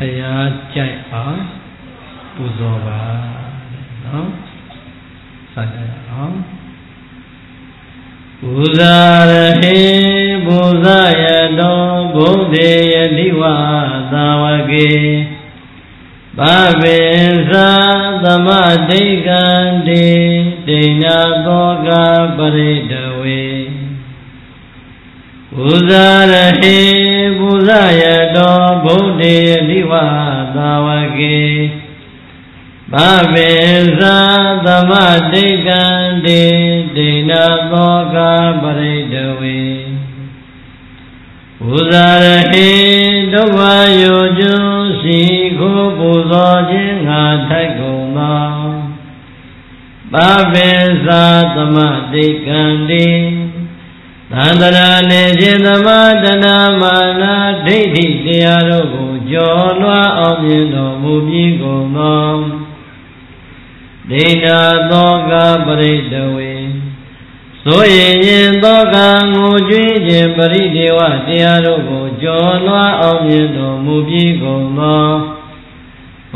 ဖရာကြိုက်အောင်ပူဇော်ပါနော်စကြအောင်ပူဇာရဟေပူဇာယတောဘုဒ္ဓေယတိဝသာဝကေပပိသသမတိကံတိဒိဏသောကပရိတဝေပူဇာရဟေပူဇာယတောဘုဒ္ဓေယတိ ဝသာဝကေပပိသသမတိကံတိဒိဏသောကပရိတဝေပူဇာရဟေဒုက္ခယောကျွစီကိုပူဇော်ခြင်းငါထိုက်ကုန်သောပပိသသမတိကံတိသန္တရာနေခြင်းသမတနာမာနာဒိဋ္ဌိတရားတို့ကို ကျော်လွှားအောင်မြင်တော်မူပြီးကုန်သောဒိဋ္ဌာသောကပရိတဝေဆိုရင်ရင်သောကငိုကြွေးခြင်းပရိဒေဝတရားတို့ကိုကျော်လွှားအောင်မြင်တော်မူပြီးကုန်သော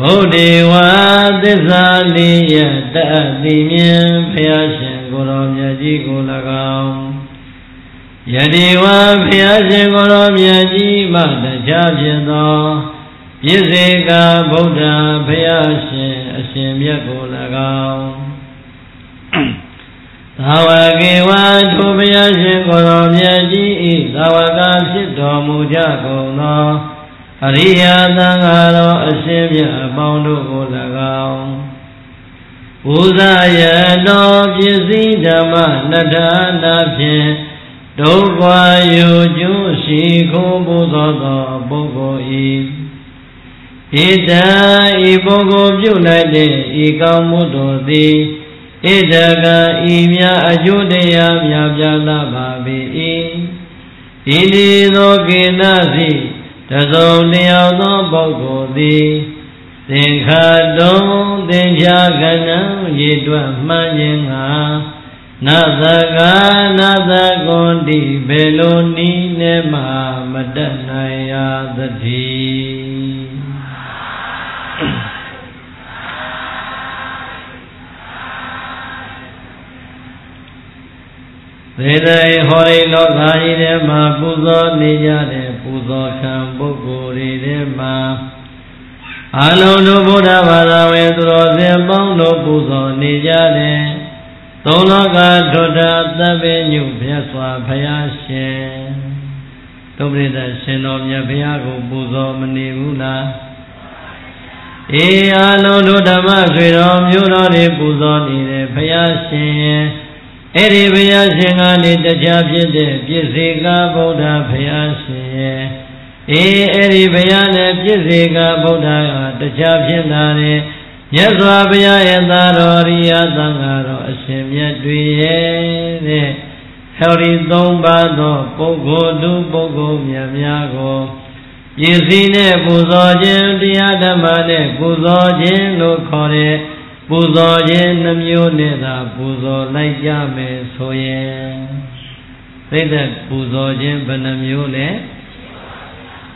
ဘုဒ္ဓေဝသစ္စာလေးရတတ်သိမြင်ဖျားရှင်ကိုယ်တော်မြတ်ကြီးကို၎င်းယတိဝဖျားရှင်ကိုယ်တော်မြတ်ကြီးမှတ ရားဖြစ်သောပြည့်စေကဗုဒ္ဓဖျားရှင်အရှင်မြတ်ကို၎င်းသာဝကေဝထိုဘုရားရှင်ကိုယ်တော်မြတ်ကြီးဤသာဝကဖြစ်တော်မူကြကုန်သောအရိယာသံဃာတော်အရှင်မြတ်အပေါင်းတို့ကို၎င်းပူဇာယတော်ပစ္စည်းဓမ္မနတ္ထာနာဖြင့် ဒုက္ခယူကျိုးရှိခုပူဇော်သောပုဂ္ဂိုလ်ဤဣဒံဤပုဂ္ဂိုလ်ပြုလိုက်တဲ့ဤကောင်းမှုတို့သည်ဣဒကဤမြအကျိုးတရားများပြားလာပါပေ၏ဤဒီသောကိနစီတစုံတယောက်သောပုဂ္ဂိုလ်သည်သင်္ခါတုံသင်္ချာကဏံရေတွက်မှန်းခြင်းငါ နသကနာသကွန်တိဘေလိုနီးနဲ့မှမတတ်နိုင်ရသတည်းသေတိုင်ဟောရိလောကကြီးထဲမှာပူဇော်နေကြတဲ့ပူဇော်ခံပုဂ္ဂိုလ်တွေထဲမှာအလုံးတို့ဗုဒ္ဓဘာသာဝင်သူတော်စင်ပေါင်းတို့ပူဇော်နေကြတဲ့ သုံးလောကထွတ်တာသဗ္ဗညုမြတ်စွာဘုရားရှင်တုပရိသရှင်တော်မြတ်ဘုရားကိုပူဇော်မနေဘူးလားအေးအလုံးတို့ဓမ္မဆွေတော်မျိုးတော်တွေပူဇော်နေတဲ့ဘုရားရှင်အဲ့ဒီဘုရားရှင်ကနေတရားဖြစ်တဲ့ပြည့်စေကဗုဒ္ဓဘုရားရှင်ရဲ့အေးအဲ့ဒီဘုရားနဲ့ပြည့်စေကဗုဒ္ဓကတရားဖြစ်လာတဲ့ မြတ်စွာဘုရားရဲ့သာတော်ရိယသံဃာတော်အရှင်မြတ်တွေရဲ့တဲ့ဟောဒီသုံးပါးသောပုဂ္ဂိုလ်သူပုဂ္ဂိုလ်မြတ်များကိုပြည့်စည်နဲ့ပူဇော်ခြင်းတရားဓမ္မနဲ့ပူဇော်ခြင်းလို့ခေါ်တဲ့ပူဇော်ခြင်းနှမျိုးနဲ့သာပူဇော်လိုက်ကြမယ်ဆိုရင်သိတဲ့ပူဇော်ခြင်းဘယ်နှမျိုးလဲ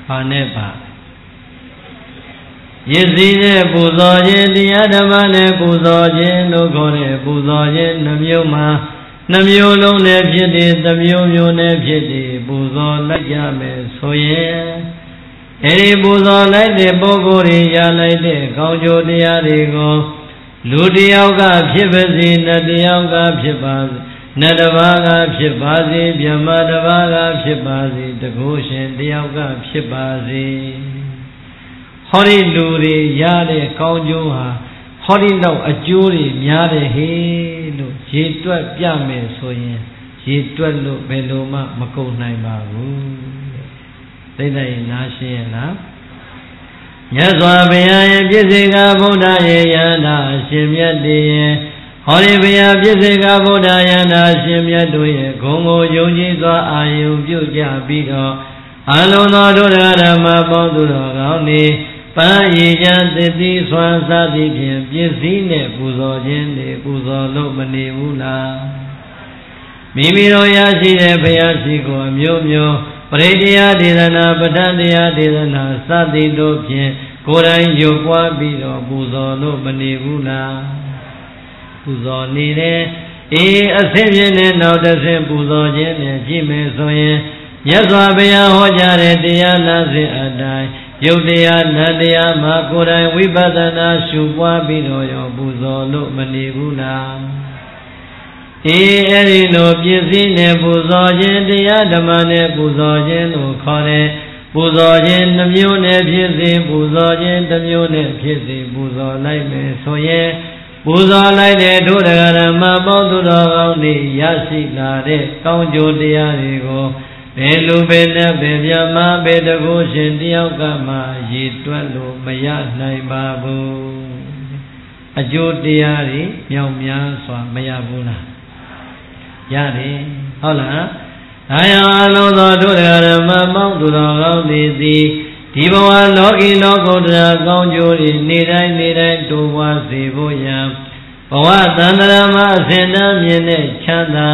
ဘာနဲ့ပါ ရည်စည်းနဲ့ပူဇော်ခြင်းတရားဓမ္မနဲ့ပူဇော်ခြင်းလို့ခေါ်တဲ့ပူဇော်ခြင်းနှမျိုးမှာနှမျိုးလုံးနဲ့ဖြစ်တယ်သမျိုးမျိုးနဲ့ဖြစ်တယ်ပူဇော်လိုက်ကြမယ်ဆိုရင်အဲဒီပူဇော်လိုက်တဲ့ပုဂ္ဂိုလ်တွေရလိုက်တဲ့ကောင်းကျိုးတရားတွေကိုလူတယောက်ကဖြစ်ပါစေနတ်တယောက်ကဖြစ်ပါစေနတ်တစ်ပါးကဖြစ်ပါစေမြမတစ်ပါးကဖြစ်ပါစေတကုရှင်တယောက်ကဖြစ်ပါစေ ဟောဒီလူတွေရတဲ့ကောင်းကျိုးဟာဟောဒီတော့အကျိုးတွေများတယ်ဟေးလို့ရေတွက်ပြမယ်ဆိုရင်ရေတွက်လို့ဘယ်လိုမှမကုန်နိုင်ပါဘူးသိတဲ့နားရှင်းရလားမြတ်စွာဘုရားရဲ့ပြည့်စေကဗုဒ္ဓရဲ့ယန္တာရှင်မြတ်တည်းရဲ့ဟောဒီဘုရားပြည့်စေကဗုဒ္ဓယန္တာရှင်မြတ်တို့ရဲ့ဂုံကိုယုံကြည်စွာအာယုပြုကြပြီးတော့အလုံးသောဒုရဓမ္မပေါင်းသူတော်ကောင်းနေ ပန်းရည်ချမ်းသတိဆွမ်းစသည်ဖြင့်ပြည့်စည်နဲ့ပူဇော်ခြင်းတွေပူဇော်လို့မနေဘူးလားမိမိတို့ရရှိတဲ့ဘုရားရှိခိုးအမျိုးမျိုးပရိတရားဒေသနာပဋ္ဌတရားဒေသနာစသည်တို့ဖြင့်ပကိုယ်တိုင်ရုပ်ပွားပြီးတော့ပူဇော်လို့မနေဘူးလားပူဇော်နေတယ်အေးအဆင့်ပြင်းနဲ့နောက်တစ်ဆင့်ပူဇော်ခြင်းနဲ့ကြည့်မယ်ဆိုရင်မြတ်စွာဘုရားဟောကြားတဲ့တရားနာစဉ်အတိုင်း ယုတ်တရားနတ်တရားမှာကိုယ်တိုင်ဝိပဿနာရှုပွားပြီးတော့ရောပူဇော်လို့မနေဘူးလားအေးအဲ့ဒီလိုပြည့်စည်နေပူဇော်ခြင်းတရားဓမ္မနဲ့ပူဇော်ခြင်းလို့ခေါ်တဲ့ပူဇော်ခြင်းနှမျိုးနဲ့ဖြစ်စေပူဇော်ခြင်းတစ်မျိုးနဲ့ဖြစ်စေပူဇော်လိုက်မယ်ဆိုရင်ပူဇော်လိုက်တဲ့ဒုဒဂရမပေါသူတော်ကောင်းတွေရရှိလာတဲ့ကောင်းကျိုးတရားတွေကို ဘယ်လူပဲနဲ့ဘယ်ပြမဘယ်တကူရှင်တယောက်ကမှရည်တွက်လို့မရနိုင်ပါဘူးအကျိုးတရားတွေမြောင်များစွာမရဘူးလားရတယ်ဟုတ်လားဒါယအလုံးသောဒုရရမမောင်းသူတော်ကောင်းသည်သည်ဒီဘဝလောကီလောကုတ္တရာကောင်းကျိုးတွေနေတိုင်းနေတိုင်းတိုးပွားစေဖို့ယံဘဝတန္တရာမှာအစဉ်တမ်းမြင်တဲ့ချမ်းသာ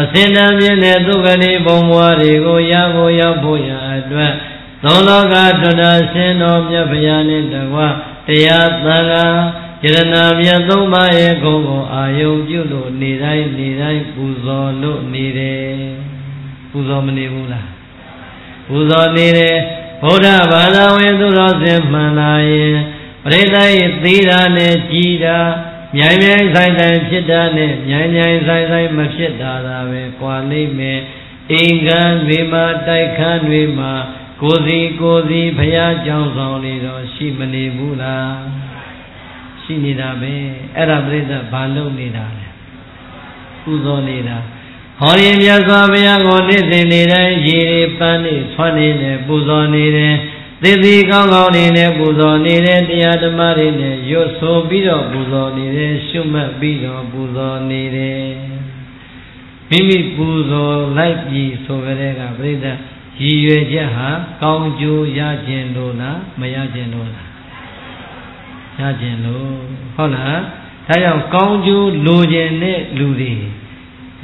အစဉ်တမ်းမြင်တဲ့ဒုက္ခတွေဘုံဘဝတွေကိုရဖို့ရောက်ဖို့ရအတွက်သောလောကတတရှင်တော်မြတ်ဗျာနှင့်တကွတရားသံဃာယရနာမြတ်သုံးပါးရဲ့ဂုဏ်ကိုအာယုံပြုလို့နေတိုင်းနေတိုင်းပူဇော်လို့နေတယ်ပူဇော်မနေဘူးလားပူဇော်နေတယ်ဗုဒ္ဓဘာသာဝင်သူတော်စင်မှန်လာရင်ပရိသတ်ရဲ့သီတာနဲ့ကြည်တာ မြိုင်မြိုင်ဆိုင်ဆိုင်ဖြစ်တာနဲ့မြိုင်မြိုင်ဆိုင်ဆိုင်မဖြစ်တာသာပဲကွာလိမ့်မယ်အိမ်ကန်းတွေမှာတိုက်ခန်းတွေမှာကိုစီကိုစီဖရာကြောင်းဆောင်နေတော့ရှိမနေဘူးလားရှိနေတာပဲအဲ့ဒါပြိဿဘာလုပ်နေတာလဲပူဇော်နေတာဟောရင်မြတ်စွာဘုရားကိုနေ့စဉ်နေ့တိုင်းရေတွေပန်းနေဆွမ်းနေတယ်ပူဇော်နေတယ် သေသည်ကောင်းကောင်းနေနဲ့ပူဇော်နေတဲ့တရားဓမ္မတွေနဲ့ရွတ်ဆိုပြီးတော့ပူဇော်နေတယ်ရှုမှတ်ပြီးတော့ပူဇော်နေတယ်မိမိပူဇော်လိုက်ပြီးဆိုကြတဲ့ကပြိဿရည်ရွယ်ချက်ဟာကောင်းကျိုးရခြင်းလို့လားမရခြင်းလို့လားရခြင်းလို့ဟုတ်လားဒါကြောင့်ကောင်းကျိုးလိုခြင်းတဲ့လူတွေ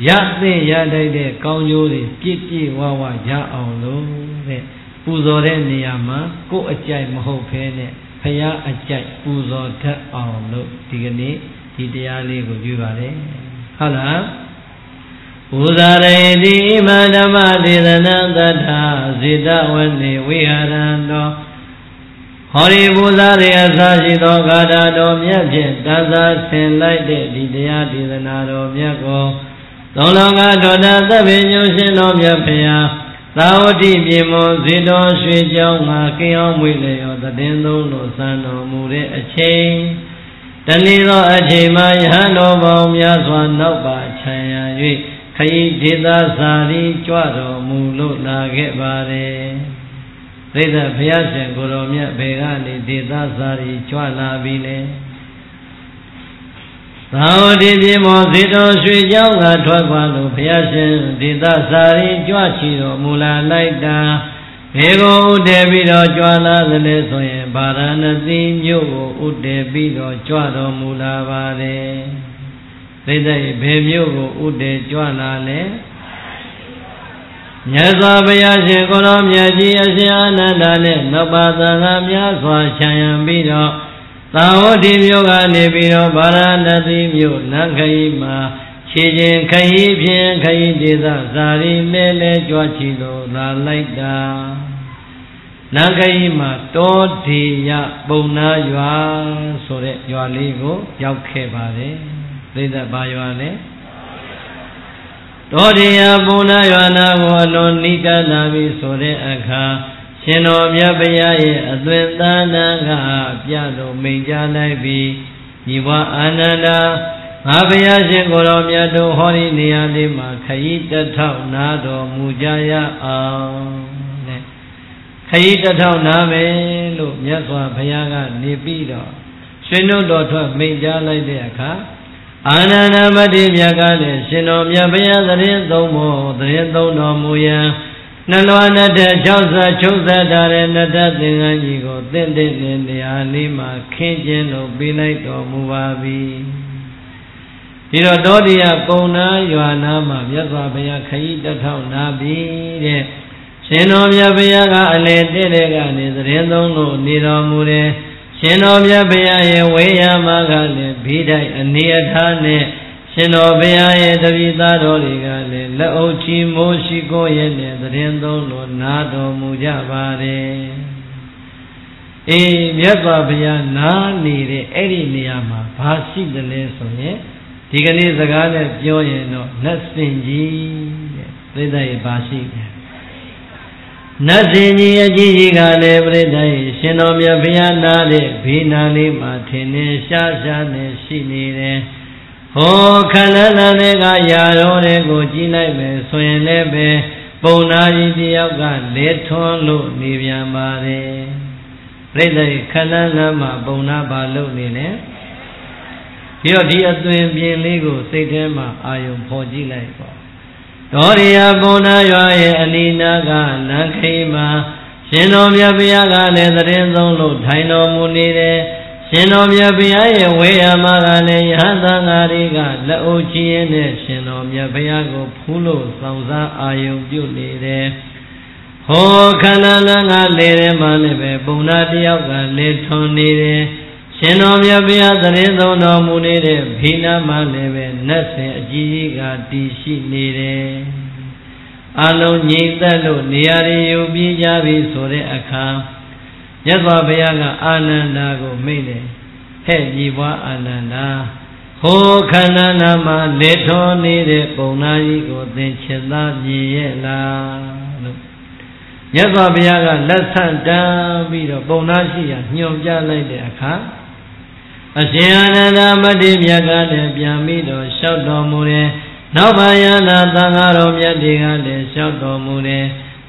ရသိရတတ်တဲ့ကောင်းကျိုးတွေပြည့်ပြည့်ဝဝရအောင်လို့တဲ့ ပူဇော်တဲ့နေရာမှာကိုယ်အကြိုက်မဟုတ်ဘဲနဲ့ဖရာအကြိုက်ပူဇော်တတ်အောင်လို့ဒီကနေ့ဒီတရားလေးကိုပြုပါတယ်ဟုတ်လားပူဇာရေတိဣမဓမ္မဒေသနာတထာဇေတဝနေဝိဟာရံတောဟောဒီပူဇာရေအစရှိသောဂါထာတော်မြတ်ဖြင့်တသဆင်လိုက်တဲ့ဒီတရားဒေသနာတော်မြတ်ကိုသုံးလောကဒေါတာသဗ္ဗညုရှင်တော်မြတ်ဖျား သာဝတိပြေမွန်ဇေတော်ရွှေကြောင်းမှာကိအောင်မွေလျောတည်င်းသုံးလို့စံတော်မူတဲ့အချိန်တဏီသောအချိန်မှာယဟန်တော်ပေါင်းများစွာနောက်ပါခြံရ၍ခရီးဒေသစာရီကြွတော်မူလို့လာခဲ့ပါတယ်။သိတဲ့ဘုရားရှင်ကိုတော်မြတ်ဘေကနေဒေသစာရီကြွလာပြီလေ။ သာဝတိပြေမောဇေတောရွှေကြောင်းကထွက်သွားလို့ဘုရားရှင်ဒေသစာရင်ကြွချီတော်မူလာလိုက်တာဘေကိုဥတည်ပြီးတော့ကြွလာသလဲဆိုရင်ဗာရာဏသီမြို့ကိုဥတည်ပြီးတော့ကြွတော်မူလာပါတယ်သိတဲ့ဘယ်မြို့ကိုဥတည်ကြွလာလဲမြတ်စွာဘုရားရှင်ကိုရောမြတ်ကြီးအရှင်အာနန္ဒာနဲ့နောက်ပါသံဃာများစွာခြံရံပြီးတော့ သာဝတိမြို့ကနေပြီးတော့ဗာရာဏသီမြို့နန်းခရီးမှာခြေချင်းခရီးဖြင့်ခရီးဒေသဇာရီလဲလဲကြွားချီလို့လာလိုက်တာနန်းခရီးမှာတောဒေယပုံနာရွာဆိုတဲ့ရွာလေးကို ရောက်ခဲ့ပါတယ်သိတဲ့ဘာရွာလဲတောဒေယပုံနာရွာနာကိုအလွန်နိဒနာပြီဆိုတဲ့အခါ ရှင်တော်မြတ်ဗျာရဲ့အသွင်သာနာကပြလို့မိန်ကြားလိုက်ပြီးညီဘအာနန္ဒာငါဘုရားရှင်ကိုယ်တော်မြတ်တို့ဟောဒီနေရာလေးမှာခရီးတထောက်နာတော်မူကြရအောင်တဲ့ခရီးတထောက်နာမယ်လို့မြတ်စွာဘုရားကနေပြီးတော့ရှင်တို့တော်ထွက်မိန်ကြားလိုက်တဲ့အခါအာနန္ဒမတိမြတ်ကလည်းရှင်တော်မြတ်ဘုရားသတင်းသုံးဖို့သတင်းသုံးတော်မူရန် နှလွားနဲ့တဲ့6ဆချုပ်သက်တာတဲ့နတ္တသင်္ကန်းကြီးကိုတင့်တင့်နဲ့တရားလေးမှာခင်းကျင်းလို့ပြီးလိုက်တော်မူပါပြီဒီတော့တောတိယပုံနာရွာနာမှာမြတ်စွာဘုရားခရီးတထောက်နာပြီတဲ့ရှင်တော်မြတ်ဘုရားကအလေတဲ့တဲ့ကနေသတင်းသုံးလို့နေတော်မူတယ်ရှင်တော်မြတ်ဘုရားရဲ့ဝေယမကလည်းဘိဒိုက်အနေအထားနဲ့ ရှင်တော်ဘုရားရဲ့တပည့်သားတော်တွေကလည်းလက်အုပ်ချီမိုးရှိကိုရဲ့နဲ့သတင်းသုံးလို့နားတော်မူကြပါတယ်အေးမြတ်စွာဘုရားနားနေတဲ့အဲ့ဒီနေရာမှာဘာရှိတယ်လဲဆိုရင်ဒီကနေ့စကားနဲ့ပြောရင်တော့နတ်စင်ကြီးတဲ့ပြိဿရဲ့ဘာရှိတယ်နတ်စင်ကြီးအကြီးကြီးကလည်းပြိဿရဲ့ရှင်တော်မြတ်ဘုရားနားတဲ့ဘေးနာလေးမှာထင်နေရှားရှားနဲ့ရှိနေတယ် ဟောခန္ဓာနာတွေကယာတော်တွေကိုကြည်လိုက်မယ်ဆိုရင်လည်းပဲပုံနာကြီးတယောက်ကလေထွန်းလို့နေပြန်ပါတယ်ပြိဿခန္ဓာနာမှာပုံနာပါလို့နေလဲပြီးတော့ဒီအသွင်ပြင်လေးကိုစိတ်ထဲမှာအာယုံဖော်ကြည့်လိုက်ပေါ့ဒေါရိယပုံနာရွာရဲ့အနိနာကလန်ခိမှာရှင်တော်မြတ်ဘုရားကလည်းသတင်းဆုံးလို့ထိုင်တော်မူနေတယ် ရှင်တော်မြတ်ဘုရားရဲ့ဝေယမကလည်းယဟန်သံဃာတွေကလက်အုပ်ချီးရင်နဲ့ရှင်တော်မြတ်ဘုရားကိုဖူးလို့ဆောင်စားအာယုံပြုနေတယ်ဟောခန္ဓာလန်းကလေထဲမှာလည်းပဲပုံနာတယောက်ကလေထွန်နေတယ်ရှင်တော်မြတ်ဘုရားသတင်းဆုံးတော်မူနေတဲ့ဘိနာမှာလည်းပဲနတ်ဆင်အကြီးကြီးကတည်ရှိနေတယ်အလုံးငြိမ့်သက်လို့နေရာတွေယူပြီးကြပြီဆိုတဲ့အခါ မြတ်စွာဘုရားကအာနန္ဒာကိုမိတ်တယ်ဟဲ့ညီပွားအာနန္ဒာဟိုခန္ဓာနာမှာလေထောနေတဲ့ပုံနာကြီးကိုသင်ချစ်သားမြည်ရဲ့လားလို့မြတ်စွာဘုရားကလက်ဆန့်တန်းပြီးတော့ပုံနာရှိရာညွှန်ပြလိုက်တဲ့အခါအရှင်အာနန္ဒာမတ္တိမြတ်ကလည်းပြန်ပြီးတော့လျှောက်တော်မူတယ်နောက်ပါယနာသံဃာတော်မြတ်တွေကလည်းလျှောက်တော်မူတယ်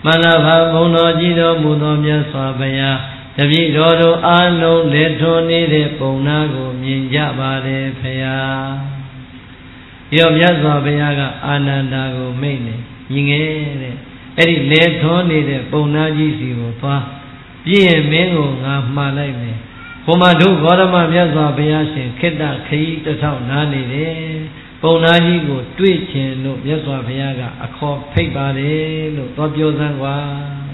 မလဘဘုံတော်ကြီးတော်မူသောမြတ်စွာဘုရား တပည့်တော်တို့အားလုံးလက်ထွန်နေတဲ့ပုံနာကိုမြင်ကြပါတယ်ဖရာ။ရောမြတ်စွာဘုရားကအာနန္ဒာကိုမိတ်နေညီငယ်တဲ့အဲ့ဒီလက်ထွန်နေတဲ့ပုံနာကြီးစီကိုသွားပြည့်ရင်မင်းကိုငါမှားလိုက်မယ်။ဘုမတို့ဂေါရမမြတ်စွာဘုရားရှင်ခိတ္တခရီးတစ်ထောင်နားနေတယ်။ပုံနာကြီးကိုတွေ့ခြင်းလို့မြတ်စွာဘုရားကအခေါ်ဖိတ်ပါတယ်လို့သွားပြောစမ်းကွာ။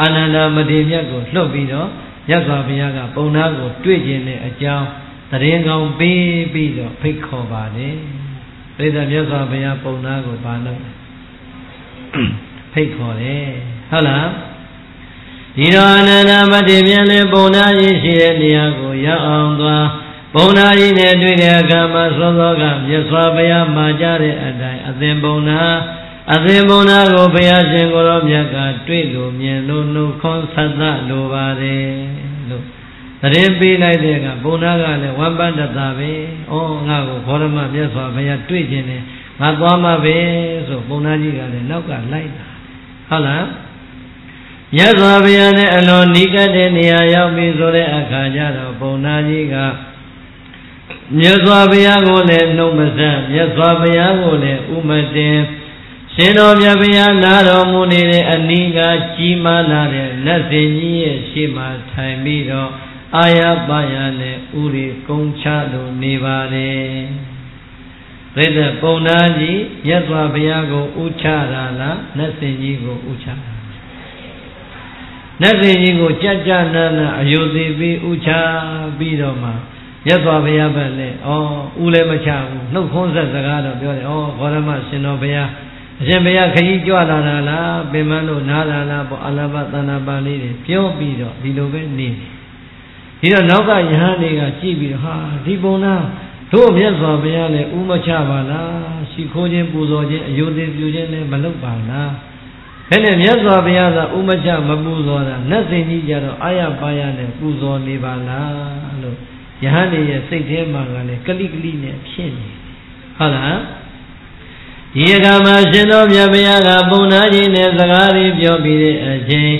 အာနန္ဒမထေမြတ်ကိုလှုပ်ပြီးတော့မြတ်စွာဘုရားကပုံနာကိုတွေ့ကျင်တဲ့အကြောင်းသတင်းကောင်းပေးပြီးတော့ဖိတ်ခေါ်ပါတယ်။ပြိဿမြတ်စွာဘုရားပုံနာကိုဘာလို့ဖိတ်ခေါ်တယ်ဟုတ်လားဒီတော့အာနန္ဒမထေမြတ်လည်းပုံနာကြီးရှိတဲ့နေရာကိုရောက်အောင်သွားဘုံနာကြီးနဲ့တွေ့တဲ့အခါမှာသောသောကမြတ်စွာဘုရားမှာကြတဲ့အတိုင်းအသင်ဘုံနာ အသင်ဘုံနာကိုဘုရားရှင်ကိုရောမြတ်ကတွေ့လို့မြင်လို့နှုတ်ခွန်းဆက်သလိုပါတယ်လို့သတင်းပေးလိုက်တဲ့ကဘုံနာကလည်းဝမ်းပန်းတသာပဲ။ဩငါ့ကိုဘောရမမြတ်စွာဘုရားတွေ့ခြင်းနဲ့ငါသွားမှာပဲဆိုဘုံနာကြီးကလည်းနောက်ကလိုက်တာ။ဟုတ်လား။မြတ်စွာဘုရားနဲ့အလွန်နီးကပ်တဲ့နေရာရောက်ပြီဆိုတဲ့အခါကျတော့ဘုံနာကြီးကမြတ်စွာဘုရားကိုလည်းနှုတ်မဆက်မြတ်စွာဘုရားကိုလည်းဥမတင် ရှင်တော်မြတ်ဘုရားနာတော်မူနေတဲ့အနိကကြီးမားလာတဲ့လက်စင်ကြီးရဲ့ရှေ့မှာထိုင်ပြီးတော့အာရပါရနဲ့ဥရိကုံချလို့နေပါတယ်။ဒါတဲ့ပုံနာကြီးမြတ်စွာဘုရားကိုဥချတာလားလက်စင်ကြီးကိုဥချတာ။လက်စင်ကြီးကိုကြကြနာနာအယုသေးပြီးဥချပြီးတော့မှမြတ်စွာဘုရားပဲလေဩဥလည်းမချဘူးနှုတ်ခွန်းဆက်စကားတော့ပြောတယ်ဩဘောရမရှင်တော်ဘုရား အရှင်ဘုရားခကြီးကြွလာတာလားပင်မလို့နားလာလားပေါ့အလဘသန္နာပါဠိတွေပြောပြီးတော့ဒီလိုပဲနေဒီတော့နောက်ကယဟန်တွေကကြည့်ပြီးတော့ဟာဒီပုံနာတို့မြတ်စွာဘုရားလည်းဥမချပါလားရှိခိုးခြင်းပူဇော်ခြင်းအယုဒိပြုခြင်းလည်းမလုပ်ပါလားဘယ်နဲ့မြတ်စွာဘုရားသာဥမချမပူဇော်တာနတ်စင်ကြီးကြတော့အာရပါရနဲ့ပူဇော်နေပါလားလို့ယဟန်တွေရဲ့စိတ်ထဲမှာကလည်းကလိကလိနဲ့ဖြစ်နေဟုတ်လား ဒီအခါမှာရှင်တော်မြတ်ဘုရားကပုံနာကြီးနဲ့စကားတွေပြောပြီးတဲ့အချိန်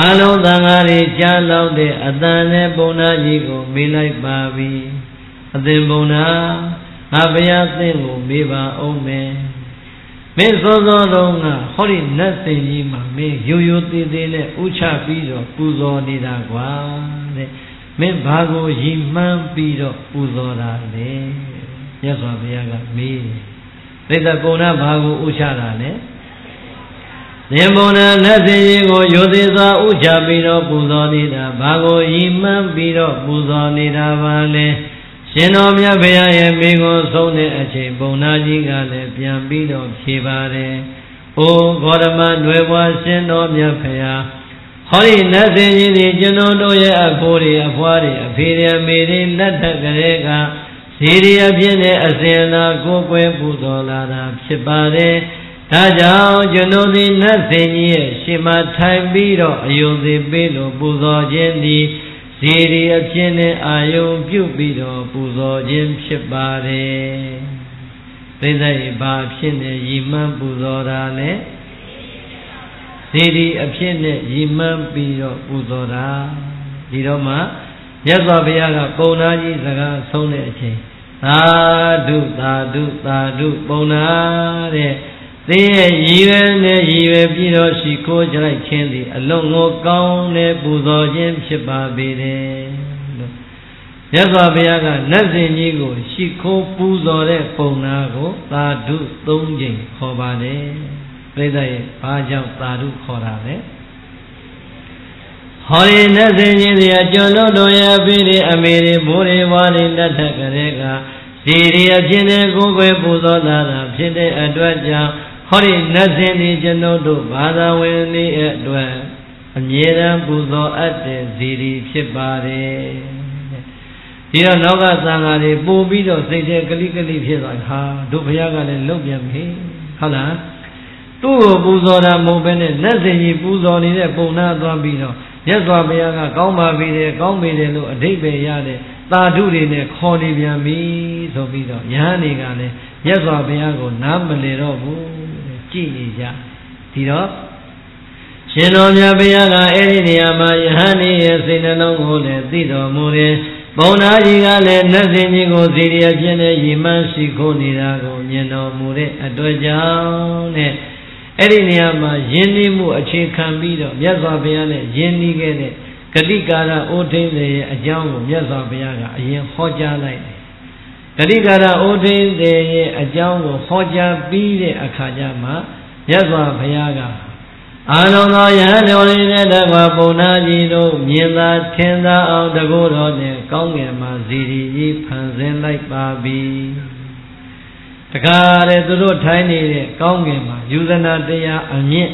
အလုံးသံဃာတွေကြားလောက်တဲ့အတန်နဲ့ပုံနာကြီးကိုမေးလိုက်ပါပြီအသင်ပုံနာငါဘုရားသင်ကိုမေးပါအောင်မယ်မင်းစောစောတုန်းကဟောဒီနတ်စင်ကြီးမှာမင်းရိုးရိုးသေးသေးနဲ့ဥချပြီးတော့ပူဇော်နေတာကွာတဲ့မင်းဘာကိုရည်မှန်းပြီးတော့ပူဇော်တာလဲမြတ်စွာဘုရားကမေးတယ် သိတဲ့ပုံနာဘာကိုဥချတာလဲသင်္ဘောနာနတ်စင်ကြီးကိုယိုသေးစွာဥချပြီးတော့ပူဇော်နေတာဘာကိုရည်မှန်းပြီးတော့ပူဇော်နေတာပါလဲရှင်တော်မြတ်ဘုရားရဲ့မိဂုံဆုံးတဲ့အချိန်ပုံနာကြီးကလည်းပြန်ပြီးတော့ဖြေပါတယ်။အိုဂေါရမနွယ်ဘွားရှင်တော်မြတ်ဘုရားဟောဒီနတ်စင်ကြီးတွေကျွန်တော်တို့ရဲ့အဖိုးတွေအဖွားတွေအဖေတွေအမေတွေလက်ထက်ကလေးက ဇီရိအဖြစ်နဲ့အစဉ်လာကိုယ်ကွယ်ပူဇော်လာတာဖြစ်ပါတယ်။ဒါကြောင့်ကျွန်တော်ဒီနတ်စင်ကြီးရဲ့ရှင်မထိုင်ပြီးတော့အယုံစီပေးလို့ပူဇော်ခြင်းသည်ဇီရိအဖြစ်နဲ့အာယုံပြုပြီးတော့ပူဇော်ခြင်းဖြစ်ပါတယ်။သိသိဘာဖြစ်နေရည်မှန်းပူဇော်တာလဲဇီရိအဖြစ်နဲ့ရည်မှန်းပြီးတော့ပူဇော်တာဒီတော့မှ မြတ်စွာဘုရားကပုံနာကြီးစကားဆုံးတဲ့အချိန်သာဓုသာဓုသာဓုပုံနာတဲ့သိရဲ့ရည်ရွယ်နဲ့ရည်ရွယ်ပြီးတော့ရှိခိုးကြလိုက်ခြင်းသည်အလုံးကိုကောင်းတဲ့ပူဇော်ခြင်းဖြစ်ပါပေတယ်လို့မြတ်စွာဘုရားကနတ်စင်ကြီးကို ရှိခိုးပူဇော်တဲ့ပုံနာကိုသာဓု၃ချိန်ခေါ်ပါတယ်ပြိဿရဲ့ဘာကြောင့်သာဓုခေါ်တာလဲ ဟောဒီနတ်စင်ကြီးစီအကျွန်တို့တို့ရဲ့အဖေတွေအမေတွေဘိုးတွေဘွားတွေလက်ထက်ကလေးကဒီရီအဖြစ်နဲ့ကိုယ်ွယ်ပူဇော်လာတာဖြစ်တဲ့အတွက်ကြောင့်ဟောဒီနတ်စင်ဒီကျွန်တို့တို့ဘာသာဝင်လေးအတွက်အမြဲတမ်းပူဇော်အပ်တဲ့ဇီရီဖြစ်ပါတယ်ဒီတော့နောက်ကသံဃာတွေပို့ပြီးတော့စိတ်ထဲကလိကလိဖြစ်သွားဟာတို့ဘုရားကလည်းလုတ်ပြန်ပြီဟုတ်လားသူ့ကိုပူဇော်တာမဟုတ်ဘဲနဲ့လက်စင်ကြီးပူဇော်နေတဲ့ပုံနာသွားပြီးတော့ မြတ်စွာဘုရားကကောင်းပါပြီတယ်ကောင်းပြီတယ်လို့အဓိပ္ပာယ်ရတဲ့သာဓုတွေနဲ့ခေါ်နေပြန်ပြီဆိုပြီးတော့ယဟန်တွေကလည်းမြတ်စွာဘုရားကိုနားမလည်တော့ဘူးကြည်နေကြဒီတော့ရှင်တော်မြတ်ဘုရားကအဲ့ဒီနေရာမှာယဟန်ရဲ့စိတ်နှလုံးကိုလည်းသိတော်မူတယ်ဘုံနာကြီးကလည်းနတ်စင်ကြီးကိုဇီရိယဖြစ်နေရည်မှန်းရှိခိုးနေတာကိုမြင်တော်မူတဲ့အတွက်ကြောင့်တဲ့ အဲ့ဒီနေရာမှာယဉ်နီးမှုအခြေခံပြီးတော့မြတ်စွာဘုရားနဲ့ယဉ်နီးခဲ့တဲ့ဂတိကာရအိုးထိန်တွေရဲ့အကြောင်းကိုမြတ်စွာဘုရားကအရင်ဟောကြားလိုက်တယ်ဂတိကာရအိုးထိန်တွေရဲ့အကြောင်းကိုဟောကြားပြီးတဲ့အခါကျမှမြတ်စွာဘုရားကအာလုံးသောယဟန်တော်လေးနဲ့တကွာပုံနာကြီးတို့မြင်သာထင်သာအောင်တကူတော်နဲ့ကောင်းငယ်မှာဇီရီကြီးဖန်ဆင်းလိုက်ပါပြီ တခါတဲ့သူတို့ထိုင်းနေတဲ့ကောင်းငယ်မှာယူဇနာတရားအမြင့်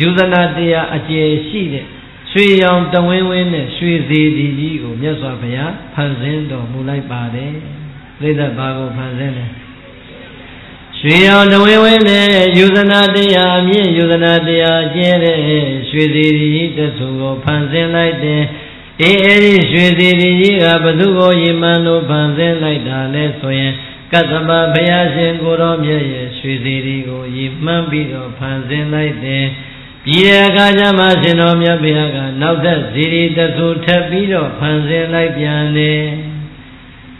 ယူဇနာတရားအကျယ်ရှိတဲ့ရွှေရောင်တဝင်းဝင်းနဲ့ရွှေစီဒီကြီးကိုမြတ်စွာဘုရားဖန်ဆင်းတော်မူလိုက်ပါတယ်ပြိဿဘာကိုဖန်ဆင်းလဲရွှေရောင်တဝင်းဝင်းနဲ့ယူဇနာတရားအမြင့်ယူဇနာတရားကျဲတဲ့ရွှေစီဒီကြီးတဆူကိုဖန်ဆင်းလိုက်တယ်အေးအဲ့ဒီရွှေစီဒီကြီးကဘသူကိုယမန်လို့ဖန်ဆင်းလိုက်တာလဲဆိုရင် ကတ္တမဘုရားရှင်ကိုတော်မြတ်ရဲ့ရွှေစီဒီကိုယမှန်းပြီးတော့ဖန်ဆင်းလိုက်တယ်ပြီးတဲ့အခါကျမှရှင်တော်မြတ်ဘုရားကနောက်သက်ဇီရီတသုထပ်ပြီးတော့ဖန်ဆင်းလိုက်ပြန်တယ်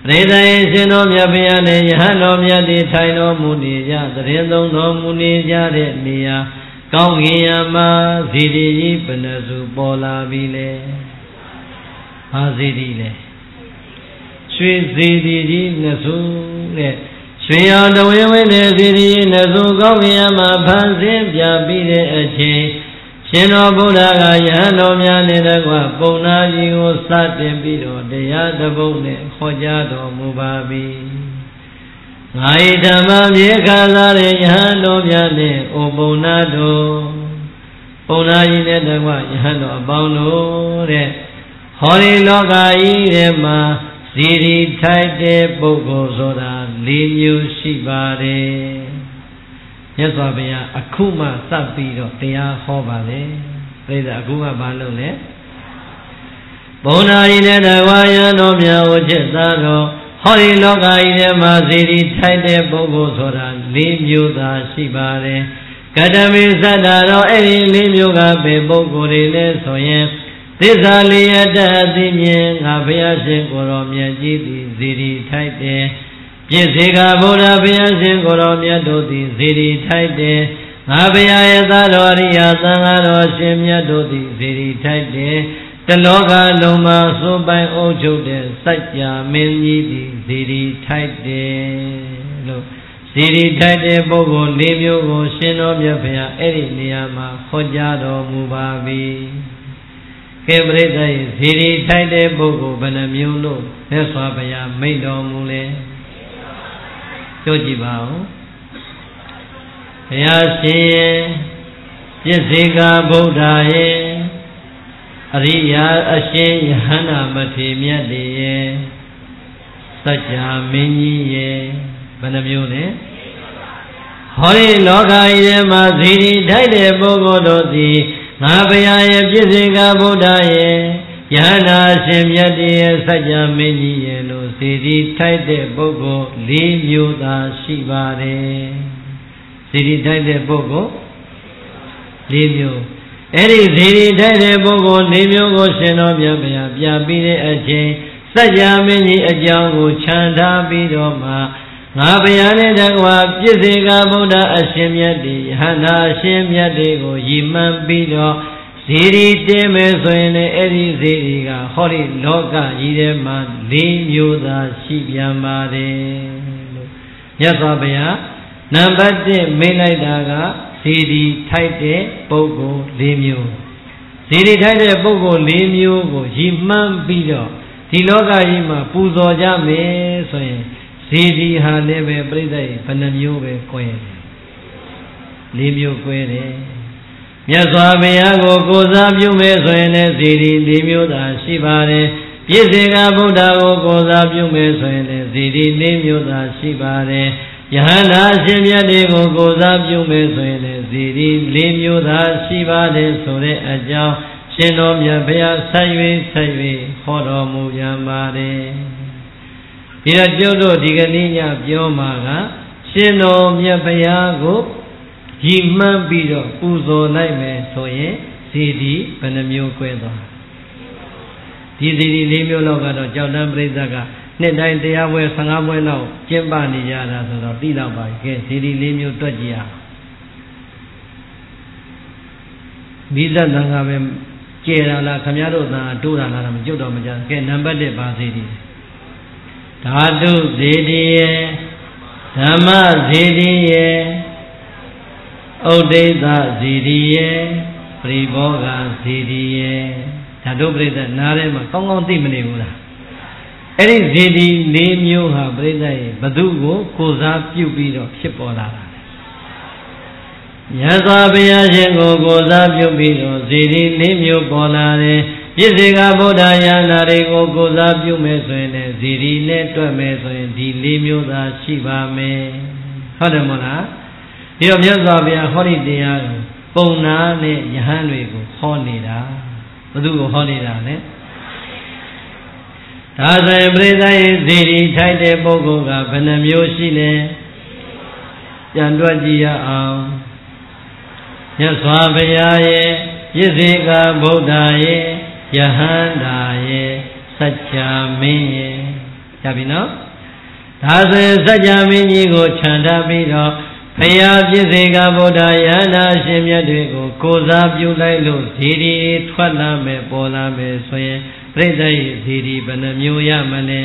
ပရိသတ်ရှင်တော်မြတ်ဘုရားနဲ့ယဟန်တော်မြတ်တွေထိုင်တော်မူနေကြသတင်းသုံးတော်မူနေကြတဲ့နေရာကောင်းကင်ယမှာဇီရီကြီးဘယ်နှစုပေါ်လာပြီလဲဟာဇီရီလဲ ရွှေဇီရီကြီးနှစ်စုတဲ့ရွှေရောင်တဝင်းဝင်းနဲ့ဇီရီကြီးနှစ်စုကောင်းကင်ယမှာဖန်ဆင်းပြပြီးတဲ့အချိန်ရှင်တော်ဘုရားကယဟန်တော်များနဲ့တကွပုံနာကြီးကိုစတင်ပြီးတော့တရားတပုတ်နဲ့ခေါ်ကြားတော်မူပါပြီ။ငါဤဓမ္မမြေခါသာတဲ့ယဟန်တော်များနဲ့ဩပုံနာတော်ပုံနာကြီးနဲ့တကွယဟန်တော်အပေါင်းတို့တဲ့ဟောဒီလောကကြီးထဲမှာ ဇီရီထိုက်တဲ့ပုဂ္ဂိုလ်ဆိုတာ၄မျိုးရှိပါတယ်မြတ်စွာဘုရားအခုမှစပ်ပြီးတော့တရားဟောပါလေပြိဿအခုမှဘာလုပ်လဲဘုံနာရီနဲ့တဝါယံတော်မြတ်ဝจิตသားတော်ဟောဒီလောကကြီးထဲမှာဇီတိထိုက်တဲ့ပုဂ္ဂိုလ်ဆိုတာ၄မျိုးသာရှိပါတယ်ကတမေသတ္တတော်အဲ့ဒီ၄မျိုးကပဲပုဂ္ဂိုလ်တွေလဲဆိုရင် သစ္စာလေးရတအသိမြင်ငါဘုရားရှင်ကိုယ်တော်မြတ်ကြီးသည်ဇီတိထိုက်တယ်ပြည့်စေကဗုဒ္ဓဘုရားရှင်ကိုတော်မြတ်တို့သည်ဇေဒီထိုက်တယ်ငါဘုရားရဲ့သားတော်အရိယာသံဃာတော်ရှင်မြတ်တို့သည်ဇေဒီထိုက်တယ်တလောကလုံးမှာစိုးပိုင်အုပ်ချုပ်တဲ့စัจ जा မင်းကြီးသည်ဇေဒီထိုက်တယ်လို့ဇီရီထိုက်တဲ့ပုဂ္ဂိုလ်၄မျိုးကိုရှင်တော်မြတ်ဘုရားအဲ့ဒီနေရာမှာဟောကြားတော်မူပါပြီ။ ကေပရိသတ်ရဲ့ဇီရီထိုက်တဲ့ပုဂ္ဂိုလ်ဘယ်နှမျိုးလို့မြတ်စွာဘုရားမိန့်တော်မူလဲ။ပြောကြည့်ပါဦး။ဘုရားရှင်ရဲ့ပြည့်စေကဗုဒ္ဓရဲ့အရိယာအရှင်ယဟန္တာမထေမြတ်တွေရဲ့စัจ जा မင်းကြီးရဲ့ဘယ်နှမျိုးလဲဟောဒီလောကကြီးထဲမှာဇီတိထိုက်တဲ့ပုဂ္ဂိုလ်တို့သည် ငါဘုရားရဲ့ပြည့်စုံကဗုဒ္ဓရဲ့ယဟနာရှင်မြတ်တည်းရဲ့စัจ जा မင်းကြီးရဲ့လို့ဇီတိထိုက်တဲ့ပုဂ္ဂိုလ်၄မျိုးသာရှိပါတယ်ဇီတိထိုက်တဲ့ပုဂ္ဂိုလ်၄မျိုးအဲ့ဒီဇီတိထိုက်တဲ့ပုဂ္ဂိုလ်၄မျိုးကိုရှင်တော်မြတ်ဘုရားပြပြီးတဲ့အချိန်စัจ जा မင်းကြီးအကြောင်းကိုခြံထားပြီးတော့မှ ငါဘုရားနဲ့တကွာပြည့်စေကဗုဒ္ဓအရှင်မြတ်ဒီဟန္တာအရှင်မြတ်တွေကိုရည်မှန်းပြီးတော့ဇီရီတင်းမယ်ဆိုရင်လည်းအဲ့ဒီဇီရီကဟောဒီလောကကြီးထဲမှာ၄မျိုးသာရှိပြန်ပါတယ်လို့မြတ်စွာဘုရားနံပါတ်1မိလိုက်တာကဇီရီထိုက်တဲ့ပုဂ္ဂိုလ်၄မျိုးဇီရီထိုက်တဲ့ပုဂ္ဂိုလ်၄မျိုးကိုရည်မှန်းပြီးတော့ဒီလောကကြီးမှာပူဇော်ကြမယ်ဆိုရင် ဇေဒီဟာလည်းပဲပြိဿရဲ့ဘယ်နှမျိုးပဲ꿰တယ်၄မျိုး꿰တယ်မြတ်စွာဘုရားကိုကိုးစားပြုမယ်ဆိုရင်လည်းဇေဒီ၄မျိုးသာရှိပါတယ်ပြည့်စေကဗုဒ္ဓကိုကိုးစားပြုမယ်ဆိုရင်လည်းဇေဒီ၄မျိုးသာရှိပါတယ်ယဟန္တာရှင်မြတ်တွေကိုကိုးစားပြုမယ်ဆိုရင်လည်းဇေဒီ၄မျိုးသာရှိပါတယ်ဆိုတဲ့အကြောင်းရှင်တော်မြတ်ဘုရားဆက်၍ဆက်၍ဟောတော်မူပြန်ပါတယ် ဒီတော့ကျုပ်တို့ဒီကနေ့ညပြောမှာကရှင်တော်မြတ်ဘုရားကိုရည်မှန်းပြီးတော့ပူဇော်လိုက်မယ်ဆိုရင်ဇီတိဘယ်နှမျိုး꿰သွားဒီဇီတိ၄မျိုးလောက်ကတော့ကြောက်တန်းပြိဿကနှစ်တိုင်းတရားပွဲ15ပွဲလောက်ကျင်းပနေကြတာဆိုတော့သိတော့ပါကဲဇီတိ၄မျိုးတွက်ကြည့်ရအောင်မိသက်တန်ခါပဲကျဲတာလားခမရတို့သာတိုးတာလားမကြုတ်တော့မကြကဲနံပါတ်1ပါဇီတိ ဓာတုဇေတိယေဓမ္မဇေတိယေဥဒိသဇေတိယေပရိဘောဂဇေတိယေဓာတုပရိသတ်နားထဲမှာကောင်းကောင်းသိမနေဘူးလားအဲ့ဒီဇေတိ၄မျိုးဟာပရိသတ်ရဲ့ဘသူကိုကိုစားပြုပြီးတော့ဖြစ်ပေါ်လာတာမြတ်စွာဘုရားရှင်ကိုကိုစားပြုပြီးတော့ဇေတိ၄မျိုးပေါ်လာတယ် ပြည့်စေကဗုဒ္ဓယန္တာတွေကိုကိုစားပြုမယ်ဆိုရင်လည်းဇီရီနဲ့တွက်မယ်ဆိုရင်ဒီ၄မျိုးသာရှိပါမယ်ဟုတ်တယ်မဟုတ်လားဒီတော့မြတ်စွာဘုရားဟောဒီတရားကိုပုံနာနဲ့ယဟန်တွေကိုဟောနေတာဘသူကိုဟောနေတာလဲဒါဆိုရင်ပြိဿရဲ့ဇီရီထိုက်တဲ့ပုဂ္ဂိုလ်ကဘယ်နှမျိုးရှိလဲပြန်တွက်ကြည့်ရအောင်မြတ်စွာဘုရားရဲ့ပြည့်စေကဗုဒ္ဓရဲ့ ယဟန္တာရဲ့စัจ जा မင်းရဲ့ရပြီနော်ဒါဆိုရင်စัจ जा မင်းကြီးကိုခြံထားပြီးတော့ဘုရားပြည့်စေကဗုဒ္ဓယဟန္တာရှင်မြတ်တွေကိုကိုစားပြုလိုက်လို့ဇီဒီထွက်လာမယ်ပေါ်လာမယ်ဆိုရင်ပြိဿရဲ့ဇီဒီဘယ်နှမျိုးရမလဲ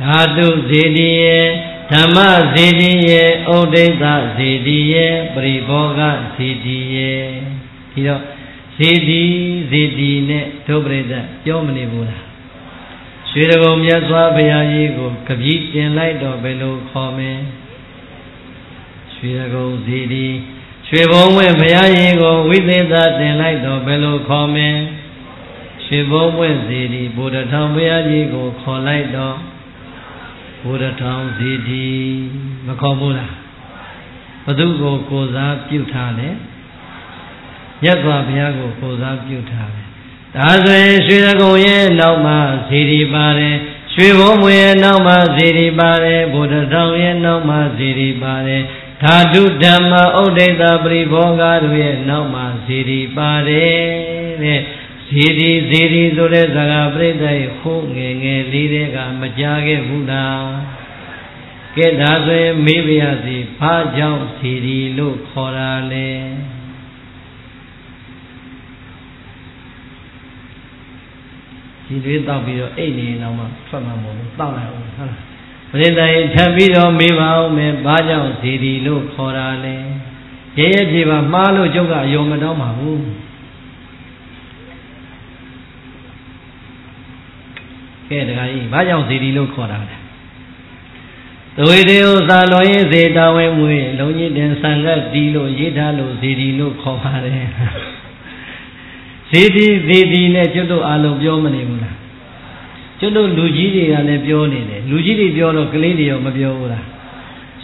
ဓာတုဇီဒီရဲ့ဓမ္မဇေတိယေဩဒိတဇေတိယေပရိဘောဂဇေတိယေဒီတော့ ဇေတိဇေတိနဲ့ဒုပရိသတ်ပြောမနေဘူးလားရွှေတကုံမြတ်စွာဘုရားကြီးကိုကပည့်တင်လိုက်တော့ဘယ်လိုခေါ်မလဲရွှေတကုံဇေတိရွှေဘုံဝဲဘုရားကြီးကိုဝိသေသတင်လိုက်တော့ဘယ်လိုခေါ်မလဲရွှေဘုံဝဲဇေတိဘုဒ္ဓထောင်ဘုရားကြီးကိုခေါ်လိုက်တော့ဘုဒ္ဓထောင်ဇေတိမခေါ်ဘူးလားဘသူကိုကိုစားပြုထားလဲ မြတ်စွာဘုရားကိုကိုစားပြုထားတယ်ဒါဆိုရင်ရွှေတကုံရဲ့နောက်မှာဇေဒီပါတယ်ရွှေဘုံမွေရဲ့နောက်မှာဇေဒီပါတယ်ဘုဒ္ဓတော်ရဲ့နောက်မှာဇေဒီပါတယ်ဓာတုဓမ္မဥဒိတပရိဘောဂတို့ရဲ့နောက်မှာဇေဒီပါတယ်တဲ့ဇေဒီဇေဒီဆိုတဲ့ဇာကပြိဿရဲ့ခိုးငယ်ငယ်လေးတွေကမကြခဲ့ဘူးလားကဲဒါဆိုရင်မေးပါရစီဘာကြောင့်ဇေဒီလို့ခေါ်တာလဲ ဒီသွေးတောက်ပြီးတော့အိတ်နေတော့မှထွက်မှာမဟုတ်ဘူးတောက်လိုက်အောင်ဟုတ်လားပရိသတ်ထပ်ပြီးတော့မေးပါဦးမယ်ဘာကြောင့်စီဒီလို့ခေါ်တာလဲရဲရဲပြေပါမှားလို့ကျုပ်ကအယုံမတောင်းပါဘူးကဲတခါကြီးဘာကြောင့်စီဒီလို့ခေါ်တာလဲသဝေတေဥသာလွန်ရင်စေတဝဲမွေလုံကြီးတင်ဆံကတီလို့ရေးထားလို့စီဒီလို့ခေါ်ပါတယ် ဇေဒီဇေဒီနဲ့ကျွတ်တို့အလုံးပြောမနေဘူးလားကျွတ်တို့လူကြီးတွေကလည်းပြောနေတယ်လူကြီးတွေပြောတော့ကလေးတွေရောမပြောဘူးလား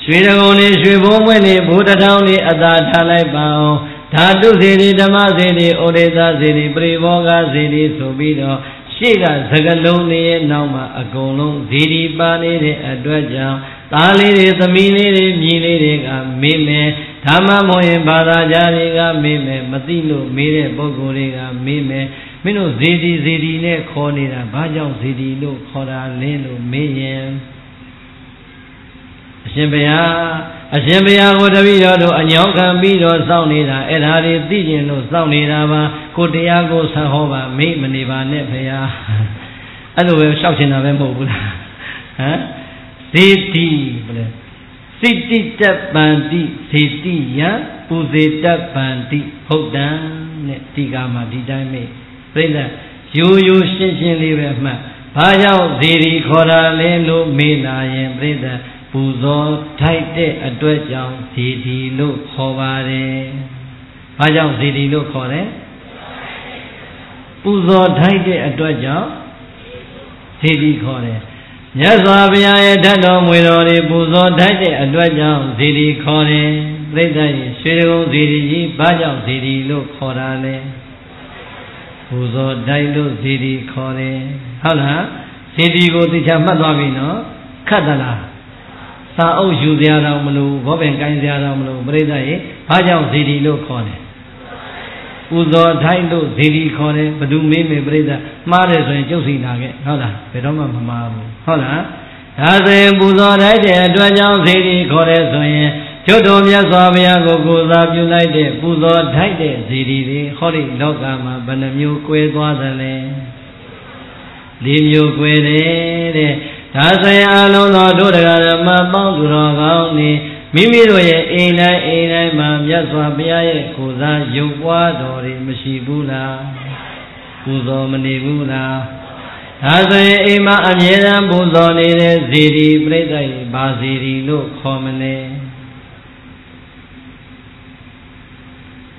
ရွှေတကုံနေရွှေဘုံမွဲ့နေဘိုးတထောင်နေအသာထားလိုက်ပါအောင်ဓာတုဇေဒီဓမ္မဇေဒီဩရိသဇေဒီပရိဘောဂဇေဒီဆိုပြီးတော့ရှေ့ကသကလုံးလေးရဲ့နောက်မှာအကုန်လုံးဇေဒီပါနေတဲ့အတွက်ကြောင့် သားလေးတွေသမီးလေးတွေမြည်လေးတွေကမေးမယ်ဓမ္မမို့ရင်ဘာသာကြားတွေကမေးမယ်မသိလို့မေးတဲ့ပုဂ္ဂိုလ်တွေကမေးမယ်မင်းတို့ဇေဒီဇေဒီနဲ့ခေါ်နေတာဘာကြောင့်ဇေဒီလို့ခေါ်တာလဲလို့မေးရင်အရှင်ဘုရားအရှင်ဘုရားကိုတပည့်တော်တို့အညောင်းခံပြီးတော့စောင့်နေတာအဲ့ဒါတွေသိကျင်လို့စောင့်နေတာပါကိုတရားကိုဆံဟောပါမေ့မနေပါနဲ့ဘုရားအဲ့လိုပဲရှောက်ချင်တာပဲမဟုတ်ဘူးလားဟမ် ဇေတိဘယ်လဲစိတိတပန္တိဇေတိယပူဇေတပန္တိဟုတ်တံနဲ့ဒီကမှာဒီတိုင်းမေ့ပြိဿရိုးရိုးရှင်းရှင်းလေးပဲမှတ်ဘာကြောင့်ဇေဒီခေါ်တာလဲလို့မေးလာရင်ပြိဿပူဇော်ထိုက်တဲ့အတွက်ကြောင့်ဇေဒီလို့ခေါ်ပါတယ်ဘာကြောင့်ဇေဒီလို့ခေါ်တယ်ပူဇော်ထိုက်တဲ့အတွက်ကြောင့်ဇေဒီခေါ်တယ် မြတ်စွာဘုရားရဲ့ဓာတ်တော်မွေတော်တွေပူဇော်ထိုက်တဲ့အတွက်ကြောင့်ဇေဒီခေါ်တယ်ပြိဿရေရွှေကုန်းဇေဒီကြီးဘာကြောင့်ဇေဒီလို့ခေါ်တာလဲပူဇော်တိုက်လို့ဇေဒီခေါ်တယ်ဟုတ်လားဇေဒီကိုသိချာမှတ်သွားပြီနော်ခတ်သလားစာအုပ်ယူစရာတော့မလိုဘောပင်ကိုင်းစရာတော့မလိုပြိဿရေဘာကြောင့်ဇေဒီလို့ခေါ်တယ် ပူဇော်ထိုက်လို့ဇေဒီခေါ်တယ်ဘသူမေးမေးပြိဿမှားတယ်ဆိုရင်ကျုပ်စီနာခဲ့ဟုတ်လားဘယ်တော့မှမမှားဘူးဟုတ်လားဒါဆိုရင်ပူဇော်ထိုက်တဲ့အတွက်ကြောင့်ဇေဒီခေါ်တယ်ဆိုရင်ကျွတ်တော်မြတ်စွာဘုရားကိုကိုးစားပြုလိုက်တဲ့ပူဇော်ထိုက်တဲ့ဇေဒီတွေဟောဒီလောကမှာဘယ်နှမျိုး꿰သွားသလဲ၄မျိုး꿰တယ်တဲ့ဒါဆိုရင်အလုံးသောတို့တရားဓမ္မပေါင်းသူတော်ကောင်းနေ မိမိတို့ရဲ့အိမ်တိုင်းအိမ်တိုင်းမှာမြတ်စွာဘုရားရဲ့ကိုယ်စားရုပ်ပွားတော်တွေမရှိဘူးလားပူဇော်မနေဘူးလားဒါဆိုရင်အိမ်မှာအမြဲတမ်းပူဇော်နေတဲ့ဇေဒီပြိဿရေဘာဇေဒီလို့ခေါ်မလဲ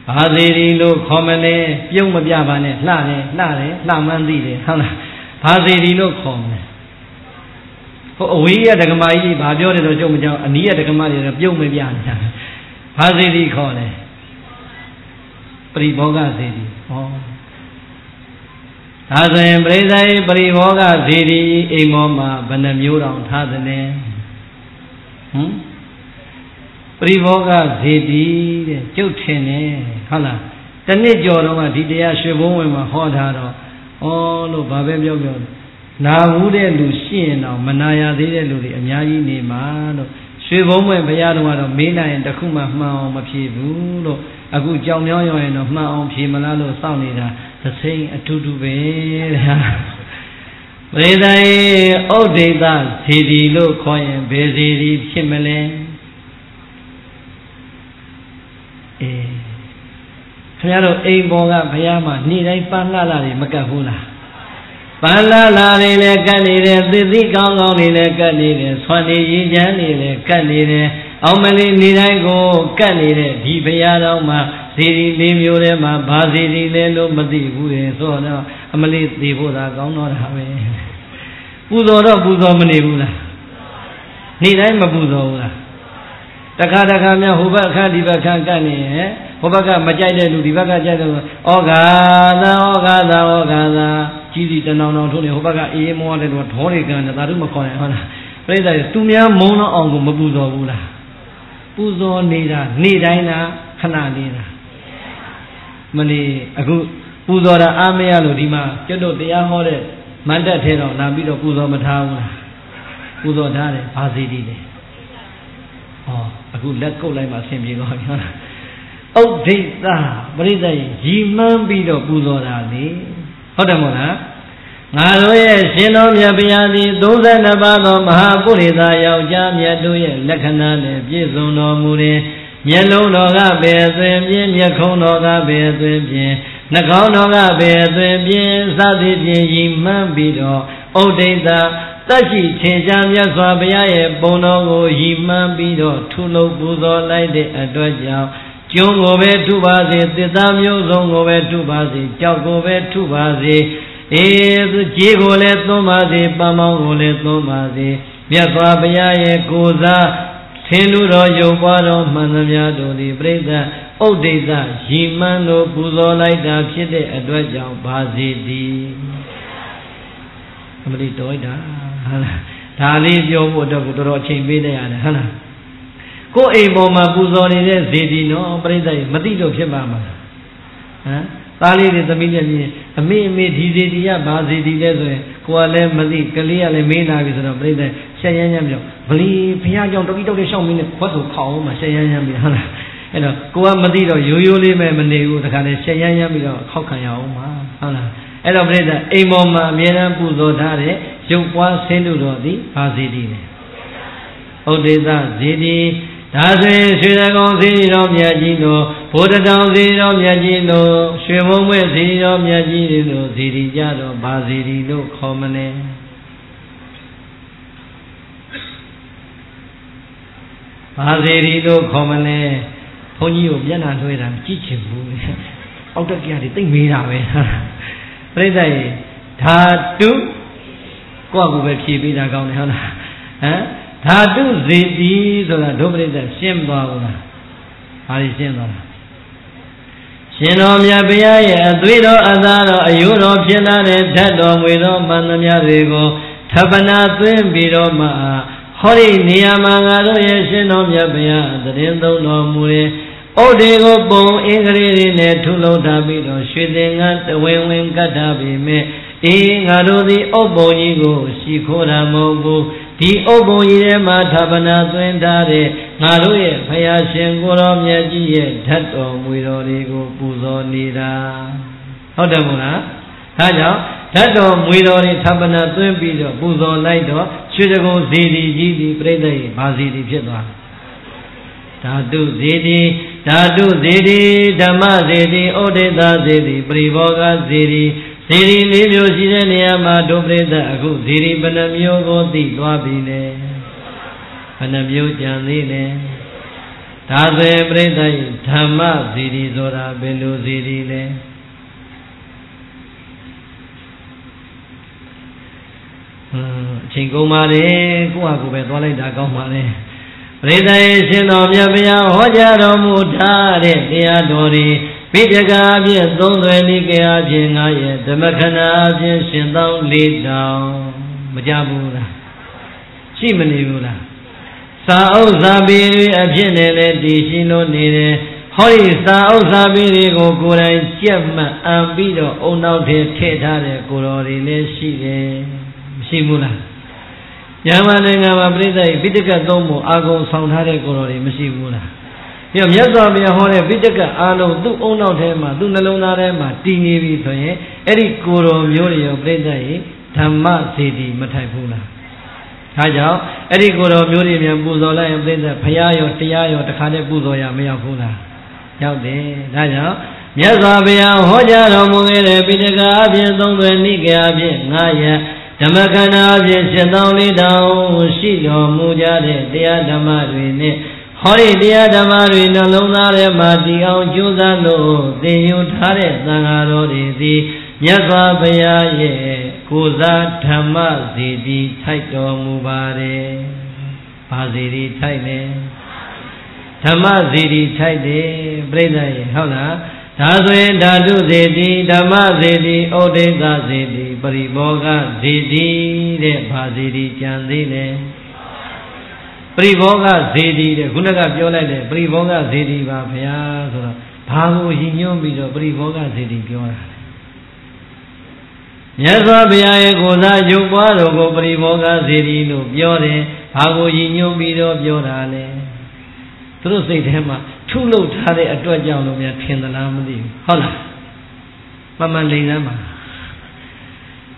ဘာဇေဒီလို့ခေါ်မလဲပြုံးမပြပါနဲ့လှတယ်လှတယ်လှမှန်းသိတယ်ဟုတ်လားဘာဇေဒီလို့ခေါ်မလဲ ဟိုအဝေးရဒကမာကြီးဘာပြောတယ်တော့ကျုံမကြောက်အနီးရဒကမာတွေတော့ပြုံးမပြနေတာဘာဇေဒီခေါ်လဲပရိဘောဂဇေဒီဟောဒါဆိုရင်ပရိသေပရိဘောဂဇေဒီအိမ်မောမှာဘယ်နှမျိုးတောင်ထားသလဲဟမ်ပရိဘောဂဇေတိတဲ့ကျုပ်ထင်တယ်ဟုတ်လားတနစ်ကျော်တော့ကဒီတရားရွှေဘုံဝင်မှာဟောထားတော့ဩလို့ဘာပဲပြောပြော နာဘူးတဲ့လူရှိရင်တော့မနာရသေးတဲ့လူတွေအများကြီးနေမှာလို့ရွှေဘုံဝင်ဘုရားတော်ကတော့မေးနိုင်ရင်တခုမှမှန်အောင်မဖြေဘူးလို့အခုကြောင်မြောင်းရောရင်တော့မှန်အောင်ဖြေမလားလို့စောင့်နေတာသစိမ့်အထူးတူပဲတဲ့ပရိသေဩဒိတဇေဒီလို့ခေါ်ရင်ဘယ်ဇေဒီဖြစ်မလဲအေးခင်ဗျားတို့အိမ်ပေါ်ကဘုရားမှာနေ့တိုင်းပန်းလာလာတွေမကတ်ဘူးလား ပန်းလာလာတွေလည်းကတ်နေတယ်သစ်သီးကောင်းကောင်းတွေလည်းကတ်နေတယ်ဆွမ်းနေရည်ချမ်းတွေလည်းကတ်နေတယ်အောင်မလေးနေတိုင်းကိုကတ်နေတဲ့ဒီဘုရားတော်မှာဇီရီလေးမျိုးထဲမှာဘာဇီရီလဲလို့မသိဘူးလေဆိုတော့အမလေးသိဖို့သာကောင်းတော့တာပဲပူဇော်တော့ပူဇော်မနေဘူးလားနေ့တိုင်းမပူဇော်ဘူးလားတခါတခါများဟိုဘက်အခန်းဒီဘက်အခန်းကတ်နေရဲ့ဟိုဘက်ကမကြိုက်တဲ့လူဒီဘက်ကကြိုက်တယ်ဩဃာသာဩဃာသာဩဃာသာ ကြီးစီတနောင်နောင်ထုံးနေဟိုဘက်ကအေးမောတဲ့တော့ဒေါတွေကန်တယ်သာတို့မခေါ်နဲ့ဟုတ်လားပြိဿတွေသူများမုံတော့အောင်ကိုမပူဇော်ဘူးလားပူဇော်နေတာနေ့တိုင်းလားခဏလေးလားမနေ့အခုပူဇော်တာအားမရလို့ဒီမှာကျွတ်တို့တရားဟောတဲ့မန္တထဲတော့လာပြီးတော့ပူဇော်မထားဘူးလားပူဇော်ထားတယ်ဘာစီတီလဲဟောအခုလက်ကုပ်လိုက်မှဆင်ပြေသွားပြီဟုတ်လားဥဒိတပရိသတ်ရီမှန်းပြီးတော့ပူဇော်တာလေ ဟုတ်တယ်မို့လားငါတို့ရဲ့ရှင်တော်မြတ်ဗျာသည်32ပါးသောမဟာပုရိသယောက်ျားမြတ်တို့ရဲ့လက္ခဏာနဲ့ပြည့်စုံတော်မူတဲ့မျက်လုံးတော်ကပဲသွင်ပြင်းမျက်ခုံးတော်ကပဲသွင်ပြင်းနှာခေါင်းတော်ကပဲသွင်ပြင်းစသည်ဖြင့်ရည်မှန်းပြီးတော့ဥဒိဋ္ဌတရှိထင်ရှားမြတ်စွာဘုရားရဲ့ပုံတော်ကိုရည်မှန်းပြီးတော့ထုလုပ်ပူဇော်လိုက်တဲ့အတွက်ကြောင့် ကျုံကိုပဲထုပါစေသစ္စာမျိုးစုံကိုပဲထုပါစေကြောက်ကိုပဲထုပါစေအေးသူကြီးကိုလည်းသွန်းပါစေပန်းမောင်းကိုလည်းသွန်းပါစေမြတ်စွာဘုရားရဲ့ကိုယ်စားသင်လူတော်ယုံပွားတော်မှန်သမျှတို့သည်ပြိဿဥဒိဋ္ဌရီမန်းတို့ပူဇော်လိုက်တာဖြစ်တဲ့အတွက်ကြောင့်ဘာစီဒီအမလီတော်တာဟုတ်လားဒါလေးပြောဖို့အတွက်ကိုတော်တော်အချိန်ပေးနေရတယ်ဟုတ်လား ကိုယ်အိမ်ပေါ်မှာပူဇော်နေတဲ့ဇေဒီနော်ပြိဿမသိလို့ဖြစ်ပါမှာဟမ်သားလေးတွေသမီးတွေမြင်အမေအမေဒီစီတီကဘာစီတီလဲဆိုရင်ကိုကလည်းမသိကလေးကလည်းမေးလာပြီဆိုတော့ပြိဿရှက်ရမ်းရမ်းပြောဗလီဘုရားကြောင့်တပိတောက်တဲ့ရှောင်းမင်းနဲ့ဘတ်ဆိုခေါအောင်မှရှက်ရမ်းရမ်းပြီးဟုတ်လားအဲ့တော့ကိုကမသိတော့ရိုးရိုးလေးပဲမနေဘူးတခါတည်းရှက်ရမ်းရမ်းပြီးတော့ခောက်ခံရအောင်ပါဟုတ်လားအဲ့တော့ပြိဿအိမ်ပေါ်မှာအမြဲတမ်းပူဇော်ထားတဲ့ရုပ်ပွားဆင်းလို့တော့ဒီဘာစီတီလဲဥဒိသဇေတီ ဒါဆိုရင်ရွှေတကောင်စီတော်မြတ်ကြီးတို့ဘုဒ္ဓတောင်စီတော်မြတ်ကြီးတို့ရွှေမုံမွဲ့စီတော်မြတ်ကြီးတို့စီရီကြတော့ဘာစီရီလို့ခေါ်မလဲဘာစီရီလို့ခေါ်မလဲဘုန်းကြီးကိုမျက်နှာလွှဲတာကြည့်ချင်ဘူးအောက်တက်ကရတွေတိတ်မေးတာပဲပြိဿရေဓာတုကိုယ့်အကူပဲဖြေပေးတာကောင်းတယ်ဟုတ်လားဟမ် ဓာတုဇေတိဆိုတာဒုပရိသရှင်းသွားဘူးလားဘာလို့ရှင်းသွားလဲရှင်တော်မြတ်ဘုရားရဲ့အသွေးတော်အသားတော်အယုတော်ဖြစ်လာတဲ့ဓာတ်တော်မွေတော်မှန်သမျှတွေကိုထပ်ပနာသွင်းပြီးတော့မှဟောဒီနေရာမှာငါတို့ရဲ့ရှင်တော်မြတ်ဘုရားတရင်သုံးတော်မူတဲ့ဩဒေကိုပုံအင်္ဂရိတွေနဲ့ထုလုံးထားပြီးတော့ရွှေသင်္ကန်းတဝင်းဝင်းကတ်ထားပြီးမြဲအေးငါတို့သည်ဥပ္ပုံကြီးကိုရှ िख ိုးတာမဟုတ်ဘူး ဒီဥပ္ပုံကြီးထဲမှာဌာပနာသွင်းထားတဲ့ငါတို့ရဲ့ဖယားရှင်ကိုတော်မြတ်ကြီးရဲ့ဓာတ်တော်မွေတော်တွေကိုပူဇော်နေတာဟုတ်တယ်မို့လားဒါကြောင့်ဓာတ်တော်မွေတော်တွေဌာပနာသွင်းပြီးတော့ပူဇော်လိုက်တော့ရွှေတကုံဇေဒီကြီးဒီပြိဿရဲ့ဘာဇေဒီဖြစ်သွားဓာတုဇေဒီဓာတုဇေဒီဓမ္မဇေဒီဩဒေသဇေဒီပရိဘောဂဇေဒီ ဇီရီလေးမျိုးရှိတဲ့နေရာမှာဒုပရိသတ်အခုဇီရီဘယ်နှမျိုးကိုသိသွားပြီလဲဘယ်နှမျိုးကြံသေးလဲဒါဆိုရင်ပြိဿတ်ဓမ္မဇီရီဆိုတာဘယ်လိုဇီရီလဲအချိန်ကုန်ပါလေကိုယ့်ဟာကိုယ်ပဲသွားလိုက်တာကောင်းပါလေပရိသတ်ရဲ့ရှင်တော်မြတ်ဗျာဟောကြားတော်မူထားတဲ့တရားတော်တွေ ပိဋကအပြည့်သုံးသွယ်နိကေအပြည့်ငါရဲ့ဓမ္မခဏအပြည့်ရှင်သောလေးတောင်မကြဘူးလားရှိမနေဘူးလားစာဥစ္စာပေတွေအဖြစ်နဲ့လည်းတည်ရှိလို့နေတယ်ဟောဒီစာဥစ္စာပေတွေကိုကိုယ်တိုင်ကြက်မှန်အံပြီးတော့အုံနောက်ထဲထည့်ထားတဲ့ကိုတော်တွေလည်းရှိတယ်မရှိဘူးလားမြန်မာနိုင်ငံမှာပြိဿပိဋကတ်သုံးပုံအာဂုံဆောင်ထားတဲ့ကိုတော်တွေမရှိဘူးလား ပြီးတော့မြတ်စွာဘုရားဟောတဲ့ပိဋကတ်အားလုံးသူ့အုံနောက်ထဲမှာသူ့နှလုံးသားထဲမှာတည်နေပြီဆိုရင်အဲ့ဒီကိုတော်မျိုးတွေရောပြိဿရေဓမ္မစေတီမထိုက်ဘူးလားဒါကြောင့်အဲ့ဒီကိုတော်မျိုးတွေမြန်ပူဇော်လိုက်ရင်ပြိဿဘုရားရောတရားရောတခါတည်းပူဇော်ရမရောက်ဘူးလားရောက်တယ်ဒါကြောင့်မြတ်စွာဘုရားဟောကြားတော်မူခဲ့တဲ့ပိဋကအပြင်သုံးသွယ်နိကေအပြင်ငါးရက်ဓမ္မခန္ဓာအပြင်ရှင်သောလေးတောင်ရှိတော်မူကြတဲ့တရားဓမ္မတွေနဲ့ ဟောဒီတရားဓမ္မတွေနှလုံးသားထဲမှာတည်အောင်ကြိုးစားလို့သင်ယူထားတဲ့သံဃာတော်တွေသည်မြတ်စွာဘုရားရဲ့ကိုစားဓမ္မစီတီထိုက်တော်မူပါတယ်။ဘာစီတီထိုက်လဲဓမ္မစီတီထိုက်တယ်ပြိဿရဲ့ဟုတ်လားဒါဆိုရင်ဓာတုစေတီဓမ္မစေတီဩဒိသစေတီပရိဘောဂစေတီတဲ့ဘာစေတီကြံသေးလဲ ပရိဘောဂဇေဒီတဲ့ခုနကပြောလိုက်တယ်ပရိဘောဂဇေဒီပါဗျာဆိုတော့ဘာကိုရည်ညွှန်းပြီးတော့ပရိဘောဂဇေဒီပြောတာလဲမြတ်စွာဘုရားရဲ့ကိုယ်စားရုပ်ပွားတော်ကိုပရိဘောဂဇေဒီလို့ပြောတယ်ဘာကိုရည်ညွှန်းပြီးတော့ပြောတာလဲသူတို့စိတ်ထဲမှာထုလုပ်ထားတဲ့အတွက်ကြောင့်လို့များထင်သလားမသိဘူးဟုတ်လားမမှန်လိမ့်စမ်းပါ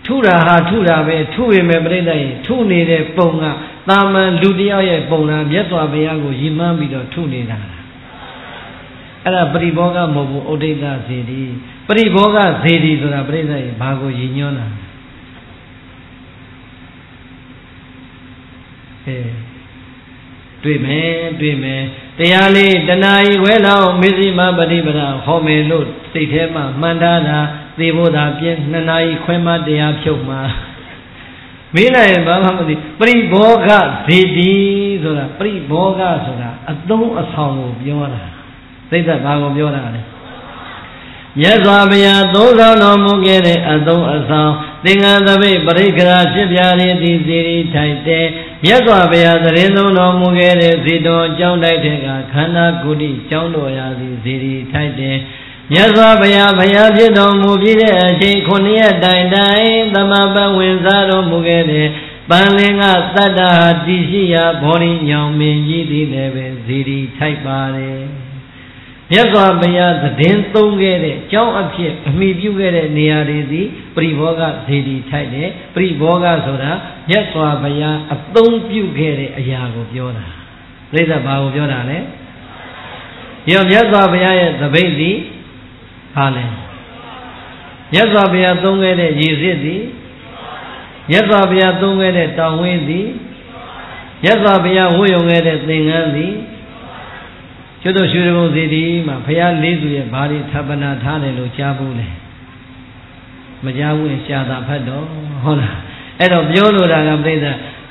ထထုတာဟာထုတာပဲထုပေမဲ့ပြိဿရဲ့ထုနေတဲ့ပုံက တာမန်လူတယောက်ရဲ့ပုံလားမြတ်စွာဘုရားကိုရည်မှန်းပြီးတော့ထုနေတာအဲ့ဒါပရိဘောဂမဟုတ်ဘူးဥဒိဋ္ဌဇေဒီပရိဘောဂဇေဒီဆိုတာပြိဿရဲ့ဘာကိုရည်ညွှန်းတာအဲတွေ့မယ်တွေ့မယ်တရားလေးတဏှာကြီးဝဲလောက်မေဇိမပฏิပဒါဟောမယ်လို့စိတ်ထဲမှာမှန်ထားတာသေဖို့သာပြင်းနှစ်နာရီခွဲမှတရားဖြုတ်မှာ မေးလိုက်ရင်ဘာမှမသိပရိဘောဂဇေတိဆိုတာပရိဘောဂဆိုတာအသုံးအဆောင်ကိုပြောတာသိတဲ့ဘာကိုပြောတာလဲမြတ်စွာဘုရားသုံးဆောင်တော်မူခဲ့တဲ့အသုံးအဆောင်သင်္ကန်းသပိတ်ပရိက္ခရာဖြစ်ပြရည်ဒီစီရီထိုက်တဲ့မြတ်စွာဘုရားသတင်းသုံးတော်မူခဲ့တဲ့ဇေတောကျောင်းတိုက်တဲ့ကခန္ဓာကုတိကျောင်းတော်ရာစီစီရီထိုက်တဲ့ မြတ်စွာဘုရားဘုရားဖြစ်တော်မူပြီးတဲ့အချိန်ခုနှစ်ရက်တိုင်တိုင်သမပဝင်စားတော်မူခဲ့တဲ့ပန်လင်ကသတ္တဟာတည်ရှိရာဘောရိညောင်မင်းကြီးသည်လည်းပဲဇီရီထိုက်ပါတယ်မြတ်စွာဘုရားသတင်းသုံးခဲ့တဲ့ကြောင်းအဖြစ်အမိပြုခဲ့တဲ့နေရာတွေသည်ပရိဘောဂဇေဒီထိုက်တယ်ပရိဘောဂဆိုတာမြတ်စွာဘုရားအသုံးပြုခဲ့တဲ့အရာကိုပြောတာပြိဿဘာကိုပြောတာလဲရောမြတ်စွာဘုရားရဲ့သပိတ်သည် ဟာလဲမြတ်စွာဘုရားသုံးခဲ့တဲ့ရည်စစ်သည်မြတ်စွာဘုရားသုံးခဲ့တဲ့တောင်ဝင်းသည်မြတ်စွာဘုရားဝတ်ယုံခဲ့တဲ့သင်္ကန်းသည်ကျွတ်တို့ရွှေဘုံစီတီမှာဘုရားလေးစုရဲ့ဘာတွေသဗ္ဗနာထားတယ်လို့ကြားဘူးလေမကြားဘူးရင်ရှားတာဖတ်တော့ဟုတ်လားအဲ့တော့ပြောလိုတာကပြိဿ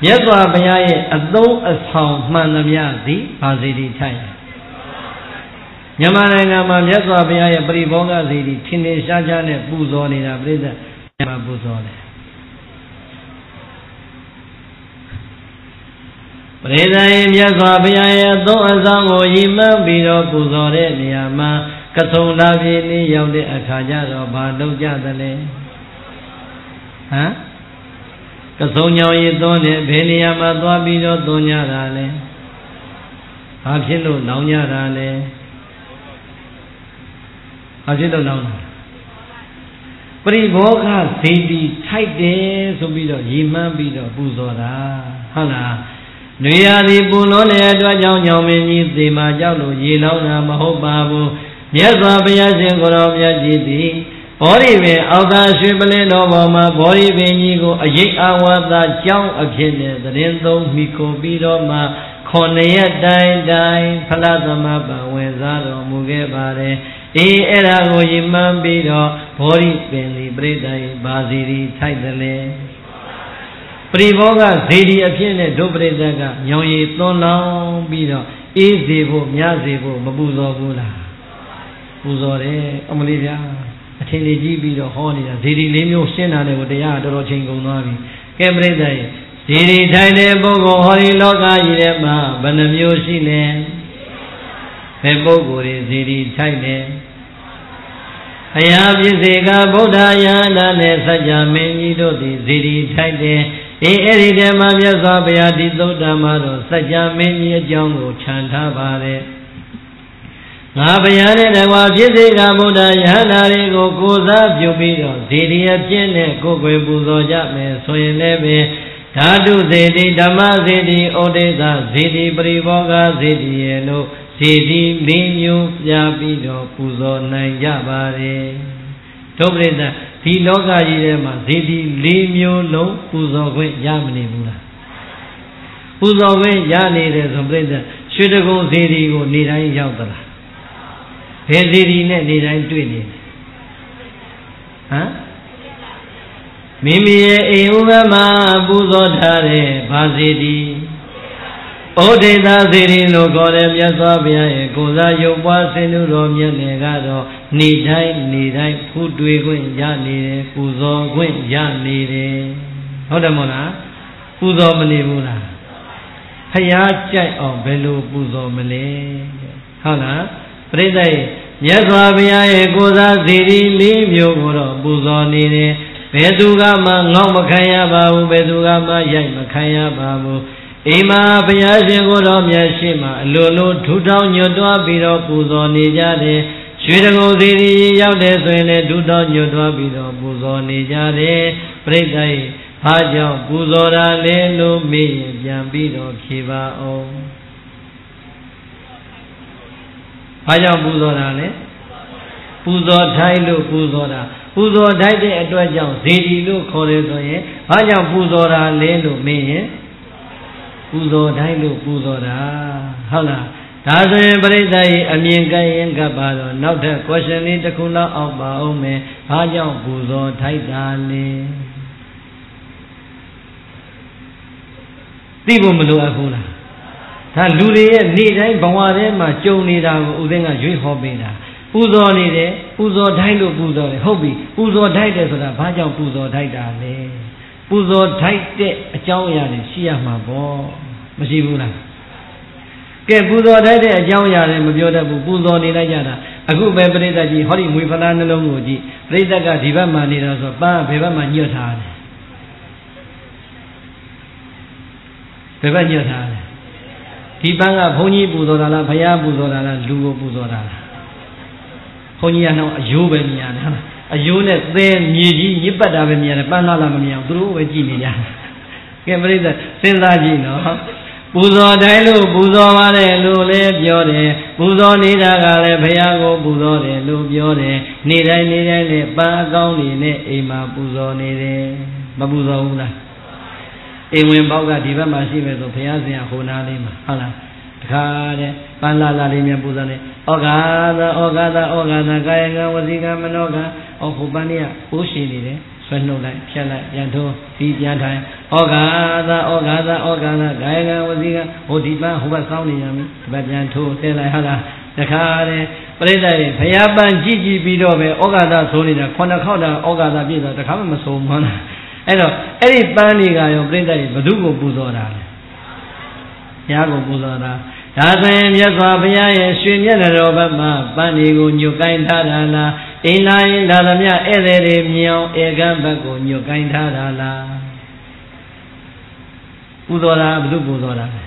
မြတ်စွာဘုရားရဲ့အသုံးအဆောင်မှန်သမျှသည်ဘာစီတီထိုက် မြန်မာနိုင်ငံမှာမြတ်စွာဘုရားရဲ့ပရိဘောဂစီတီထင်ထင်ရှားရှားနဲ့ပူဇော်နေတာပြိဿမြန်မာပူဇော်တယ်ပရိသတ်မြတ်စွာဘုရားရဲ့အသုံးအဆောင်ကိုရည်မှန်းပြီးတော့ပူဇော်တဲ့နေရာမှာကဆုံလာပြည့်နေ့ရောက်တဲ့အခါကျတော့ဘာလုပ်ကြသလဲဟမ်ကဆုံညောင်ရည်သွန်းတဲ့ဘယ်နေရာမှာသွားပြီးတော့သွန်းကြတာလဲဘာဖြစ်လို့လောင်ကြတာလဲ ဘာဖြစ်လို့လောင်တာပရိဘောဂဇေတီထိုက်တယ်ဆိုပြီးတော့ရည်မှန်းပြီးတော့ပူဇော်တာဟုတ်လားနွေရာသီပူလွန်တဲ့အတွက်ကြောင့်ညောင်မင်းကြီးသေမာကြောက်လို့ရေလောင်းတာမဟုတ်ပါဘူးမြတ်စွာဘုရားရှင်ကိုယ်တော်မြတ်ကြီးသည်ဘောဓိပင်အောက်သာရွှေပလင်းတော်ပေါ်မှာဘောဓိပင်ကြီးကိုအရေးအဝါသကြောင်းအဖြစ်နဲ့သတင်းသုံးမိခိုပြီးတော့မှခုနှစ်ရက်တိုင်တိုင်ဖလားသမပဝင်စားတော်မူခဲ့ပါတယ် အေးအဲ့ဒါကိုယမှန်းပြီးတော့ဘောဓိပင်ဒီပြိတ္တယဘာစီရီထိုက်တယ်လေပရိဘောဂဇေဒီအဖြစ်နဲ့ဒုပရိသတ်ကညောင်ရည်သွန်းလောင်းပြီးတော့အေးစေဖို့မြစေဖို့မပူဇော်ဘူးလားပူဇော်တယ်အမလေးဗျာအထင်ကြီးကြီးပြီးတော့ဟောနေတာဇေဒီလေးမျိုးရှင်းတာလည်းကိုတရားတော်တော်ချိန်ကုန်သွားပြီကဲပရိသတ်ရဲ့ဇေဒီထိုင်တဲ့ပုဂ္ဂိုလ်ဟောဒီလောကကြီးထဲမှာဘယ်နှမျိုးရှိလဲ ဘယ်ပုဂ္ဂိုလ်တွေဇေဒီထိုင်တယ်အရာပြည့်စေကဗုဒ္ဓယာနာနဲ့စัจ जा မင်းကြီးတို့သည်ဇေဒီထိုက်တယ်အေးအဲ့ဒီတည်းမှာမြတ်စွာဘုရားဒီသုဒ္ဓမှာတော့စัจ जा မင်းကြီးအကြောင်းကိုခြံထားပါတယ်ငါဘုရားနဲ့တကွာပြည့်စေကဗုဒ္ဓယဟနာတွေကိုကိုးစားပြုပြီးတော့ဇေဒီအပြည့်နဲ့ကိုယ်ွယ်ပူဇော်ကြမယ်ဆိုရင်လည်းပဲဓာတုဇေတိဓမ္မဇေတိဩဒေသဇေတိပရိဘောဂဇေတိရဲ့လို့ ဇေတိလေးမျိုးပြပြီးတော့ပူဇော်နိုင်ကြပါတယ်ဒုပရိသဒီလောကကြီးထဲမှာဇေတိ၄မျိုးလုံးပူဇော်ခွင့်ရမနေဘူးလားပူဇော်ခွင့်ရနေတယ်ဆိုပြိဿရွှေတကုံဇေတိကိုနေတိုင်းရောက်သလားဘယ်ဇေတိနဲ့နေတိုင်းတွေ့နေလဲဟမ်မိမိရဲ့အိမ်ဥပမာပူဇော်ထားတဲ့ဘာဇေတိ ဩဒေသာစေရီလို့ခေါ်တဲ့မြတ်စွာဘုရားရဲ့ကိုယ်စားရုပ်ပွားဆင်းရဲတော်မြတ်လေကတော့နေတိုင်းနေတိုင်းဖူးတွေ့ခွင့်ရနေတယ်ပူဇော်ခွင့်ရနေတယ်ဟုတ်တယ်မို့လားပူဇော်မနေဘူးလားဖရာကြိုက်အောင်ဘယ်လိုပူဇော်မလဲဟုတ်လားပြိဿရဲ့မြတ်စွာဘုရားရဲ့ကိုယ်စားစေရီလေးမျိုးကိုတော့ပူဇော်နေတယ်ဘယ်သူကမှငေါ့မခံရပါဘူးဘယ်သူကမှရိုက်မခံရပါဘူး အိမ်မှာဘုရားရှင်ကိုယ်တော်မြတ်ရှိမှအလိုလိုထူထောင်ညွတ်တွားပြီးတော့ပူဇော်နေကြတယ်ရွှေတကုံစီရီရောက်တယ်ဆိုရင်လည်းထူထောင်ညွတ်တွားပြီးတော့ပူဇော်နေကြတယ်ပပြိဿရေဘာကြောင့်ပူဇော်တာလဲလို့မေးရင်ပြန်ပြီးတော့ဖြေပါအောင်ဘာကြောင့်ပူဇော်တာလဲပူဇော်ထိုက်လို့ပူဇော်တာပူဇော်ထိုက်တဲ့အတွက်ကြောင့်ဇေဒီလို့ခေါ်တယ်ဆိုရင်ဘာကြောင့်ပူဇော်တာလဲလို့မေးရင် ပူဇော်ထိုက်လို့ပူဇော်တာဟုတ်လားဒါဆိုရင်ပြိဿရေအမြင်ကရင်ကပ်ပါတော့နောက်ထပ် question လေးတစ်ခုလောက်အောက်ပါအောင်မယ်ဘာကြောင့်ပူဇော်ထိုက်တာလဲသိဖို့မလိုအပ်ဘူးလားဒါလူတွေရဲ့နေ့တိုင်းဘဝထဲမှာကြုံနေတာကိုဦးသိန်းကရွေးဟောပေးတာပူဇော်နေတယ်ပူဇော်ထိုက်လို့ပူဇော်တယ်ဟုတ်ပြီပူဇော်ထိုက်တယ်ဆိုတာဘာကြောင့်ပူဇော်ထိုက်တာလဲ ပူဇော်ထိုက်တဲ့အကြောင်းအရာတွေရှိရမှာပေါ့မရှိဘူးလားကဲပူဇော်ထိုက်တဲ့အကြောင်းအရာတွေမပြောတတ်ဘူးပူဇော်နေလိုက်ကြတာအခုပဲပြိဿကြီးဟောဒီငွေဖလားနှလုံးကိုကြည့်ပြိဿကဒီဘက်မှာနေတာဆိုပန်းဘယ်ဘက်မှာညွတ်ထားတယ်ဘယ်ဘက်ညွတ်ထားလဲဒီပန်းကဘုန်းကြီးပူဇော်တာလားဘုရားပူဇော်တာလားလူကိုပူဇော်တာလားဘုန်းကြီးကတော့အယိုးပဲမြင်ရတယ်ဟုတ်လား အယိုးနဲ့သဲမြေကြီးညစ်ပတ်တာပဲမြင်ရတယ်ပန်းလားလားမမြင်အောင်သူတို့ပဲကြည့်နေကြတယ်ကဲပြိဿစဉ်းစားကြည့်နော်ပူဇော်တိုင်းလို့ပူဇော်ပါတယ်လို့လည်းပြောတယ်ပူဇော်နေတာကလည်းဘုရားကိုပူဇော်တယ်လို့ပြောတယ်နေတိုင်းနေတိုင်းလည်းပန်းအကောင်းနေနဲ့အိမ်မှာပူဇော်နေတယ်မပူဇော်ဘူးလားအိမ်ဝင်ပေါက်ကဒီဘက်မှာရှိမယ်ဆိုဘုရားရှင်ကဟိုနာလေးမှာဟုတ်လားတ ခါတဲ့ပန်းလာလာလေးမြန်ပူဇော်နေဩဃာသဩဃာသဩဃာသကာယကဝစီကမနောကဩဟိုပန်းလေးကပိုးရှိနေတယ်ဆွဲနှုတ်လိုက်ဖြတ်လိုက်ပြန်ထိုးဒီပြန်ထိုင်ဩဃာသဩဃာသဩဃာသကာယကဝစီကဟိုဒီပန်းဟိုဘက်စောင်းနေရပြီဒီဘက်ပြန်ထိုးဆဲလိုက်ဟုတ်လားတခါတဲ့ပြိဿရေဘုရားပန်းကြည့်ကြည့်ပြီးတော့ပဲဩဃာသဆိုနေတာခုနှစ်ခေါက်တာဩဃာသပြည့်တော့တခါမှမဆုံးဘူးလားအဲ့တော့အဲ့ဒီပန်းတွေကရောပြိဿရေဘု து ကိုပူဇော်တာလဲဘုရားကိုပူဇော်တာ ဒါဆိုရင်မြတ်စွာဘုရားရဲ့ရွှေမျက်နှာတော်ဘက်မှာပန်းတွေကိုညွတ်ကိုင်းထားတာလားအိမ်လာရင်ဒါသမျှဧည့်သည်တွေမြောင်ဧကံဘက်ကိုညွတ်ကိုင်းထားတာလားပူဇော်တာဘု து ပူဇော်တာလဲ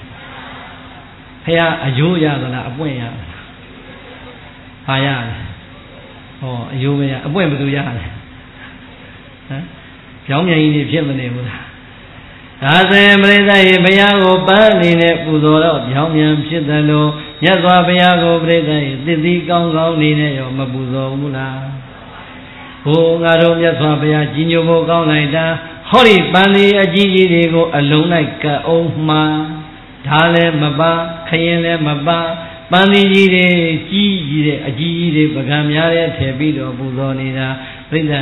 ဘုရားအယိုးရသလားအပွင့်ရသလားဟာရလဲဟောအယိုးပဲရအပွင့်ဘယ်သူရလဲဟမ်ကြောင်းမြန်ကြီးနေဖြစ်မနေဘူးလား ဒါဆိုရင်ပရိသတ်ရေဘုရားကိုပန်းအနေနဲ့ပူဇော်တော့ကြောင်းမြန်ဖြစ်တယ်လို့မြတ်စွာဘုရားကိုပရိသတ်ရေသစ်သီးကောင်းကောင်းနေနဲ့ရောမပူဇော်ဘူးလားဟိုငါတို့မြတ်စွာဘုရားကြီးညိုဖို့ကောင်းလိုက်တာဟောဒီပန်းလေးအကြီးကြီးတွေကိုအလုံးလိုက်ကအောင်မှာဒါလည်းမပါခရင်လည်းမပါပန်းလေးကြီးတွေကြီးကြီးတဲ့အကြီးကြီးတွေပကံများတဲ့ထည့်ပြီးတော့ပူဇော်နေတာပြိဿ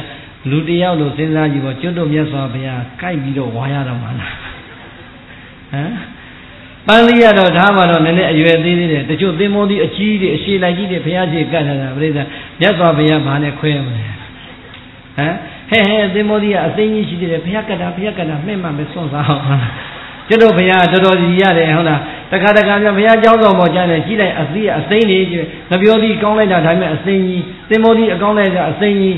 လူတယောက်လို့စဉ်းစားကြည့်ပေါ့ကျွတ်တို့မြတ်စွာဘုရားကြိုက်ပြီးတော့ဝါရတော့မှာလားဟမ်ပန်းလေးရတော့ထားမှာတော့နည်းနည်းအရွယ်သေးသေးတယ်တချို့သင်္ဘောကြီးအကြီးတွေအရှိလိုက်ကြီးတွေဘုရားကြီးကတ်ထားတာပြိဿမြတ်စွာဘုရားဘာနဲ့ခွဲမလဲဟမ်ဟဲ့ဟဲ့သင်္ဘောကြီးကအသိကြီးရှိသေးတယ်ဘုရားကတာဘုရားကတာမှဲ့မှမစွန့်စားအောင်ကျွတ်တို့ဘုရားတော်တော်ကြီးရတယ်ဟုတ်လားတခါတခါမြဘုရားကြောင်းတော်ပေါ်ကျမ်းနဲ့ကြီးလိုက်အသိအသိနေငပြောသည်ကောင်းလိုက်တာဒါပေမဲ့အသိကြီးသင်္ဘောကြီးအကောင်းလိုက်တာအသိကြီး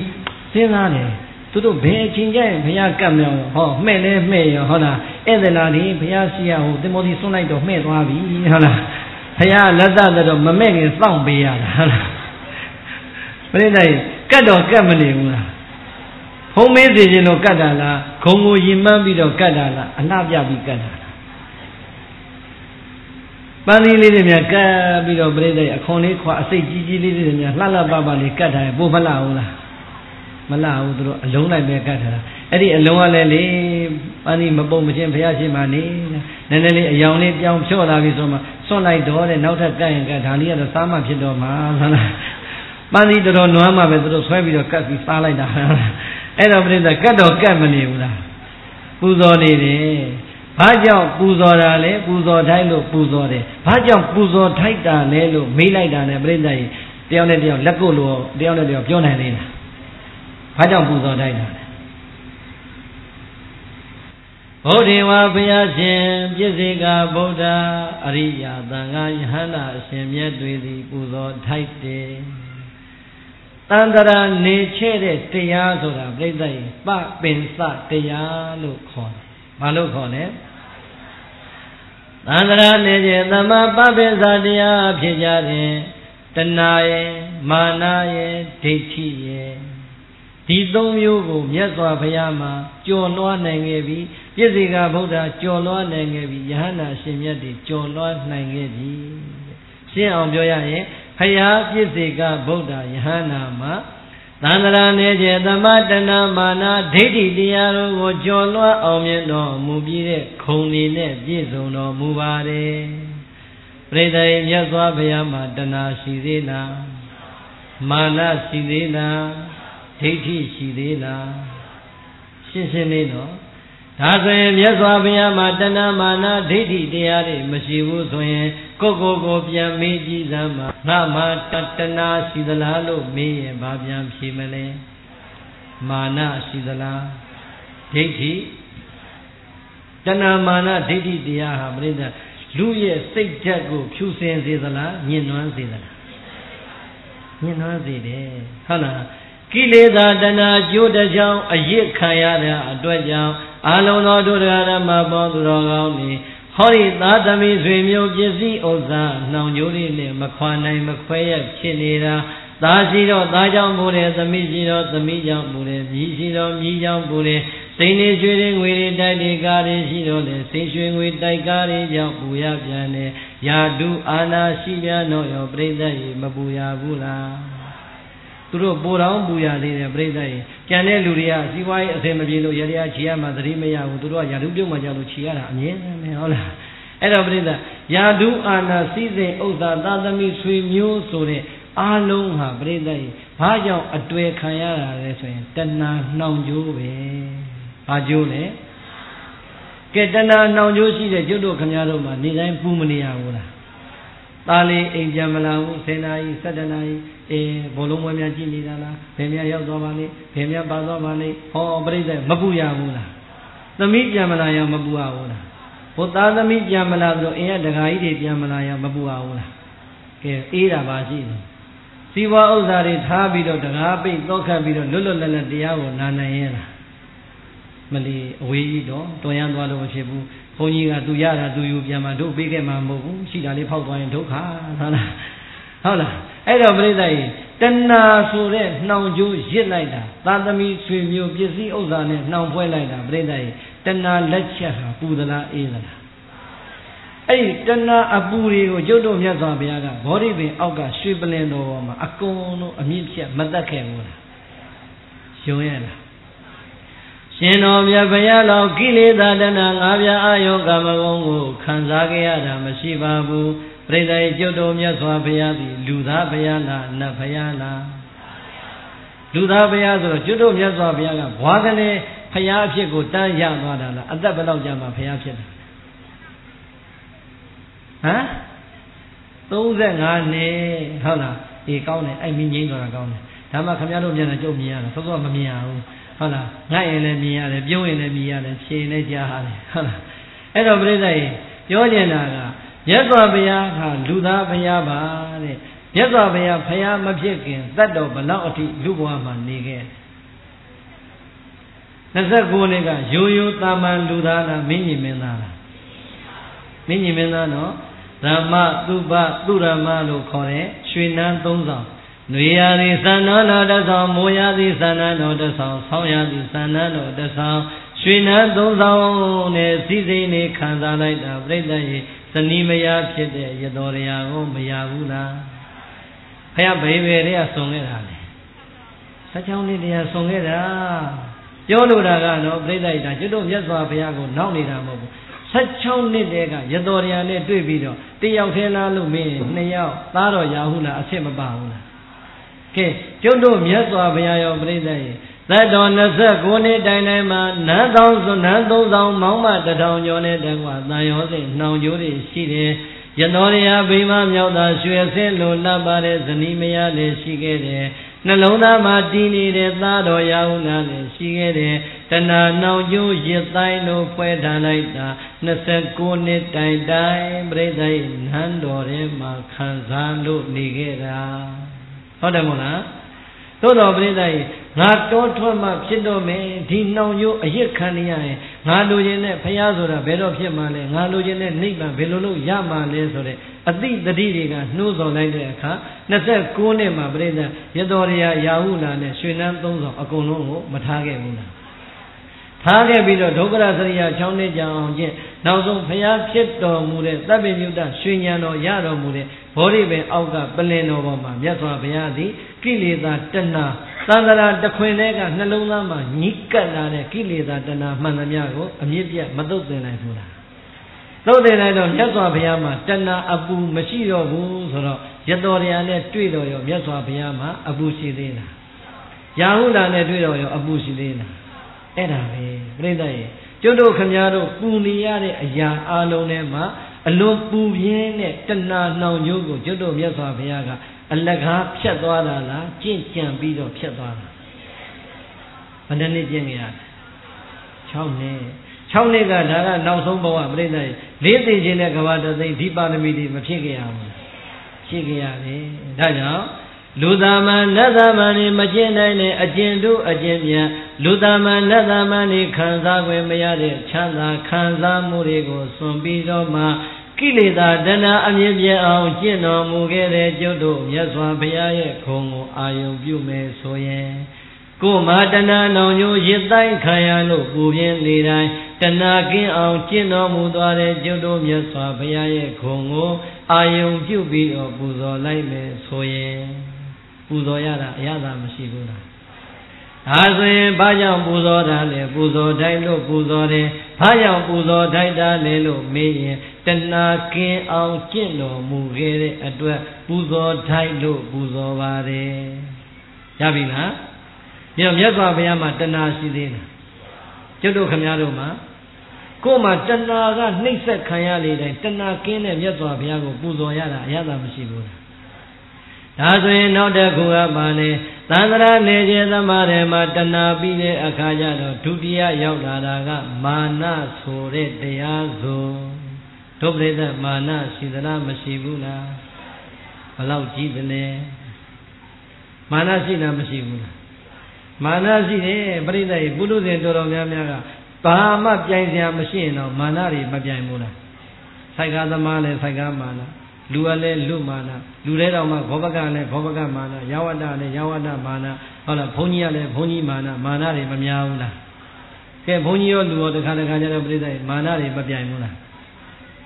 စဉ်းစားတယ်သူတို့ဘယ်အချိန်ကျရင်ဘုရားကတ်မြောင်ဟောမှဲ့လဲမှဲ့ရောဟုတ်လားဧည့်သည်လာဒီဘုရားရှိရဟိုသင်္ဘောကြီးဆွန့်လိုက်တော့မှဲ့သွားပြီဟုတ်လားဘုရားလက်သက်တော့မမဲ့ခင်စောင့်ပေးရတာဟုတ်လားပြိဿကတ်တော့ကတ်မနေဘူးလားဖုံးမေးစီခြင်းတော့ကတ်တာလားဂုံကိုရင်မှန်းပြီးတော့ကတ်တာလားအလှပြပြီးကတ်တာလားပန်းလေးလေးတွေများကတ်ပြီးတော့ပြိဿအခွန်လေးခွာအစိတ်ကြီးကြီးလေးတွေများလှလှပပလေးကတ်ထားရင်ပို့မလှဘူးလား မလှဘူးသူတို့အလုံးလိုက်ပဲကတ်ထားတာအဲ့ဒီအလုံးကလည်းလေပန်းဒီမပုံမချင်းဘုရားရှိမှနေနည်းနည်းလေးအယောင်လေးပြောင်းဖြော့လာပြီဆိုမှစွန့်လိုက်တော့တဲ့နောက်ထပ်ကတ်ရင်ကတ်ဒါလေးကတော့စားမှဖြစ်တော့မှာဟုတ်လားပန်းဒီတော်တော်နွမ်းမှပဲသူတို့ဆွဲပြီးတော့ကတ်ပြီးစားလိုက်တာအဲ့တော့ပြိဿကတ်တော့ကတ်မနေဘူးလားပူဇော်နေတယ်ဘာကြောင့်ပူဇော်တာလဲပူဇော်ထိုက်လို့ပူဇော်တယ်ဘာကြောင့်ပူဇော်ထိုက်တာလဲလို့မေးလိုက်တာနဲ့ပြိဿကြီးတယောက်နဲ့တယောက်လက်ကုတ်လို့တယောက်နဲ့တယောက်ပြောနိုင်သေးလား ဘာကြောင့်ပူဇော်တိုက်တာလဲဘုဒ္ဓေဝဘုရားရှင်ပြည့်စေကဗုဒ္ဓအရိယာသံဃာယဟန္တာအရှင်မြတ်တွေသည်ပူဇော်ထိုက်တယ်တန္တရာနေချဲ့တဲ့တရားဆိုတာပြိဿယပပင်စတရားလို့ခေါ်တယ်။ဘာလို့ခေါ်လဲ။တန္တရာနေချဲ့သမပပင်စတရားဖြစ်ကြတဲ့တဏှာရဲ့မာနရဲ့ဒိဋ္ဌိရဲ့ ဒီသုံးမျိုးကိုမြတ်စွာဘုရားမှာကြော်လွှားနိုင်ခဲ့ပြီပြည့်စေကဗုဒ္ဓကြော်လွှားနိုင်ခဲ့ပြီယဟန္တာရှင်မြတ်တွေကြော်လွှားနိုင်ခဲ့ပြီရှင်းအောင်ပြောရရင်ဘုရားပြည့်စေကဗုဒ္ဓယဟန္တာမှာသန္တရာနေကျေသမတဏမာနာဒိဋ္ဌိတရားတို့ကိုကြော်လွှားအောင်မြင်တော်မူပြီးတဲ့ခုံနေနဲ့ပြည့်စုံတော်မူပါတယ်ပရိသေမြတ်စွာဘုရားမှာတဏှာရှိသေးလားမာနရှိသေးလား ဒိဋ္ဌိရှိသေးလားရှင်းရှင်းလေးနော်ဒါဆိုရင်မြတ်စွာဘုရားမှာတဏမာနာဒိဋ္ဌိတရားတွေမရှိဘူးဆိုရင်ကိုကိုကိုပြန်မေးကြည့်စမ်းပါငါမှာတတနာရှိသလားလို့မေးရင်ဘာပြန်ဖြေမလဲမာနရှိသလားဒိဋ္ဌိတဏမာနာဒိဋ္ဌိတရားဟာပြိဿလူရဲ့စိတ်ဓာတ်ကိုဖြူစင်စေသလားညှဉ်းနှွမ်းစေသလားညှဉ်းနှွမ်းစေတယ်ဟုတ်လား ကိလေသာတဏှာကျိုးတကြောင်အရစ်ခံရတဲ့အတွက်ကြောင့်အာလုံးသောဒုဒရဓမ္မပေါသူတော်ကောင်းတွေဟောဒီသာသမီဆွေမျိုးပစ္စည်းဥစ္စာနှောင်ကြိုးတွေနဲ့မခွာနိုင်မခွဲရဖြစ်နေတာသာရှိတော့သာကြောင့်ပူတယ်သမီးရှိတော့သမီးကြောင့်ပူတယ်မြည်ရှိတော့မြည်ကြောင့်ပူတယ်စိန်နေရွှေတွေငွေတွေတိုက်တွေကားတွေရှိတော့လေစိန်ရွှေငွေတိုက်ကားတွေကြောင့်ပူရပြန်တယ်ယာတုအာနာရှိပြန်တော့ရောပြိဿရေမပူရဘူးလား သူတို့ပိုတော်ပူရသေးတယ်ပြိဿရေကြံတဲ့လူတွေကစီးပွားရေးအဆင်မပြေလို့ရရချီရမှသတိမရဘူးသူတို့ကယာဓုပြုတ်မှကြောက်လို့ချီရတာအမြဲတမ်းပဲဟုတ်လားအဲ့တော့ပြိဿယာဓုအာနာစီစဉ်ဥစ္စာသာသမီဆွေမျိုးဆိုတဲ့အားလုံးဟာပြိဿရေဘာကြောင့်အတွေ့ခံရတာလဲဆိုရင်တဏှာနှောင်ကြိုးပဲဘာကြိုးလဲကဲတဏှာနှောင်ကြိုးရှိတဲ့ကျွတ်တို့ခမများတို့မှာနေတိုင်းပူမနေရဘူးလား သားလေးအိမ်ပြန်မလာဘူး10နာရီ17နာရီအေးဘောလုံးပွဲများကြည့်နေတာလားဘယ်များရောက်သွားပါလိမ့်ဘယ်များပါသွားပါလိမ့်ဟောပြိဿမပူရဘူးလားသမီးပြန်မလာရင်မပူရဘူးလားဘုသားသမီးပြန်မလာဆိုအိမ်ကဒကာကြီးတွေပြန်မလာရင်မပူရဘူးလားကဲအေးတာပါရှိတယ်စီဝါဥစ္စာတွေထားပြီးတော့ဒကာပိတ်တော့ခတ်ပြီးတော့လွတ်လွတ်လပ်လပ်တရားကိုနာနိုင်ရဲ့လားမလီအဝေးကြီးတော့တော်ရန်သွားလို့မဖြစ်ဘူး ဘုန်းကြီးကသူရတာသူယူပြန်မှတို့ပေးခဲ့မှာမဟုတ်ဘူးရှိတာလေးဖောက်သွားရင်ဒုက္ခဟုတ်လားဟုတ်လားအဲ့တော့ပြိဿကြီးတဏှာဆိုတဲ့နှောင်ကြိုးရစ်လိုက်တာသာသမီဆွေမျိုးပစ္စည်းဥစ္စာနဲ့နှောင်ဖွဲလိုက်တာပြိဿကြီးတဏှာလက်ချက်ဟာပူသလားအေးသလားအဲ့ဒီတဏှာအပူတွေကိုကျုပ်တို့မြတ်စွာဘုရားကဘောဓိပင်အောက်ကရွှေပလင်တော်ပေါ်မှာအကုန်လုံးအမြင့်ဖြတ်မတတ်ခဲ့ဘူးလားယုံရလား ရှင်တော်မြတ်ဘုရားတော်ကိလေသာတဏငါးပြားအာယောကာမဂုဏ်ကိုခံစားခဲ့ရတာမရှိပါဘူးပြိဿရဲ့ကျွတ်တော်မြတ်စွာဘုရားသည်လူသားဘုရားလားနတ်ဘုရားလားလူသားဘုရားဆိုတော့ကျွတ်တော်မြတ်စွာဘုရားကဘွားကလေးဘုရားအဖြစ်ကိုတန်းရသွားတာလားအသက်ဘယ်လောက်ကြာမှဘုရားဖြစ်တာဟမ်35နှစ်ဟုတ်လားအေးကောင်းတယ်အဲ့မင်းငိမ့်တော့တာကောင်းတယ်ဒါမှခင်ဗျားတို့မျက်နှာကြုံမြင်ရတာစောစောမမြင်ရဘူး ဟုတ်လားငတ်ရင်လည်းမြင်ရတယ်ပြုံးရင်လည်းမြင်ရတယ်ဖြေရင်လည်းကြားရတယ်ဟုတ်လားအဲ့တော့ပြိဿရေပြောကျင်တာကမြတ်စွာဘုရားဟာလူသားဘုရားပါတဲ့မြတ်စွာဘုရားဖရာမဖြစ်ခင်တတ်တော်ဘလောက်အထိလူဘဝမှာနေခဲ့29နှစ်ကရိုးရိုးတာမန်လူသားလားမင်းကြီးမင်းသားလားမင်းကြီးမင်းသားနော်ဓမ္မသုဘသုရမလို့ခေါ်တဲ့ရွှေနန်းသုံးဆောင် နွေရာသီသန္နတော်တဆောင်မိုးရာသီသန္နတော်တဆောင်ဆောင်းရာသီသန္နတော်တဆောင်ရွှေနန်းသုံးဆောင်နဲ့စည်းစိမ်နေခံစားလိုက်တာပြိဿရေသနီမယာဖြစ်တဲ့ရတော်ရာကိုမရဘူးလားဖះဘေဘေတွေကဆုံခဲ့တာလေဆက်ချောင်းလေးတရားဆုံခဲ့တာပြောလို့တာကတော့ပြိဿရေဒါကျွတ်တို့မြတ်စွာဘုရားကိုနောက်နေတာမဟုတ်ဘူး16နှစ်တည်းကရတော်ရာနဲ့တွေ့ပြီးတော့တယောက်ထဲလားလို့မင်းနှစ်ယောက်သားတော်ရာဟုလားအဖြစ်မပါဘူးလား ကဲကျုပ်တို့မြတ်စွာဘုရားရောပြိဿရေသတ္တော်29နှစ်တိုင်တိုင်မှာနန်းသောဆိုနန်းသုံးဆောင်မောင်းမတထောင်ကျော်နဲ့တကွာတန်ရောစဉ်နှောင်ကြိုးတွေရှိတယ်ရတော်ရဗိမမြောက်သာရွှေဆင်းလိုလှပါတဲ့ဇနီးမယားလည်းရှိခဲ့တယ်နှလုံးသားမှာတည်နေတဲ့သားတော်ရာဟုနာလည်းရှိခဲ့တယ်တဏှာနှောင်ကျိုးရစ်တိုင်းလို့ဖွဲ့ထားလိုက်တာ29နှစ်တိုင်တိုင်ပြိဿရဲ့နန်းတော်ထဲမှာခံစားလို့နေခဲ့တာ ဟုတ်တယ်မို့လားသို့တော်ပြိဿရဲ့ငါတောထွက်မှဖြစ်တော့မယ်ဒီနှောင်ကျိုးအရစ်ခံရရင်ငါလိုချင်တဲ့ဖရာဆိုတာဘယ်တော့ဖြစ်မှလဲငါလိုချင်တဲ့နိဗ္ဗာန်ဘယ်လိုလုပ်ရမှလဲဆိုတဲ့အတိတတိတွေကနှိုးဆော်လိုက်တဲ့အခါ29နှစ်မှာပြိဿရတော်ရရာဟုလာနဲ့ရွှေနန်းသုံးဆောင်အကုန်လုံးကိုမထားခဲ့ဘူးလားထားခဲ့ပြီးတော့ဒုက္ခရစရိယ6နှစ်ကြာအောင်ကျင့်နောက်ဆုံးဖျားဖြစ်တော်မူတဲ့တပ်ပိညုတရွှေဉဏ်တော်ရတော်မူတဲ့ ဘောဓိပင်အောက်ကပလင်တော်ပေါ်မှာမြတ်စွာဘုရားသည်ကိလေသာတဏှာသံဃာတခွင်တွေကနှလုံးသားမှာညှိကပ်လာတဲ့ကိလေသာတဏှာမှန်သမျှကိုအမြင့်ပြတ်မတုတ်တင်နိုင်ဘူးလားသုတ်တင်လိုက်တော့မြတ်စွာဘုရားမှာတဏှာအပူမရှိတော့ဘူးဆိုတော့ရတော်ရနဲ့တွေ့တော့ရောမြတ်စွာဘုရားမှာအပူရှိသေးလားရာဟုလာနဲ့တွေ့တော့ရောအပူရှိသေးလားအဲ့ဒါပဲပြိဿရဲ့ကျွတ်တို့ခမည်းတော်ပူနေရတဲ့အရာအလုံးထဲမှာ အလွန်ပူပြင်းတဲ့တဏှာနှောင်ကြိုးကိုကျွတ်တို့မြတ်စွာဘုရားကအလကားဖြတ်သွားတာလားကြင့်ကြံပြီးတော့ဖြတ်သွားတာဘယ်နှစ်ကျင့်ကြရ6နှစ်6နှစ်ကဒါကနောက်ဆုံးဘဝပြိဿရဲ့လေးသိခြင်းတဲ့ကဘာတသိဒီပါရမီတွေမဖြစ်ကြရဘူးဖြစ်ကြရတယ်ဒါကြောင့် လူသားမနတ်သားမနေမကျင့်နိုင်တဲ့အကျင့်တို့အကျင့်မြတ်လူသားမနတ်သားမနေခံစား권မရတဲ့ချမ်းသာခံစားမှုတွေကိုစွန့်ပြီးတော့မှကိလေသာတဏှာအမြင့်ပြအောင်ကျင့်တော်မူခဲ့တဲ့ကျုပ်တို့မြတ်စွာဘုရားရဲ့ခုံကိုအာယုံပြုမယ်ဆိုရင်ကိုယ်မှာတဏှာနောင်ညိုရစ်တိုင်းခံရလို့ပူပြင်းနေတိုင်းတဏှာကင်းအောင်ကျင့်တော်မူသွားတဲ့ကျုပ်တို့မြတ်စွာဘုရားရဲ့ခုံကိုအာယုံပြုပြီးတော့ပူဇော်လိုက်မယ်ဆိုရင် ပူဇော်ရတာအရသာမရှိဘူးလားဒါဆိုရင်ဘာကြောင့်ပူဇော်တာလဲပူဇော်တိုင်းလို့ပူဇော်တယ်ဘာကြောင့်ပူဇော်ထိုက်တာလဲလို့မေးရင်တဏှာကင်းအောင်ကျင့်တော်မူခဲ့တဲ့အတွက်ပူဇော်ထိုက်လို့ပူဇော်ပါတယ်ရပြီလားပြီးတော့မြတ်စွာဘုရားမှာတဏှာရှိသေးလားကျွတ်တို့ခမည်းတော်မှာကိုယ်မှာတဏှာကနှိမ့်ဆက်ခံရလေတိုင်းတဏှာကင်းတဲ့မြတ်စွာဘုရားကိုပူဇော်ရတာအရသာမရှိဘူးလား ဒါဆိုရင်နောက်တစ်ခုကပါလေသန္တရာနေခြင်းသမားတွေမှာတဏှာပြီးတဲ့အခါကျတော့ဒုတိယရောက်လာတာကမာနဆိုတဲ့တရားဆိုဒုပရိသမာနရှိသလားမရှိဘူးလားဘလောက်ကြီးသလဲမာနရှိလားမရှိဘူးလားမာနရှိတယ်ပရိသတ်ရေပုထုဇဉ်တော်တော်များများကဘာမှပြိုင်စရာမရှိရင်တော့မာနတွေမပြိုင်ဘူးလားစိုက်ကားသမားလည်းစိုက်ကားမာန လူကလည်းလူမာနလူတဲ့တော်မှာဘောပကလည်းဘောပကမာနယဝတ္တလည်းယဝတ္တမာနဟုတ်လားဘုန်းကြီးကလည်းဘုန်းကြီးမာနမာနတွေမများဘူးလားကဲဘုန်းကြီးရောလူရောတခါတခါကျတော့ပြိဿမာနတွေမပြိုင်ဘူးလား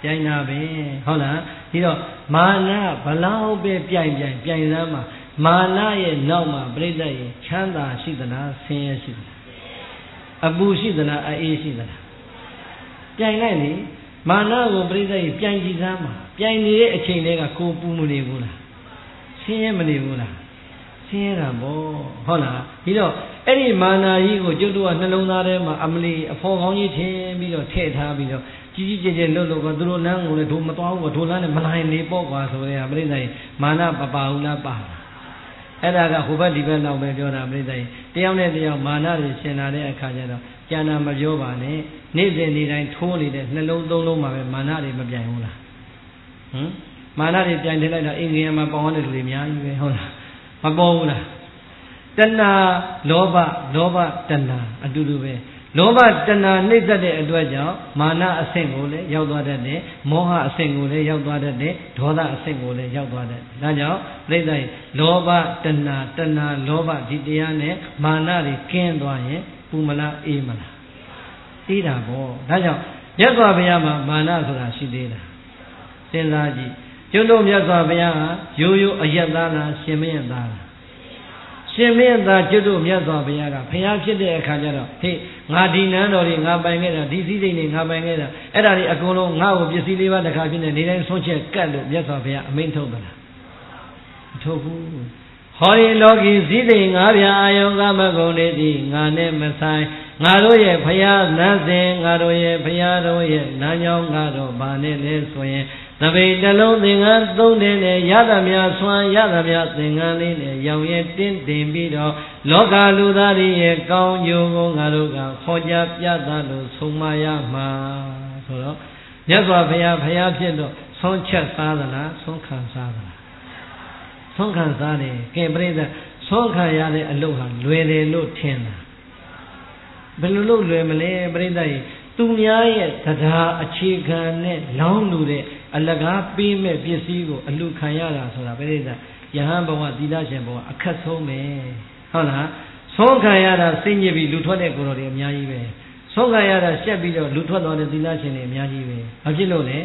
ပြိုင်တာပဲဟုတ်လားဒီတော့မာနဘလောက်ပဲပြိုင်ပြိုင်ပြိုင်စမ်းမှာမာနရဲ့နောက်မှာပြိဿရဲ့ချမ်းသာရှိသလားဆင်းရဲရှိသလားအပူရှိသလားအေးရှိသလားပြိုင်လိုက်လေ မာနကိုပြိဿရဲ့ပြိုင်ကြည့်စမ်းမှာပြိုင်နေတဲ့အချိန်တွေကကိုပူမနေဘူးလားဆင်းရဲမနေဘူးလားဆင်းရဲတာပေါ့ဟုတ်လားဒီတော့အဲ့ဒီမာနာကြီးကိုကျွတ်တို့ကနှလုံးသားထဲမှာအမလီအဖော်ကောင်းကြီးထင်းပြီးတော့ထည့်ထားပြီးတော့ကြီးကြီးကျယ်ကျယ်လှုပ်လှုပ်ကသူတို့လမ်းကိုလည်းဒိုမသွားဘူးဒိုလမ်းနဲ့မလိုက်နေပေါ့ကွာဆိုတဲ့ပြိဿရဲ့မာနပပါဘူးလားပါအဲ့ဒါကဟိုဘက်ဒီဘက်နောက်ပဲပြောတာပြိဿရဲ့တယောက်နဲ့တယောက်မာနတွေရှင်လာတဲ့အခါကျတော့ ကျန်တာမပြောပါနဲ့နေ့စဉ်နေ့တိုင်းထိုးနေတဲ့နှလုံးသုံးလုံးမှာပဲမာနတွေမပြိုင်ဘူးလားဟမ်မာနတွေပြိုင်ထည့်လိုက်တာအင်္ဂယမှာပေါင်းတဲ့လူတွေအများကြီးပဲဟုတ်လားမပေါ်ဘူးလားတဏှာလောဘလောဘတဏှာအတူတူပဲလောဘတဏှာနှိမ့်သက်တဲ့အတွက်ကြောင့်မာနအဆင့်ကိုလည်းရောက်သွားတတ်တယ်မောဟအဆင့်ကိုလည်းရောက်သွားတတ်တယ်ဒေါသအဆင့်ကိုလည်းရောက်သွားတတ်တယ်ဒါကြောင့်ပြိဿရဲ့လောဘတဏှာတဏှာလောဘဒီတရားနဲ့မာနတွေကင်းသွားရင် ပူမလားအေးမလားအေးတာပေါ့ဒါကြောင့်မြတ်စွာဘုရားမှာမာနဆိုတာရှိသေးတာစဉ်းစားကြည့်ကျွတ်တို့မြတ်စွာဘုရားဟာရိုးရိုးအယက်သားလားရှင်မင်းသားလားရှင်မင်းသားကျွတ်တို့မြတ်စွာဘုရားကဘုရားဖြစ်တဲ့အခါကျတော့ဟေ့ငါဒီနန်းတော်တွေငါပိုင်ခဲ့တာဒီစည်းစိမ်တွေငါပိုင်ခဲ့တာအဲ့ဒါတွေအကုန်လုံးငါ့ကိုပစ္စည်းလေးပါးတစ်ခါဖြစ်နေနေတိုင်းဆုံးချက်ကတ်လို့မြတ်စွာဘုရားအမိန့်ထုတ်သလားမထုတ်ဘူး ဟောဒီလောကီစည်းစိမ်ငါးပြာအာယုံကမဂုံနေသည်ငါနဲ့မဆိုင်ငါတို့ရဲ့ဘုရားနတ်စဉ်ငါတို့ရဲ့ဘုရားတို့ရဲ့နာညောင်းငါတို့ဘာနဲ့လဲဆိုရင်သပိတလုံးသင်္ကန်းသုံးတဲ့နဲ့ရသမျှဆွမ်းရသမျှသင်္ကန်းလေးနဲ့ရောင်ရဲတင်းတင်ပြီးတော့လောကလူသားတွေရဲ့ကောင်းကျိုးကိုငါတို့ကခေါ်ကြပြသလို့ဆုံးမရမှာဆိုတော့မြတ်စွာဘုရားဘုရားဖြစ်တော့ဆုံးချက်စားသလားဆုံးခံစားသလား ဆုံးခံစားတယ်ကဲပြိဿဆုံးခံရတဲ့အလုပ်ဟာလွယ်တယ်လို့ထင်တာဘယ်လိုလုပ်လွယ်မလဲပြိဿကြီးသူများရဲ့တရားအခြေခံနဲ့လောင်းလူတဲ့အလကားပေးမဲ့ပစ္စည်းကိုအလူခံရတာဆိုတာပြိဿယဟန်ဘဝသီလရှင်ဘဝအခက်ဆုံးပဲဟုတ်လားဆုံးခံရတာစိတ်ညစ်ပြီးလူထွက်တဲ့ကိုယ်တော်တွေအများကြီးပဲဆုံးခံရတာရှက်ပြီးတော့လူထွက်သွားတဲ့သီလရှင်တွေအများကြီးပဲဘာဖြစ်လို့လဲ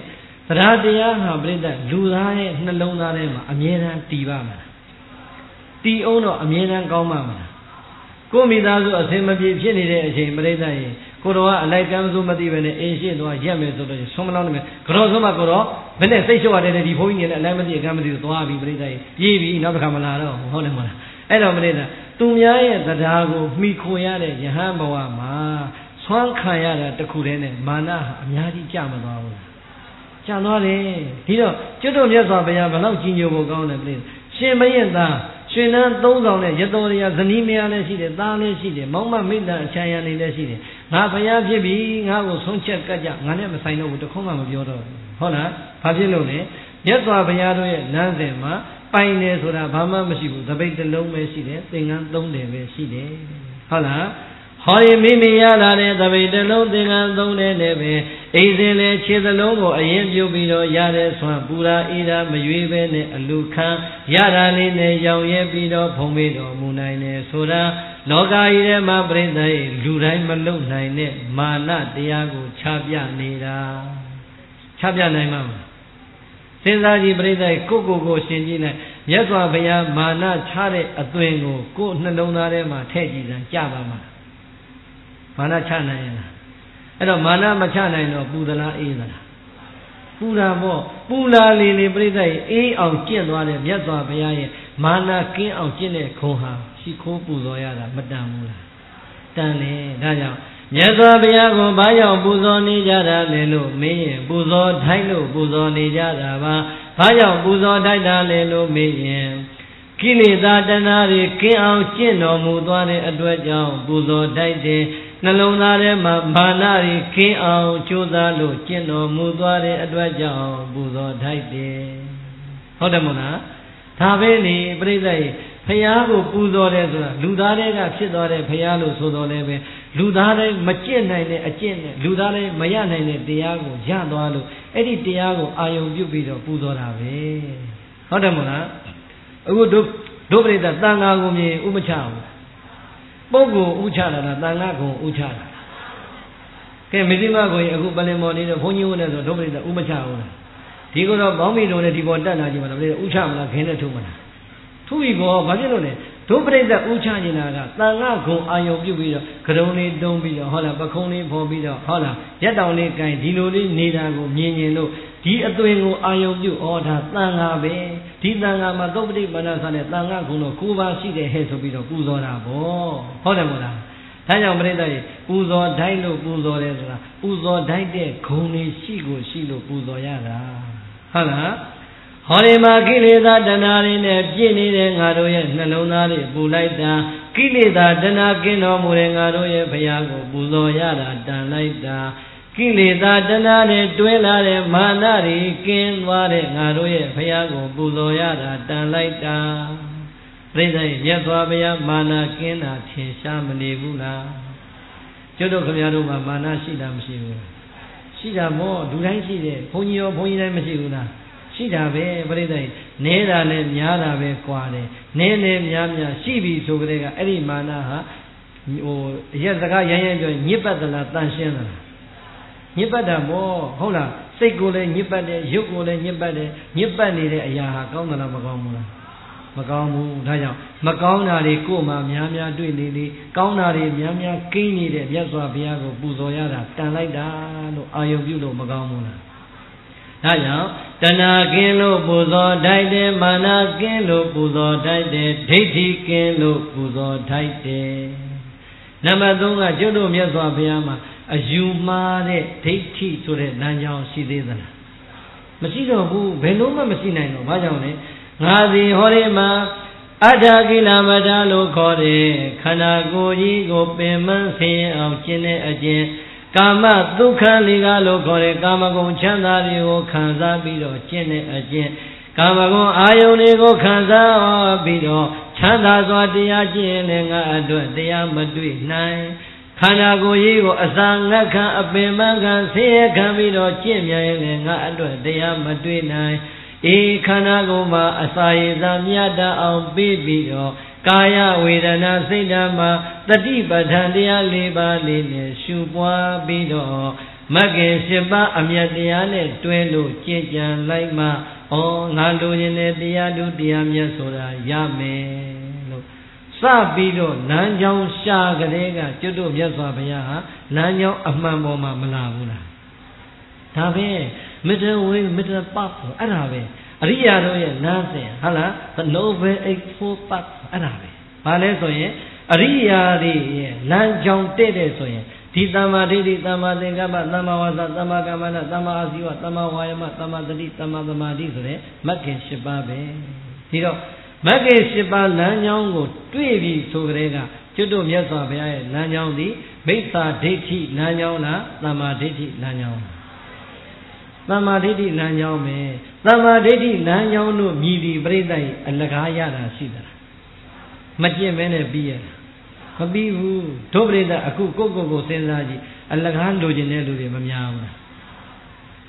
တရားတရားဟာပြိဿလူသားရဲ့နှလုံးသားထဲမှာအမြဲတမ်းတည်ပါမှာတည်အောင်တော့အမြဲတမ်းကောင်းပါမှာကိုမိသားစုအစင်မပြေဖြစ်နေတဲ့အချိန်ပြိဿရင်ကိုတော်ကအလိုက်ကမ်းစိုးမသိပဲနဲ့အင်းရှိသွားရက်မယ်ဆိုတော့ဆုံးမလောက်နေမယ်ကြောဆုံးမကိုတော်ဘယ်နဲ့စိတ်လျှော့ရတယ်ဒီဘုန်းကြီးနဲ့အလိုက်မသိအကမ်းမသိတော့သွားပြီပြိဿရင်ပြေးပြီနောက်တစ်ခါမလာတော့ဟုတ်တယ်မလားအဲ့တော့ပြိဿသူများရဲ့တရားကိုမှီခိုရတဲ့ယဟန်ဘဝမှာဆွမ်းခံရတာတခုတည်းနဲ့မာနဟာအများကြီးကြမသွားဘူး ကြံသွားတယ်ဒီတော့ကျွတ်တော်မြတ်စွာဘုရားဘလောက်ကြီးညိုဖို့ကောင်းတယ်ပြိဿရှင်မရဲ့သားရှင်နန်းသုံးဆောင်တဲ့ရတော်ရဇနီးမယားလည်းရှိတယ်သားလည်းရှိတယ်မောင်မမိတ္တအချမ်းရနေလည်းရှိတယ်ငါဘုရားဖြစ်ပြီငါ့ကိုဆုံးချက်ကကြငါနဲ့မဆိုင်တော့ဘူးတခုမှမပြောတော့ဘူးဟုတ်လားဘာဖြစ်လို့လဲမြတ်စွာဘုရားတို့ရဲ့လမ်းစဉ်မှာပိုင်တယ်ဆိုတာဘာမှမရှိဘူးသပိတ်တစ်လုံးပဲရှိတယ်သင်္ကန်းသုံးတယ်ပဲရှိတယ်ဟုတ်လားဟောဒီမိမိရလာတဲ့သပိတ်တစ်လုံးသင်္ကန်းသုံးတယ်နဲ့ပဲ အိမ်စဉ်လေခြေသလုံးကိုအရင်ပြုတ်ပြီးတော့ရတဲ့ဆွမ်းပူရာအေးရာမရွေးပဲနဲ့အလူခံရတာလေးနဲ့ရောင်ရဲပြီးတော့ဖုံးပေးတော်မူနိုင်တယ်ဆိုတာလောကကြီးထဲမှာပြိဿရဲ့လူတိုင်းမလုံနိုင်တဲ့မာနတရားကိုခြားပြနေတာခြားပြနိုင်မှာမစဉ်းစားကြည့်ပြိဿရဲ့ကိုကိုကိုရှင်ကြည့်လိုက်မြတ်စွာဘုရားမာနခြားတဲ့အသွင်ကိုကိုယ်နှလုံးသားထဲမှာထည့်ကြည့်စမ်းကြပါမှာမာနခြားနိုင်ရင်လား အဲ့တော့မာနမချနိုင်တော့ပူသလားအေးသလားပူတာပေါ့ပူလာလေလေပြိဿရဲ့အေးအောင်ကျင့်သွားတဲ့မြတ်စွာဘုရားရဲ့မာနကင်းအောင်ကျင့်တဲ့ခုံဟာရှိခိုးပူဇော်ရတာမတန်ဘူးလားတန်တယ်ဒါကြောင့်မြတ်စွာဘုရားကိုဘာကြောင့်ပူဇော်နေကြတာလဲလို့မင်းရင်ပူဇော်ထိုက်လို့ပူဇော်နေကြတာပါဘာကြောင့်ပူဇော်ထိုက်တာလဲလို့မင်းရင်ကိလေသာတဏှာတွေကင်းအောင်ကျင့်တော်မူသွားတဲ့အတွက်ကြောင့်ပူဇော်ထိုက်တယ် နှလုံးသားထဲမှာမာနတွေကင်းအောင်ကြိုးစားလို့ကျင့်တော်မူသွားတဲ့အတွက်ကြောင့်ပူဇော်ထိုက်တယ်ဟုတ်တယ်မို့လားဒါပဲလေပြိဿရဲ့ဖရာကိုပူဇော်တယ်ဆိုတာလူသားတွေကဖြစ်သွားတဲ့ဖရာလို့ဆိုတော်လည်းပဲလူသားတွေမကျင့်နိုင်တဲ့အကျင့်နဲ့လူသားတွေမရနိုင်တဲ့တရားကိုရသွားလို့အဲ့ဒီတရားကိုအာယုံပြုတ်ပြီးတော့ပူဇော်တာပဲဟုတ်တယ်မို့လားအခုတို့တို့ပြိဿတန်ဃာကိုမြင်ဥမချဘူး ပုဂ္ဂိုလ်ဥချတာလားတန်ဃာကိုဥချတာကဲမဇိမကိုအခုပလင်မော်နေတဲ့ဘုန်းကြီးဦးနဲ့ဆိုတို့ပြိဿဥမချဘူးလားဒီကတော့ဘောင်းမီတော်နဲ့ဒီပေါ်တက်လာကြည့်ပါလားပြိဿဥချမလားခင်းနဲ့ထုတ်မလားထုပြီကောဘာဖြစ်လို့လဲဒုပရိသတ်ဥချနေတာကတန်ခါဂုံအာယုံပြုတ်ပြီးတော့ကရုံလေးတုံးပြီးတော့ဟောလားပခုံးလေးဖော်ပြီးတော့ဟောလားရက်တောင်လေးကင်ဒီလိုလေးနေတာကိုမြင်ရင်လို့ ဒီအသွင်ကိုအာယုံပြုတ်ဩဒါတန်ခါပဲဒီတန်ခါမှာသုပတိမနဆာနဲ့တန်ခါဂုံတော့ကိုးပါရှိတယ်ဟဲ့ဆိုပြီးတော့ပူဇော်တာဗောဟုတ်တယ်မို့လားဒါကြောင့်ပရိသတ်ကြီးပူဇော်တိုင်းလို့ပူဇော်တယ်ဆိုတာပူဇော်တိုင်းတဲ့ဂုံလေးရှိကိုရှိလို့ပူဇော်ရတာဟုတ်လားဟောဒီမှာကိလေသာတဏှာတွေနဲ့ပြည့်နေတဲ့ငါတို့ရဲ့နှလုံးသားတွေပူလိုက်တာကိလေသာတဏှာကင်းတော်မူတဲ့ငါတို့ရဲ့ဘုရားကိုပူဇော်ရတာတန်လိုက်တာ ကိလေသာတဏှာတွေတွဲလာတဲ့မာနတွေကင်းသွားတဲ့ငါတို့ရဲ့ဘုရားကိုပူဇော်ရတာတန်လိုက်တာပြိဿရဲ့မြတ်စွာဘုရားမာနကင်းတာထင်ရှားမနေဘူးလားကျွတ်တို့ခင်ဗျားတို့မှာမာနရှိတာမရှိဘူးရှိတာမောလူတိုင်းရှိတယ်ဘုန်းကြီးရောဘုန်းကြီးတိုင်းမရှိဘူးလားရှိတာပဲပြိဿိနေတာနဲ့များတာပဲကွာတယ်နင်းနေများများရှိပြီဆိုကြတဲ့ကအဲ့ဒီမာနဟာဟိုအရက်စကားရမ်းရမ်းပြောညစ်ပတ်သလားတန်ရှင်းသလား ညစ်ပတ်တာမောဟုတ်လားစိတ်ကိုလည်းညစ်ပတ်တယ်ရုပ်ကိုလည်းညစ်ပတ်တယ်ညစ်ပတ်နေတဲ့အရာဟာကောင်းသလားမကောင်းဘူးလားမကောင်းဘူးဒါကြောင့်မကောင်းတာတွေကိုယ်မှများများတွေ့နေလေကောင်းတာတွေများများကိန်းနေတဲ့မြတ်စွာဘုရားကိုပူဇော်ရတာတန်လိုက်တာလို့အာယုံပြုလို့မကောင်းဘူးလားဒါကြောင့်တဏှာကင်းလို့ပူဇော်ထိုက်တယ်မာနကင်းလို့ပူဇော်ထိုက်တယ်ဒိဋ္ဌိကင်းလို့ပူဇော်ထိုက်တယ်နံပါတ်3ကကျွတ်တို့မြတ်စွာဘုရားမှာ အယူမှားတဲ့ဒိဋ္ဌိဆိုတဲ့လမ်းကြောင်းရှိသေးသလားမရှိတော့ဘူးဘယ်လို့မှမရှိနိုင်တော့ဘာကြောင့်လဲငါစီဟောဒီမှာအတ္တကိလမတလို့ခေါ်တယ်ခန္ဓာကိုယ်ကြီးကိုပင်မဆင်းအောင်ကျင့်တဲ့အကျင့်ကာမဒုက္ခလေးကားလို့ခေါ်တဲ့ကာမဂုဏ်ချမ်းသာတွေကိုခံစားပြီးတော့ကျင့်တဲ့အကျင့်ကာမဂုဏ်အာယုန်တွေကိုခံစားပြီးတော့ချမ်းသာစွာတရားကျင့်လည်းငါအတွက်တရားမတွေ့နိုင် ခခန္ဓာကိုယ်ကြီးကိုအစာငတ်ခံအပင်ပန်းခံဆင်းရဲခံပြီးတော့ကြင့်မြန်ရင်ငါအတွက်တရားမတွေ့နိုင်အေခန္ဓာကိုယ်မှာအစာရည်သာမြတ်တအောင်ပြီးပြီးတော့ကာယဝေဒနာစိတ်ဓာတ်မှာတတိပဋ္ဌာန်တရား၄ပါးလေးနဲ့ရှုပွားပြီးတော့မဂ္ဂင်၈ပါးအမြတ်တရားနဲ့တွဲလို့ကြင်ကြံလိုက်မှဩငါလိုချင်တဲ့တရားတို့တရားမြတ်ဆိုတာရမယ်လို့ စပြီးတော့လမ်းကြောင်းရှာကြတဲ့ကကျွတ်တို့မြတ်စွာဘုရားဟာလမ်းကြောင်းအမှန်ပေါ်မှာမလာဘူးလားဒါပဲ middle way middle path အဲ့ဒါပဲအရိယာတို့ရဲ့လမ်းစဉ်ဟုတ်လား the noble eightfold path အဲ့ဒါပဲဘာလဲဆိုရင်အရိယာတွေရဲ့လမ်းကြောင်းတဲ့တဲ့ဆိုရင်ဒီသမ္မာဒိဋ္ဌိသမ္မာသင်္ကပ္ပသမ္မာဝါစာသမ္မာကမ္မန္တသမ္မာအာဇီဝသမ္မာဝါယမသမ္မာတတိသမ္မာသမာဓိဆိုတဲ့မဂ်ခင်၈ပါးပဲဒီတော့ မဂ်ခင်၈ပါးလမ်းကြောင်းကို တွေ့ပြီဆိုကြတဲ့ကကျွတ်တို့မြတ်စွာဘုရားရဲ့လမ်းကြောင်းသည်မိစ္ဆာဒိဋ္ဌိလမ်းကြောင်းလားသမ္မာဒိဋ္ဌိလမ်းကြောင်းလားသမ္မာဒိဋ္ဌိလမ်းကြောင်းပဲသမ္မာဒိဋ္ဌိလမ်းကြောင်းတို့မြည်ပြီးပြိဋ္ဌာန်အလကားရတာရှိသလားမကျင့်မဲနဲ့ပြီးရတာမပြီးဘူးဒုပရိသအခုကိုကိုကိုစဉ်းစားကြည့်အလကားလိုချင်တဲ့လူတွေမများဘူးလား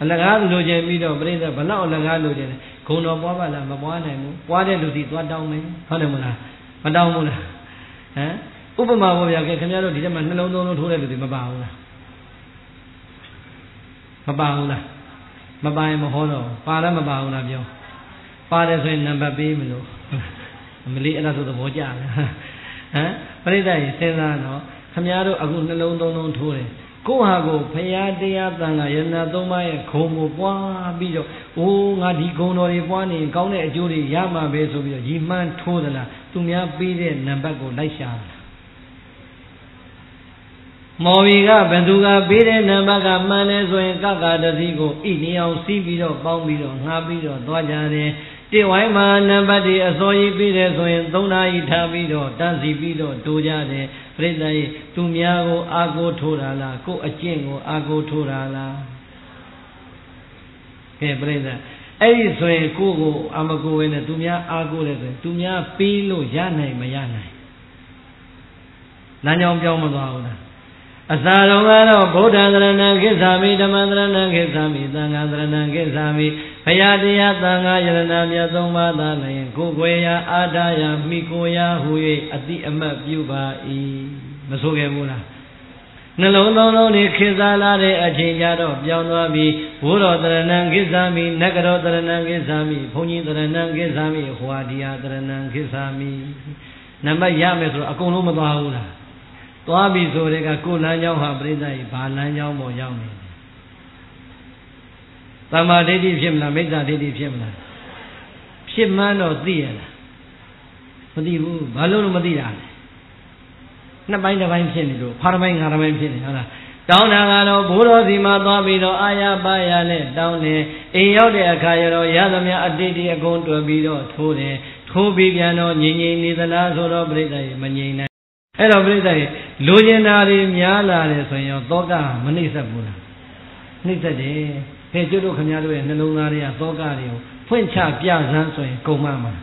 အလကားလိုချင်ပြီးတော့ပရိသဘလောက်အလကားလိုချင်တယ် ဂုံတော်ပွားပါလားမပွားနိုင်ဘူးပွားတဲ့လူစီသွားတောင်းမယ်ဟုတ်တယ်မလားမတောင်းဘူးလားဟမ်ဥပမာပေါ်ပြခဲ့ခင်ဗျားတို့ဒီထဲမှာနှလုံးသုံးလုံးထိုးတဲ့လူတွေမပါဘူးလားမပါဘူးလားမပါရင်မဟောတော့ပါလည်းမပါဘူးလားပြောပါတယ်ဆိုရင်နံပါတ်ပေးမလို့မလေးအဲ့ဒါဆိုသဘောကျတယ်ဟမ်ပရိသတ်ကြီးစဉ်းစားတော့ခမည်းတော်အခုနှလုံးသုံးလုံးထိုးတယ် ကိုယ့်ဟာကိုဖရာတရားတန်ခါယန္နာသုံးပါးရဲ့ဂုံကိုပွားပြီးတော့အိုးငါဒီဂုံတော်တွေပွားနေကောင်းတဲ့အကျိုးတွေရမှာပဲဆိုပြီးတော့ရီမှန်းထိုးသလားသူများပေးတဲ့နံပါတ်ကိုလိုက်ရှာတာမော်ဘီကဘသူကပေးတဲ့နံပါတ်ကမှန်တယ်ဆိုရင်ကကတတိကိုဣနေအောင်စီးပြီးတော့ပေါင်းပြီးတော့ငှားပြီးတော့သွားကြတယ်တိဝိုင်းမှာနံပါတ်တွေအစောကြီးပြီးတယ်ဆိုရင်၃နာရီထားပြီးတော့တန်းစီပြီးတော့တိုးကြတယ် ပြိဿကြီးသူများကိုအာကိုထိုးတာလားကိုအကျင့်ကိုအာကိုထိုးတာလားကဲပြိဿအဲ့ဒီဆိုရင်ကိုကိုအာမကိုဝဲနဲ့သူများအာကိုတယ်ဆိုရင်သူများပြီးလို့ရနိုင်မရနိုင်လမ်းကြောင်းပြောင်းမသွားဘူးလားအစာတော်ကတော့ဗုဒ္ဓသရဏံကိစ္ဆာမိဓမ္မသရဏံကိစ္ဆာမိသံဃာသရဏံကိစ္ဆာမိ ဘုရားတရားသံဃာယရဏမြတ်သုံးပါးသာလျင်ကိုယ်ွယ်ရာအာဒာယမိကိုရာဟူ၍အတိအမတ်ပြုပါ၏မဆိုခဲ့ဘူးလားနှလုံးသုံးလုံးနဲ့ခေစားလာတဲ့အချိန်ကြတော့ပြောင်းသွားပြီးဘုရောတရဏံကိစ္ဆာမိနဂရောတရဏံကိစ္ဆာမိဘုန်းကြီးတရဏံကိစ္ဆာမိဟွာဒီယာတရဏံကိစ္ဆာမိနံပါတ်ရမယ်ဆိုတော့အကုန်လုံးမသွားဘူးလားသွားပြီဆိုတဲ့ကကိုယ်လမ်းကြောင်းဟာပြိဿကြီးဘာလမ်းကြောင်းပေါ်ရောက်နေ လဲတမ္မာဒိဋ္ဌိဖြစ်မလားမိစ္ဆာဒိဋ္ဌိဖြစ်မလားဖြစ်မှန်းတော့သိရလားမသိဘူးဘာလို့လို့မသိတာလဲနှစ်ပိုင်းတစ်ပိုင်းဖြစ်နေလို့ဖာတစ်ပိုင်းငါတစ်ပိုင်းဖြစ်နေဟုတ်လားတောင်းတာကတော့ဘိုးတော်စီမှာသွားပြီးတော့အာရပါရနဲ့တောင်းတယ်အိမ်ရောက်တဲ့အခါကျတော့ရသမျှအတိတ်ဒီအကုန်တွေ့ပြီးတော့ထိုးတယ်ထိုးပြီးပြန်တော့ငြိမ်ငြိမ်နေသလားဆိုတော့ပြိဿရေမငြိမ်နိုင်အဲ့တော့ပြိဿရေလိုချင်တာတွေများလာတယ်ဆိုရင်ရောသောကမနှိမ့်ဆက်ဘူးလားနှိမ့်ဆက်တယ် ဖဲကျွတ်တို့ခင်ဗျားတို့ရဲ့နှလုံးသားတွေကသောကတွေကိုဖွင့်ချပြစမ်းဆိုရင်ကုန်မှမှာ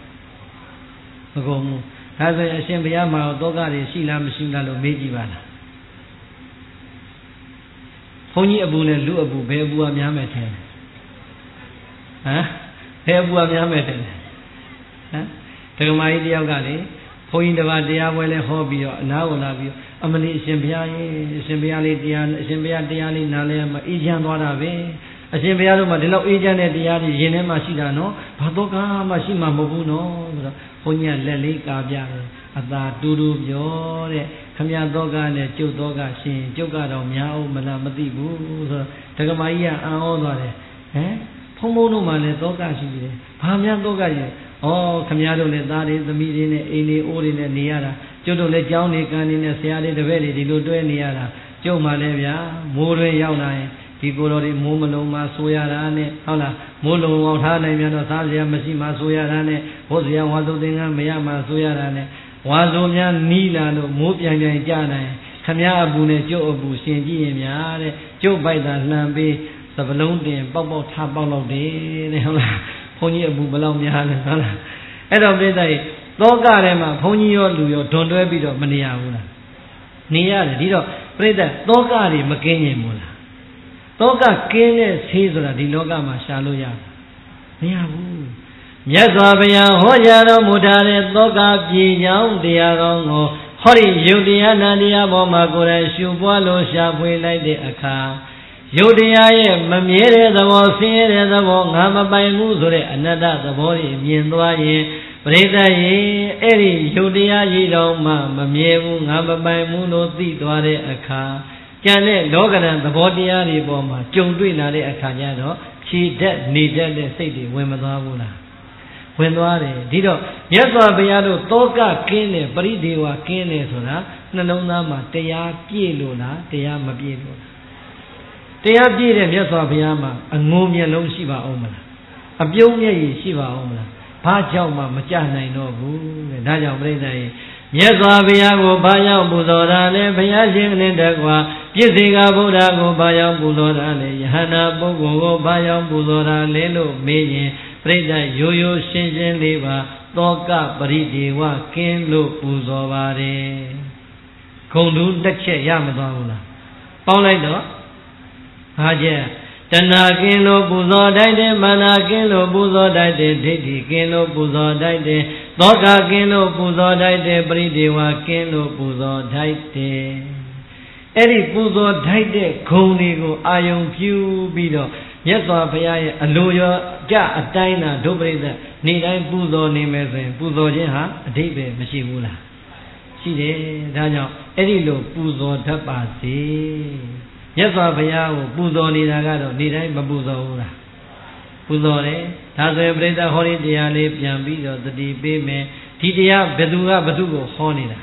မကုန်ဘူးဒါဆိုရင်အရှင်ဘုရားမှာသောကတွေရှိလားမရှိလားလို့မေးကြည့်ပါလားဘုန်းကြီးအပူနဲ့လူအပူဘယ်အပူကများမယ်ထင်ဟမ်ဘယ်အပူကများမယ်ထင်ဟမ်ဒကမာကြီးတယောက်ကလေဘုန်းကြီးတစ်ပါးတရားပွဲလဲဟောပြီးတော့အနားဝင်လာပြီးအမလီအရှင်ဘုရားရေအရှင်ဘုရားလေးတရားအရှင်ဘုရားတရားလေးနားလဲမအေးချမ်းသွားတာပဲ အရှင်ဘုရားတို့မှာဒီလောက်အေးချမ်းတဲ့တရားတွေရင်ထဲမှာရှိတာနော်ဘာတော့ကမှရှိမှာမဟုတ်ဘူးနော်ဆိုတော့ဘုန်းကြီးကလက်လေးကာပြတယ်အသာတူတူပြောတဲ့ခမရတော့ကနဲ့ကျုပ်တော့ကရှင်ကျုပ်ကတော့များအောင်မလားမသိဘူးဆိုတော့ဒကမာကြီးကအံ့ဩသွားတယ်ဟမ်ဘုံဘုံတို့မှလည်းတော့ကရှိတယ်ဘာများတော့ကရှိဩခမရတို့လည်းသားတွေသမီးတွေနဲ့အိမ်တွေအိုးတွေနဲ့နေရတာကျုပ်တို့လည်းကြောင်းနေကန်နေနဲ့ဆရာတွေတပည့်တွေဒီလိုတွဲနေရတာကျုပ်မှလည်းဗျာမိုးတွင်ရောက်လာရင် ဒီကိုယ်တော်တွေမိုးမလုံးမှဆိုရတာနဲ့ဟုတ်လားမိုးလုံးအောင်ထားနိုင်ပြန်တော့စားစရာမရှိမှဆိုရတာနဲ့ဘုဇရာဝါသုသင်္ကန်းမရမှဆိုရတာနဲ့ဝါဆိုများနီးလာလို့မိုးပြန်ပြန်ကြနိုင်ခမရအပူနဲ့ကျုပ်အပူရှင်ကြည့်ရင်များတဲ့ကျုပ်ပိုက်တာလှန်ပေးစပလုံးတင်ပေါက်ပေါက်ထားပေါက်လောက်တယ်တဲ့ဟုတ်လားဘုန်းကြီးအပူဘလောက်များလဲဟုတ်လားအဲ့တော့ပြိဿကြီးသောကထဲမှာဘုန်းကြီးရောလူရောဒွန်တွဲပြီးတော့မနေရဘူးလားနေရတယ်ဒီတော့ပြိဿတောကတွေမကင်းရင်မို့လား တောကကင်းတဲ့ဆေးဆိုတာဒီလောကမှာရှာလို့ရမရဘူးမြတ်စွာဘုရားဟောကြားတော်မူထားတဲ့သောကပြေကြောင်းတရားကောင်းကိုဟောဒီယုတ်တရားနာတရားပေါ်မှာကိုယ်တိုင်ရှုပွားလို့ရှာဖွေလိုက်တဲ့အခါယုတ်တရားရဲ့မမြဲတဲ့သဘောဆင်းရဲတဲ့သဘောငါမပိုင်ဘူးဆိုတဲ့အနတ္တသဘောတွေမြင်သွားရင်ပရိသတ်ရေအဲ့ဒီယုတ်တရားကြီးတော်မှမမြဲဘူးငါမပိုင်ဘူးလို့သိသွားတဲ့အခါ ကျန်တဲ့လောကရန်သဘောတရားတွေပေါ်မှာကြုံတွေ့လာတဲ့အခါကျတော့ခြေတက်နေတတ်တဲ့စိတ်တွေဝင်မသွားဘူးလားဝင်သွားတယ်ဒီတော့မြတ်စွာဘုရားတို့တောကကင်းတယ်ပရိဒေဝကင်းတယ်ဆိုတာနှလုံးသားမှာတရားပြည့်လို့လားတရားမပြည့်လို့လားတရားပြည့်တဲ့မြတ်စွာဘုရားမှာအငုံမျက်လုံးရှိပါအောင်မလားအပြုံးမျက်ရည်ရှိပါအောင်မလားဘာကြောင့်မှမကြနိုင်တော့ဘူးတဲ့ဒါကြောင့်ပြိဿရေမြတ်စွာဘုရားကိုဘာကြောင့်ပူဇော်တာလဲဘုရားရှင်နဲ့တကွာ ပြည့်စေကဗုဒ္ဓကိုဘာကြောင့်ပူဇော်တာလဲယဟနာပုဂ္ဂိုလ်ကိုဘာကြောင့်ပူဇော်တာလဲလို့မေးရင်ပြိဿရိုးရိုးရှင်းရှင်းလေးပါသောကပရိဒေဝကင်းလို့ပူဇော်ပါတယ်ဂုံတူးတစ်ချက်ရမသွားဘူးလားပေါင်းလိုက်တော့ဟာကျက်တဏှာကင်းလို့ပူဇော်တိုက်တယ်မာနကင်းလို့ပူဇော်တိုက်တယ်ဒိဋ္ဌိကင်းလို့ပူဇော်တိုက်တယ်သောကကင်းလို့ပူဇော်တိုက်တယ်ပရိဒေဝကင်းလို့ပူဇော်တိုက်တယ် အဲ့ဒီပူဇော်တိုက်တဲ့ဂုံတွေကိုအာယုံပြုပြီးတော့မြတ်စွာဘုရားရဲ့အလိုရောကြအတိုင်းသာဒုပရိသတ်နေတိုင်းပူဇော်နေမယ်ဆိုရင်ပူဇော်ခြင်းဟာအဓိပ္ပာယ်မရှိဘူးလားရှိတယ်ဒါကြောင့်အဲ့ဒီလိုပူဇော်တတ်ပါစေမြတ်စွာဘုရားကိုပူဇော်နေတာကတော့နေတိုင်းမပူဇော်ဘူးလားပူဇော်တယ်ဒါဆိုရင်ပြိဿဟောဒီတရားလေးပြန်ပြီးတော့တတိပေးမယ်ဒီတရားဘယ်သူကဘသူကိုဟောနေတာ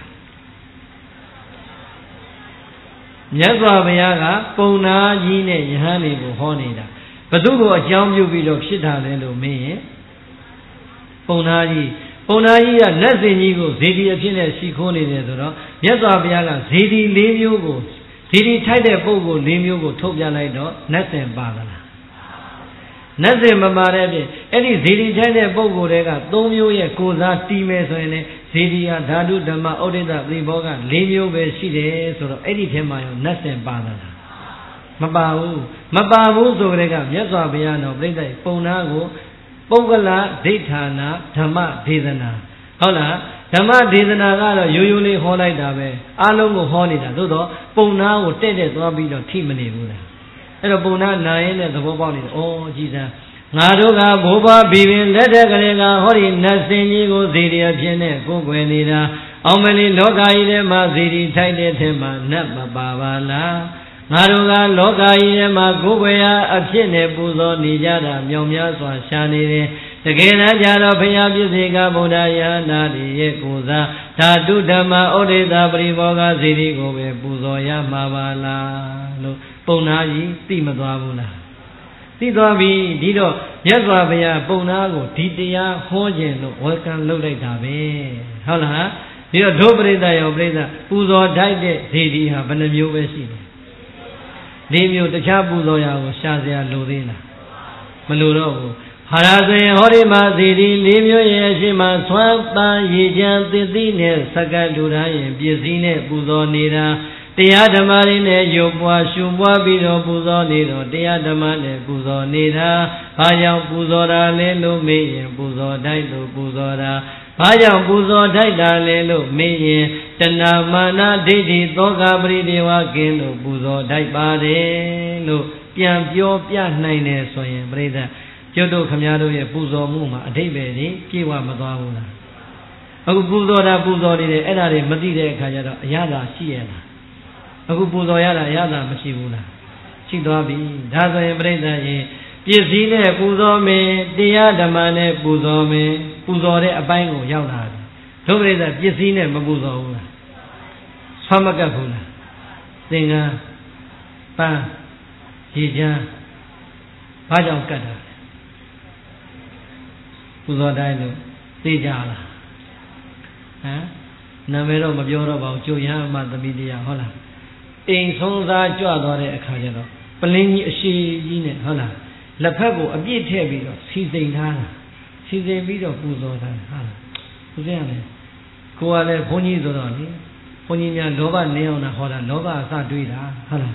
မြတ်စွာဘုရားကပုံနာကြီးနဲ့ယဟန်တွေကိုဟောနေတာဘသူကိုအကြောင်းပြုပြီးတော့ဖြစ်တာလဲလို့မင်းရင်ပုံနာကြီးပုံနာကြီးကနတ်စင်ကြီးကိုဇေဒီအဖြစ်နဲ့ရှိခိုးနေတယ်ဆိုတော့မြတ်စွာဘုရားကဇေဒီ၄မျိုးကိုဇေဒီထိုက်တဲ့ပုံကို၄မျိုးကိုထုတ်ပြလိုက်တော့နတ်စင်ပါကလား နတ်စင်မမာတဲ့ဖြင့်အဲ့ဒီဇေဒီထိုက်တဲ့ပုံကိုတည်းက၃မျိုးရဲ့ကိုစားတီးမယ်ဆိုရင်လည်းဇေဒီဟာဓာတုဓမ္မဩဒိတပရိဘောက၄မျိုးပဲရှိတယ်ဆိုတော့အဲ့ဒီထဲမှာရောနတ်စင်ပါသလားမပါဘူးမပါဘူးဆိုကြတဲ့ကမြတ်စွာဘုရားတော်ပြိဿပုံနာကိုပုဂ္ဂလဒိဋ္ဌာနာဓမ္မဒေသနာဟုတ်လားဓမ္မဒေသနာကတော့ရိုးရိုးလေးဟောလိုက်တာပဲအားလုံးကိုဟောနေတာသို့တော့ပုံနာကိုတဲ့တဲ့သွားပြီးတော့ထိမနေဘူးလား အဲ့တော့ပုံနာနာရင်တဲ့သဘောပေါက်နေတယ်ဩကြည်စမ်းငါတို့ကဘိုးဘွားဘီပင်လက်ထက်ကလေးကဟောဒီနတ်စင်ကြီးကိုဇေဒီအဖြစ်နဲ့ကိုယ်ွယ်နေတာအောင်မလီလောကကြီးထဲမှာဇေဒီထိုက်တဲ့ထဲမှာနတ်မပါပါလားငါတို့ကလောကကြီးထဲမှာကိုယ်ွယ်ရာအဖြစ်နဲ့ပူဇော်နေကြတာမြောင်များစွာရှာနေတယ်တကယ်တမ်းကြတော့ဘုရားပြည့်စေကဗုဒ္ဓယဟနာတိရဲ့ကိုစားဓာတုဓမ္မဩဒိတာပရိဘောဂဇေဒီကိုပဲပူဇော်ရမှာပါလားလို့ ပုံနာကြီးသိမသွားဘူးလားသိသွားပြီဒီတော့မြတ်စွာဘုရားပုံနာကိုဒီတရားဟောခြင်းလို့ဝေကံလုပ်လိုက်တာပဲဟုတ်လားဒီတော့ဒုပရိသရောပရိသပူဇော်တိုက်တဲ့ဇေဒီဟာဘယ်နှမျိုးပဲရှိတယ်၄မျိုးတခြားပူဇော်ရာကိုရှာစရာလိုသေးလားမလိုတော့ဘူးဟာရဆိုရင်ဟောဒီမှာဇေဒီ၄မျိုးရဲ့အရှိမဆွမ်းပန်းရေချမ်းသစ်သီးနဲ့စက္ကတူထားရင်ပစ္စည်းနဲ့ပူဇော်နေတာ တရားဓမ္မတွေနဲ့ယုတ်ပွားရှုပွားပြီးတော့ပူဇော်နေတော့တရားဓမ္မနဲ့ပူဇော်နေတာဘာကြောင့်ပူဇော်တာလဲလို့မေးရင်ပူဇော်တိုက်လို့ပူဇော်တာဘာကြောင့်ပူဇော်ထိုက်တာလဲလို့မေးရင်တဏမာနဒိဋ္ဌိသောကပရိဒေဝကင်းလို့ပူဇော်ထိုက်ပါတယ်လို့ပြန်ပြောပြနိုင်တယ်ဆိုရင်ပြိဿကျွတ်တို့ခမည်းတော်ရဲ့ပူဇော်မှုမှာအတိတ်ပဲနေပြေဝမသွားဘူးလားအခုပူဇော်တာပူဇော်နေတယ်အဲ့ဒါတွေမသိတဲ့အခါကျတော့အရသာရှိရလား အခုပူဇော်ရတာအရသာမရှိဘူးလားရှိသွားပြီဒါဆိုရင်ပြိဿရင်ပစ္စည်းနဲ့ပူဇော်မယ်တရားဓမ္မနဲ့ပူဇော်မယ်ပူဇော်တဲ့အပိုင်းကိုရောက်လာတယ်ဒုပရိသပစ္စည်းနဲ့မပူဇော်ဘူးလားဆွမ်းမကပ်ဘူးလားသင်္ကန်းပန်းရေချမ်းဘာကြောင့်ကတ်တာပူဇော်တိုင်းလို့သိကြလားဟမ်နာမည်တော့မပြောတော့ပါဘူးကြိုရမ်းမှသမီးတရားဟုတ်လား အိမ်ဆုံးစားကြွသွားတဲ့အခါကျတော့ပလင်းကြီးအရှိကြီးနဲ့ဟုတ်လားလက်ဖက်ကိုအပြည့်ထည့်ပြီးတော့စီစိန်ထားတာစီစိန်ပြီးတော့ပူဇော်တာဟာလားဦးဇင်းကလည်းကိုကလည်းဘုန်းကြီးဆိုတော့လေဘုန်းကြီးများလောဘနင်းအောင်တာဟောတာလောဘအစတွေးတာဟုတ်လား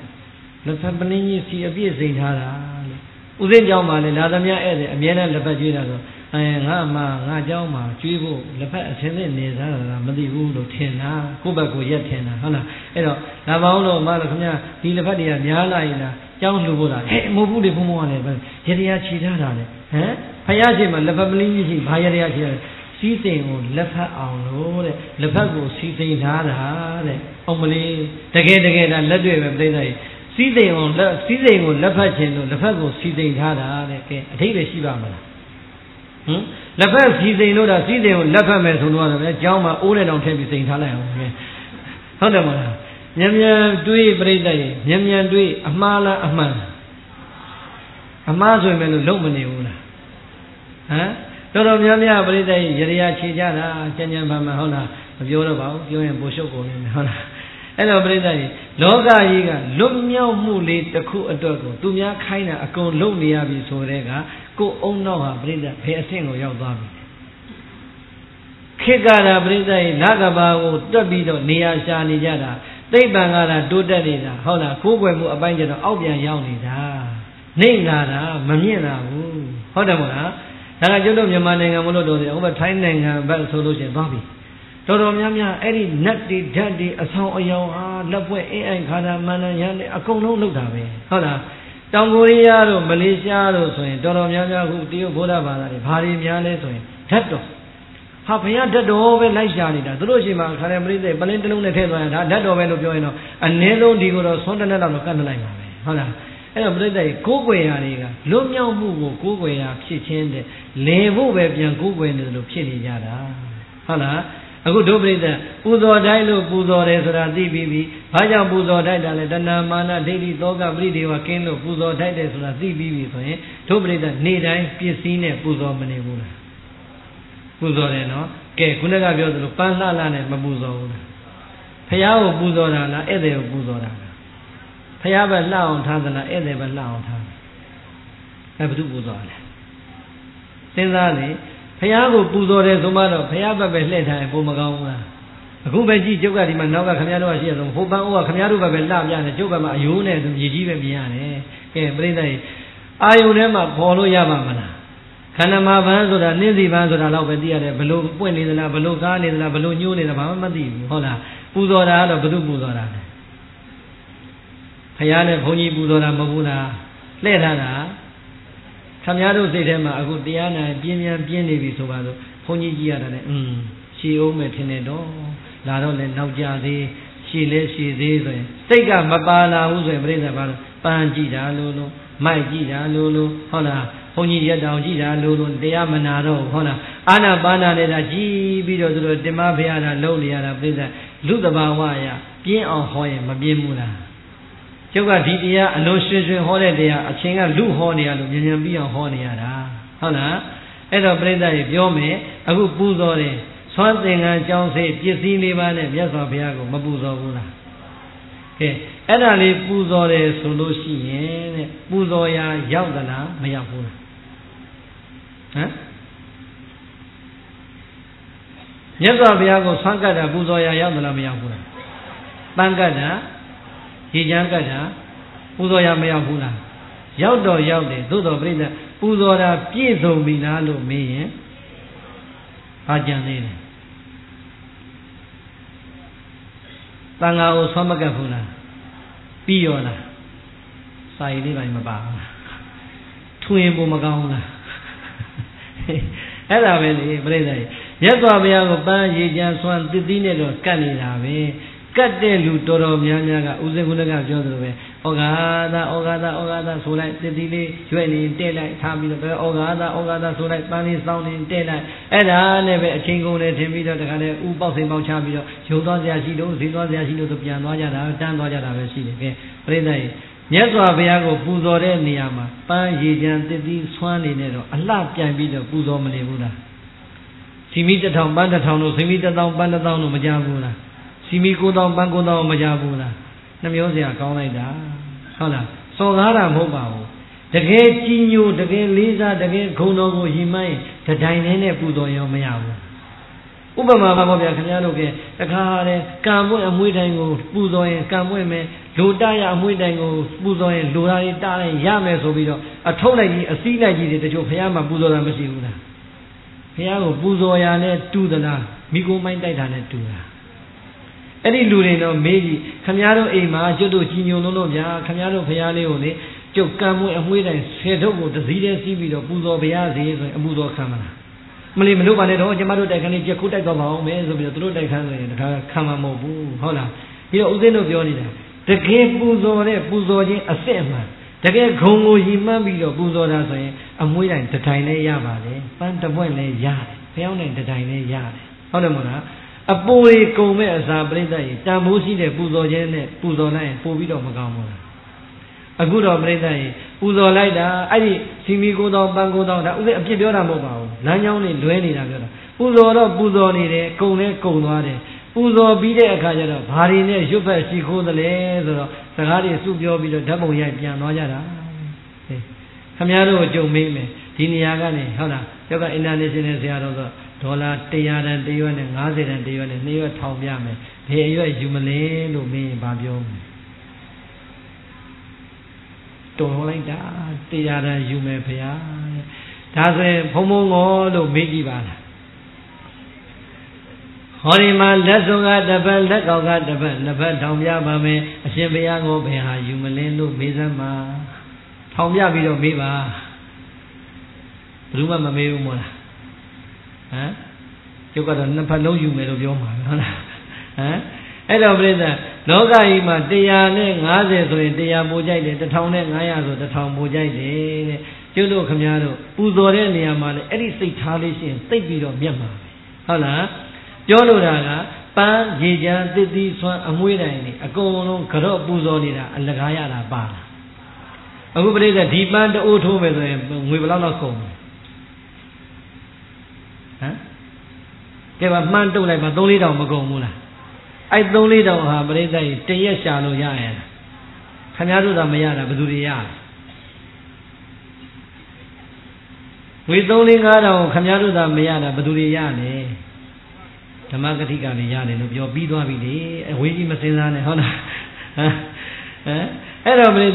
လက်ဖက်ပလင်းကြီးစီအပြည့်စိန်ထားတာလို့ဥစဉ်ကြောင်းမှာလည်းလာသမျှဧည့်သည်အမြဲတမ်းလက်ဖက်ကျွေးတာဆို အဲငါမှငါเจ้าမှကျွေးဖို့လက်ဖက်အစင်းစင်းနေစားတာမသိဘူးလို့ထင်တာကိုယ့်ဘက်ကိုရက်ထင်တာဟုတ်လားအဲ့တော့လာပေါင်းလို့မလို့ခင်ဗျာဒီလက်ဖက်တွေကများလာရင်လားကြောင်းလှူဖို့လားဟဲ့မဟုတ်ဘူးလေဘုံဘုံကလည်းရတရားချီထားတာလေဟမ်ဖယားရှိမှလက်ဖက်ပလင်းကြီးရှိဘာရတရားချီထားစီးစိမ်ကိုလက်ဖက်အောင်လို့တဲ့လက်ဖက်ကိုစီးစိမ်ထားတာတဲ့အောင်မလေးတကယ်တကယ်ဒါလက်တွေ့ပဲပြိဿကြီးစီးစိမ်အောင်လက်စီးစိမ်ကိုလက်ဖက်ခြင်းလို့လက်ဖက်ကိုစီးစိမ်ထားတာတဲ့ကဲအထိပ္ပယ်ရှိပါမလား ဟမ်လက်ဖက်စီစိန်လို့တာစီစိန်ကိုလက်ဖက်မယ်ဆိုတော့လည်းကျောင်းမှာအိုးနဲ့တောင်ထည့်ပြီးစိန်ထားလိုက်အောင်ဟုတ်တယ်မလားမြန်မြန်တွေးပြိတ္တရေမြန်မြန်တွေးအမှားလားအမှန်အမှားဆိုရင်လည်းလုံးမနေဘူးလားဟမ်တော်တော်များများပြိတ္တရေရရခြေကြတာကျန်ကျန်ပါမှဟုတ်လားမပြောတော့ပါဘူးပြောရင်ပိုရှုပ်ကုန်နေဟုတ်လားအဲ့တော့ပြိတ္တရေလောကကြီးကလွတ်မြောက်မှုလေးတစ်ခုအတွက်ကိုသူများခိုင်းတာအကုန်လုံးနေရပြီဆိုတဲ့က ကိုအုံနောက်ဟာပြိတ္တဘယ်အဆင့်ကိုရောက်သွားပြီခေတ်ကရာပြိတ္တရေနဂဘာကိုတွက်ပြီးတော့နေရာရှာနေကြတာသိပ္ပံကရာတိုးတက်နေတာဟုတ်လားကိုးကွယ်မှုအပိုင်းကျတော့အောက်ပြန်ရောက်နေတာနှိမ့်လာတာမမြင့်လာဘူးဟုတ်တယ်မို့လားဒါကကျွတ်တို့မြန်မာနိုင်ငံမလို့တော့တယ်ဟိုဘက်ထိုင်းနိုင်ငံဘက်ဆိုလို့ရှိရင်သွားပြီတော်တော်များများအဲ့ဒီနတ်တွေဓာတ်တွေအဆောင်အယောင်အားလက်ပွဲအင်းအိုင်ခါတာမန္တန်ရန်တွေအကုန်လုံးလုပ်တာပဲဟုတ်လား တောင်ကိုရီးယားတို့မလေးရှားတို့ဆိုရင်တော်တော်များများခုတရုတ်ဗုဒ္ဓဘာသာတွေဘာတွေများလဲဆိုရင်ဓာတ်တော်ဟာဘုရားဓာတ်တော်ပဲလိုက်ရှာနေတာသူတို့ရှိမှခါတယ်မလေးစိတ်ပလင်းတစ်လုံးနဲ့ထည့်သွားရင်ဒါဓာတ်တော်ပဲလို့ပြောရင်တော့အနည်းဆုံးဒီကိုတော့ဆွန်းတနက်လောက်တော့ကတ်လိုက်ပါပဲဟုတ်လားအဲ့တော့ပြိဿကြီးကိုးကွယ်ရာတွေကလွတ်မြောက်မှုကိုကိုးကွယ်ရာဖြစ်ခြင်းတဲ့လေဖို့ပဲပြန်ကိုးကွယ်နေတယ်လို့ဖြစ်နေကြတာဟုတ်လား အခုဒုပရိသပူဇော်တိုင်းလို့ပူဇော်တယ်ဆိုတာသိပြီးပြီ။ဘာကြောင့်ပူဇော်တိုက်တာလဲတဏမာနဒိဋ္ဌိသောကပရိဒေဝကင်းလို့ပူဇော်တိုက်တယ်ဆိုတာသိပြီးပြီဆိုရင်ဒုပရိသနေ့တိုင်းပစ္စည်းနဲ့ပူဇော်မနေဘူးလား။ပူဇော်တယ်နော်။ကဲခုနကပြောသလိုပန်းလှလှနဲ့မပူဇော်ဘူးလား။ဖះကိုပူဇော်တာလားဧည့်သည်ကိုပူဇော်တာလား။ဖះပဲလှအောင်ထားသလားဧည့်သည်ပဲလှအောင်ထား။အဲဘယ်သူပူဇော်လဲ။စဉ်းစားလေ ဖះကိုပူဇော်တယ်ဆိုမှတော့ဖះဘက်ပဲလှည့်ထားရင်ပုံမကောင်းဘူးလားအခုပဲကြည့်ကျုပ်ကဒီမှာနောက်ကခမရတို့ကရှိရဆုံးဟိုပန်းအိုးကခမရတို့ဘက်ပဲလှပြတယ်ကျုပ်ဘက်မှာအယိုးနဲ့ဆိုမြေကြီးပဲမြင်ရတယ်ကဲပြိဿကြီးအာယုန်ထဲမှာပေါ်လို့ရပါမလားခန္ဓာမှာဘန်းဆိုတာနှင်းစီဘန်းဆိုတာတော့ပဲသိရတယ်ဘလို့ပွင့်နေသလားဘလို့ကားနေသလားဘလို့ညှိုးနေသလားဘာမှမသိဘူးဟုတ်လားပူဇော်တာကတော့ဘု து ပူဇော်တာလဲဖះနဲ့ဘုန်းကြီးပူဇော်တာမဟုတ်ဘူးလားလှည့်ထားတာ ခမည်းတော်စိတ်ထဲမှာအခုတရားနာပြင်းပြင်းပြင်းနေပြီဆိုပါတော့ဘုန်းကြီးကြီးရတာလည်းอืมရှည်အောင်မယ်ထင်တယ်တော့လာတော့လည်းနောက်ကြသေးရှည်လဲရှည်သေးဆိုရင်စိတ်ကမပါလာဘူးဆိုရင်ပြိဿဘာလို့ပန်းကြည့်တာလို့လို့မိုက်ကြည့်တာလို့လို့ဟုတ်လားဘုန်းကြီးရက်တောင်ကြည့်တာလို့လို့တရားမနာတော့ဟုတ်လားအာနာပါနာနဲ့တာကြည်ပြီးတော့သူတို့တင်မဖရတာလုံနေရတာပြိဿလူတဘာဝရပြင်းအောင်ဟောရင်မပြင်းဘူးလား ကျုပ်ကဒီတရားအလုံးရွှင်ရွှင်ဟောတဲ့တရားအချင်းကလူဟောနေရလို့မြန်မြန်ပြီးအောင်ဟောနေရတာဟုတ်လားအဲ့တော့ပြိဿကြီးပြောမယ်အခုပူဇော်တယ်သွမ်းသင်္ကန်းကြောင်းစေပစ္စည်းလေးပါးနဲ့မြတ်စွာဘုရားကိုမပူဇော်ဘူးလားကဲအဲ့ဒါလေးပူဇော်တယ်ဆိုလို့ရှိရင်တဲ့ပူဇော်ရာရောက်သလားမရောက်ဘူးလားဟမ်မြတ်စွာဘုရားကိုဆွမ်းကတ်တာပူဇော်ရာရောက်သလားမရောက်ဘူးလားပန်းကတ်တာ ရေချမ်းကတ်တာပူဇော်ရာမရောက်ဘူးလားရောက်တော့ရောက်တယ်သို့တော်ပြိဿပူဇော်တာပြည့်စုံပြီလားလို့မေးရင်ဘာကြံသေးလဲတန်ဃာကိုဆွမ်းမကတ်ဘူးလားပြီးရောလားစာရည်လေးပိုင်းမပါဘူးလားထွင်ဖို့မကောင်းဘူးလားအဲ့ဒါပဲလေပြိဿကြီးရက်သွားဘုရားကိုပန်းရေချမ်းဆွမ်းတစ်သီးနဲ့တော့ကတ်နေတာပဲ ကတ်တဲ့လူတော်တော်များများကဥစဉ်ခုနကပြောသလိုပဲဩဃာသဩဃာသဩဃာသဆိုလိုက်တစ်တိလေးရွက်နေတဲ့လိုက်ထားပြီးတော့ဩဃာသဩဃာသဆိုလိုက်ပန်းလေးစောင်းနေတဲ့လိုက်အဲ့ဒါနဲ့ပဲအချင်းကုန်နဲ့ထင်ပြီးတော့တခါလေဥပေါက်စိန်ပေါက်ချပြီးတော့ရုံသွားစရာရှိလို့ဈေးသွားစရာရှိလို့ဆိုပြန်သွားကြတာတန်းသွားကြတာပဲရှိတယ်ကဲပြိဿကြီးမြတ်စွာဘုရားကိုပူဇော်တဲ့နေရာမှာပန်းရည်ကြံတစ်တိဆွမ်းနေနဲ့တော့အလှပြန်ပြီးတော့ပူဇော်မနေဘူးလားစီမီတစ်ထောင်ပန်းတစ်ထောင်တို့စီမီတစ်ထောင်ပန်းတစ်ထောင်တို့မကြဘူးလား စီမီ9000ပန်း9000မကြဘူးလားနှမျိုးစရာကောင်းလိုက်တာဟုတ်လားစော်ကားတာမဟုတ်ပါဘူးတကယ်ကြီးညိုတကယ်လေးစားတကယ်ဂုံတော်ကိုရည်မှန်းတတိုင်နဲ့နဲ့ပူတော်ရောမရဘူးဥပမာပါဗျာခင်ဗျားတို့ကတခါတည်းကံပွင့်အမွှေးတိုင်းကိုပူဇော်ရင်ကံပွင့်မယ်လူတရအမွှေးတိုင်းကိုပူဇော်ရင်လူသားတွေတားရင်ရမယ်ဆိုပြီးတော့အထုံးလိုက်ကြီးအစည်းလိုက်ကြီးတွေတချို့ဘုရားမှာပူဇော်တာမရှိဘူးလားဘုရားကိုပူဇော်ရနဲ့တူသလားမိကိုမိုင်းတိုက်တာနဲ့တူလား အဲ့ဒီလူတွေတော့မေးကြည့်ခမည်းတော်အိမ်မှာကျွတ်တို့ကြီးညိုလုံးလို့ဗျာခမည်းတော်ဘုရားလေးကိုလေကျုပ်ကံမွေအမွှေးတိုင်းဆယ်ထုတ်ကိုတစည်းတည်းစီးပြီးတော့ပူဇော်ဘုရားစီဆိုရင်အပူဇော်ခံမလားမလီမလို့ပါနဲ့တော့ကျမတို့တိုက်ခန်းလေးကြက်ခုတိုက်တော့မအောင်မယ်ဆိုပြီးတော့သူတို့တိုက်ခန်းဆိုရင်တခါခံမှာမဟုတ်ဘူးဟုတ်လားပြီးတော့ဦးဇင်းတို့ပြောနေတာတကယ်ပူဇော်တဲ့ပူဇော်ခြင်းအစစ်အမှန်တကယ်ဂုံကိုရီမှန်းပြီးတော့ပူဇော်တာဆိုရင်အမွှေးတိုင်းတတိုင်လည်းရပါတယ်ပန်းတပွင့်လည်းရတယ်ဖျောင်းတိုင်းတတိုင်လည်းရတယ်ဟုတ်တယ်မို့လား အပူတွေကုံမဲ့အစာပြိဿကြီးတန်ဖိုးရှိတဲ့ပူဇော်ခြင်းနဲ့ပူဇော်လိုက်ရင်ပို့ပြီးတော့မကောင်းဘူးလားအခုတော့ပြိဿကြီးပူဇော်လိုက်တာအဲ့ဒီစီမီကိုတောင်ပန်းကိုတောင်ဒါဥစဉ်အပြစ်ပြောတာမဟုတ်ပါဘူးလမ်းကြောင်းတွေလွဲနေတာပြောတာပူဇော်တော့ပူဇော်နေတယ်ကုံလဲကုံသွားတယ်ပူဇော်ပြီးတဲ့အခါကျတော့ဘာတွေနဲ့ရွတ်ဖက်ရှိခိုးသလဲဆိုတော့စကားတွေစုပြောပြီးတော့ဓာတ်ပုံရိုက်ပြန်သွားကြတာခမည်းတော်ကိုကြုံမေးမယ်ဒီနေရာကနေဟုတ်လားကျောက်က international ဆရာတော်ဆို ဒေါ်လာ100တန်တရွက်နဲ့90တန်တရွက်နဲ့နှစ်ရွက်ထောင်ပြမယ်ဘယ်အရွက်ယူမလဲလို့မင်းဘာပြောမလဲတော်လိုက်တာ100တန်ယူမယ်ဖေဟာဒါဆိုရင်ဘုံဘုံငေါ်လို့မေးကြည့်ပါလားဟောဒီမှာလက်စုံကတစ်ပတ်လက်ကောက်ကတစ်ပတ်နှစ်ပတ်ထောင်ပြပါမယ်အရှင်ဘုရားကိုဘယ်ဟာယူမလဲလို့မေးစမ်းပါထောင်ပြပြီးတော့မေးပါဘယ်သူမှမမေးဘူးမို့လား ဟမ်ကျုပ်ကတော့နှစ်ဖက်လုံးယူမယ်လို့ပြောမှာဟုတ်လားဟမ်အဲ့တော့ပြိဿလောကကြီးမှာ150ဆိုရင်100ပို့ကြိုက်တယ်1000နဲ့900ဆို1000ပို့ကြိုက်တယ်တဲ့ကျုပ်တို့ခမည်းတော်ပူဇော်တဲ့နေရာမှာလည်းအဲ့ဒီစိတ်ထားလေးရှင်သိပ်ပြီးတော့မြတ်မှာဟုတ်လားပြောလို့တာကပန်းရေချမ်းတစ်သီးဆွမ်းအမွှေးတိုင်နေအကုန်လုံးကြော့ပူဇော်နေတာအလကားရတာပါလားအခုပြိဿဒီပန်းတအိုးထိုးမယ်ဆိုရင်ငွေဘယ်လောက်လောက်ကုန်လဲ ဟမ်ကဲပါမှန်းတုတ်လိုက်ပါ3 4တောင်မကုန်ဘူးလားအဲ့3 4တောင်ဟာပြိဿကြီးတရက်ရှာလို့ရရလားခင်ဗျားတို့သာမရတာဘယ်သူတွေရဝေ3 4 5တောင်ခင်ဗျားတို့သာမရတာဘယ်သူတွေရလဲဓမ္မဂတိကလည်းရတယ်လို့ပြောပြီးသွားပြီလေအဝေးကြီးမစင်စားနဲ့ဟုတ်လားဟမ်အဲ့တော့ပြိဿ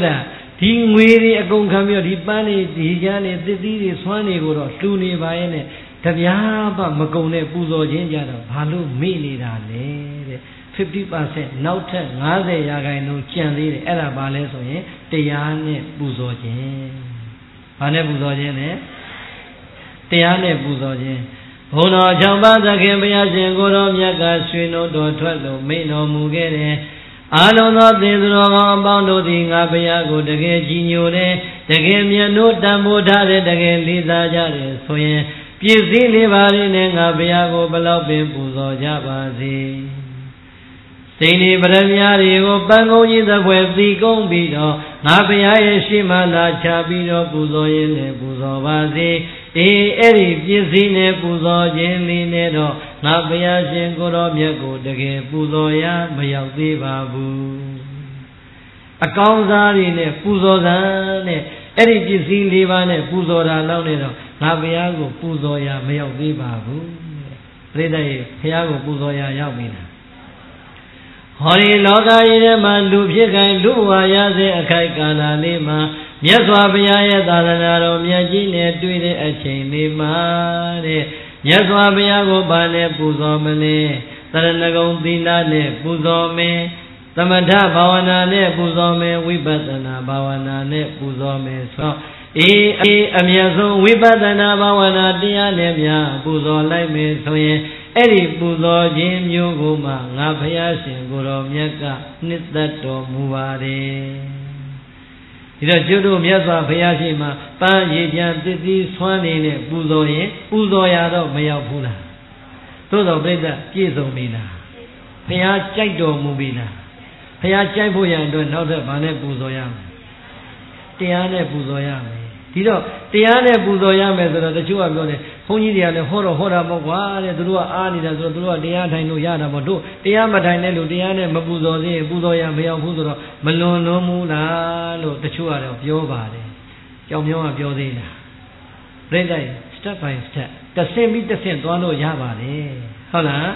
ဒီငွေတွေအကုန်ခံပြီးတော့ဒီပန်းတွေဒီကျန်းတွေသစ်သီးတွေဆွမ်းတွေကိုတော့လှူနေပါရဲ့နဲ့ တပြားမှမကုံတဲ့ပူဇော်ခြင်းကြတော့ဘာလို့မေ့နေတာလဲတဲ့50%နောက်ထပ်90ရာခိုင်နှုန်းကျန်သေးတယ်အဲ့ဒါဘာလဲဆိုရင်တရားနဲ့ပူဇော်ခြင်းဘာနဲ့ပူဇော်ခြင်းလဲတရားနဲ့ပူဇော်ခြင်းဘုံတော်၆ပါးသခင်ဘုရားရှင်ကိုတော်မြတ်ကရွှေနှုတ်တော်ထွက်လို့မိန့်တော်မူခဲ့တယ်အာလုံးသောသင်္သူတော်ကောင်းအပေါင်းတို့သည်ငါဘုရားကိုတကယ်ကြီးညိုတယ်တကယ်မြတ်နိုးတန်ဖိုးထားတယ်တကယ်လေးစားကြတယ်ဆိုရင် ပြည့်စည်လေးပါးလေးနဲ့ငါဘုရားကိုဘလောက်ပင်ပူဇော်ကြပါစေစိန်ဒီပရမညာတွေကိုပန်းကုန်းကြီးသဖွယ်သီကုန်းပြီးတော့ငါဘုရားရဲ့ရှိမှလာချပြီးတော့ပူဇော်ရင်းနဲ့ပူဇော်ပါစေအေးအဲ့ဒီပြည့်စည်နဲ့ပူဇော်ခြင်းလေးနဲ့တော့ငါဘုရားရှင်ကိုတော်မြတ်ကိုတကယ်ပူဇော်ရမရောက်သေးပါဘူးအကောင်းစားတွေနဲ့ပူဇော်စံနဲ့အဲ့ဒီပစ္စည်းလေးပါးနဲ့ပူဇော်တာလောက်နဲ့တော့ ငါဘုရားကိုပူဇော်ရမရောက်သေးပါဘူးပြိတ္တရေဘုရားကိုပူဇော်ရရောက်ပြီလားဟောဒီလောကကြီးထဲမှာလူဖြစ်ခိုင်လူဝါရစေအခိုက်ကာလလေးမှာမြတ်စွာဘုရားရဲ့သာသနာတော်မြတ်ကြီးနဲ့တွေ့တဲ့အချိန်လေးမှာတဲ့မြတ်စွာဘုရားကိုဘာနဲ့ပူဇော်မလဲသရဏဂုံသီလနဲ့ပူဇော်မယ်သမထဘာဝနာနဲ့ပူဇော်မယ်ဝိပဿနာဘာဝနာနဲ့ပူဇော်မယ်ဆို အေးအေးအမြတ်ဆုံးဝိပဿနာဘာဝနာတရားနဲ့များပူဇော်လိုက်မယ်ဆိုရင်အဲ့ဒီပူဇော်ခြင်းမျိုးကိုမှငါဘုရားရှင်ကိုတော်မြတ်ကနှစ်သက်တော်မူပါတယ်ဒီတော့ကျွတ်တို့မြတ်စွာဘုရားရှင်မှာပန်းရည်ကြံတည်တည်ဆွမ်းနေနဲ့ပူဇော်ရင်ပူဇော်ရတော့မရောက်ဘူးလားသို့တော်ပြိဿပြည့်စုံပြီလားဘုရားကြိုက်တော်မူပြီလားဘုရားကြိုက်ဖို့ရန်အတွက်နောက်ထပ်ဘာနဲ့ပူဇော်ရမလဲတရားနဲ့ပူဇော်ရမယ် ဒီတော့တရားနဲ့ပူဇော်ရမယ်ဆိုတော့တချို့ကပြောတယ်ဘုန်းကြီးတွေကလည်းဟောတော့ဟောတာပေါ့ကွာတဲ့သူတို့ကအားနေတာဆိုတော့သူတို့ကတရားထိုင်လို့ရတာပေါ့တို့တရားမထိုင်တဲ့လူတရားနဲ့မပူဇော်သေးရင်ပူဇော်ရမရောက်ဘူးဆိုတော့မလွန်လွန်ဘူးလားလို့တချို့ကတော့ပြောပါတယ်ကြောင်ပြောကပြောသေးတာပြိတ္တိုင် step by step တဆင့်ပြီးတဆင့်သွားလို့ရပါတယ်ဟုတ်လား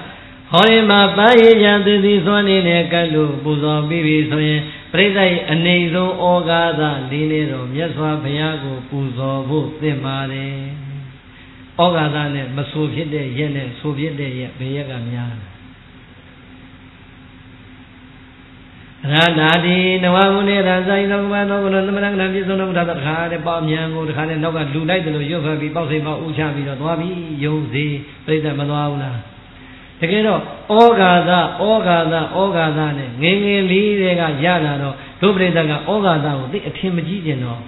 ဟောဒီမှာပန်းရည်ညာသေသည်သွန်းနေတဲ့ကတ်လို့ပူဇော်ပြီးပြီဆိုရင် ပြိဿရဲ့အနေဆုံးဩဃာသလေးနေတော့မြတ်စွာဘုရားကိုပူဇော်ဖို့သင့်ပါတယ်ဩဃာသနဲ့မဆိုဖြစ်တဲ့ရက်နဲ့ဆိုဖြစ်တဲ့ရက်ဘယ်ရက်ကများလဲရဏာတိနဝဂုဏေရဇိုင်းသောကမသောကလောသမဏကနာပြည့်စုံတော့တခါတည်းပေါ့မြန်ကိုတခါတည်းနောက်ကလူလိုက်တယ်လို့ရွတ်ဖတ်ပြီးပေါက်စိတ်ပေါက်ဥချပြီးတော့သွားပြီးယုံစီပြိဿမသွားဘူးလား တကယ်တော့ဩဃာသဩဃာသဩဃာသနဲ့ငငယ်လေးတွေကရလာတော့ဒုပရိသကဩဃာသကိုသိအထင်မကြီးကျင်တော့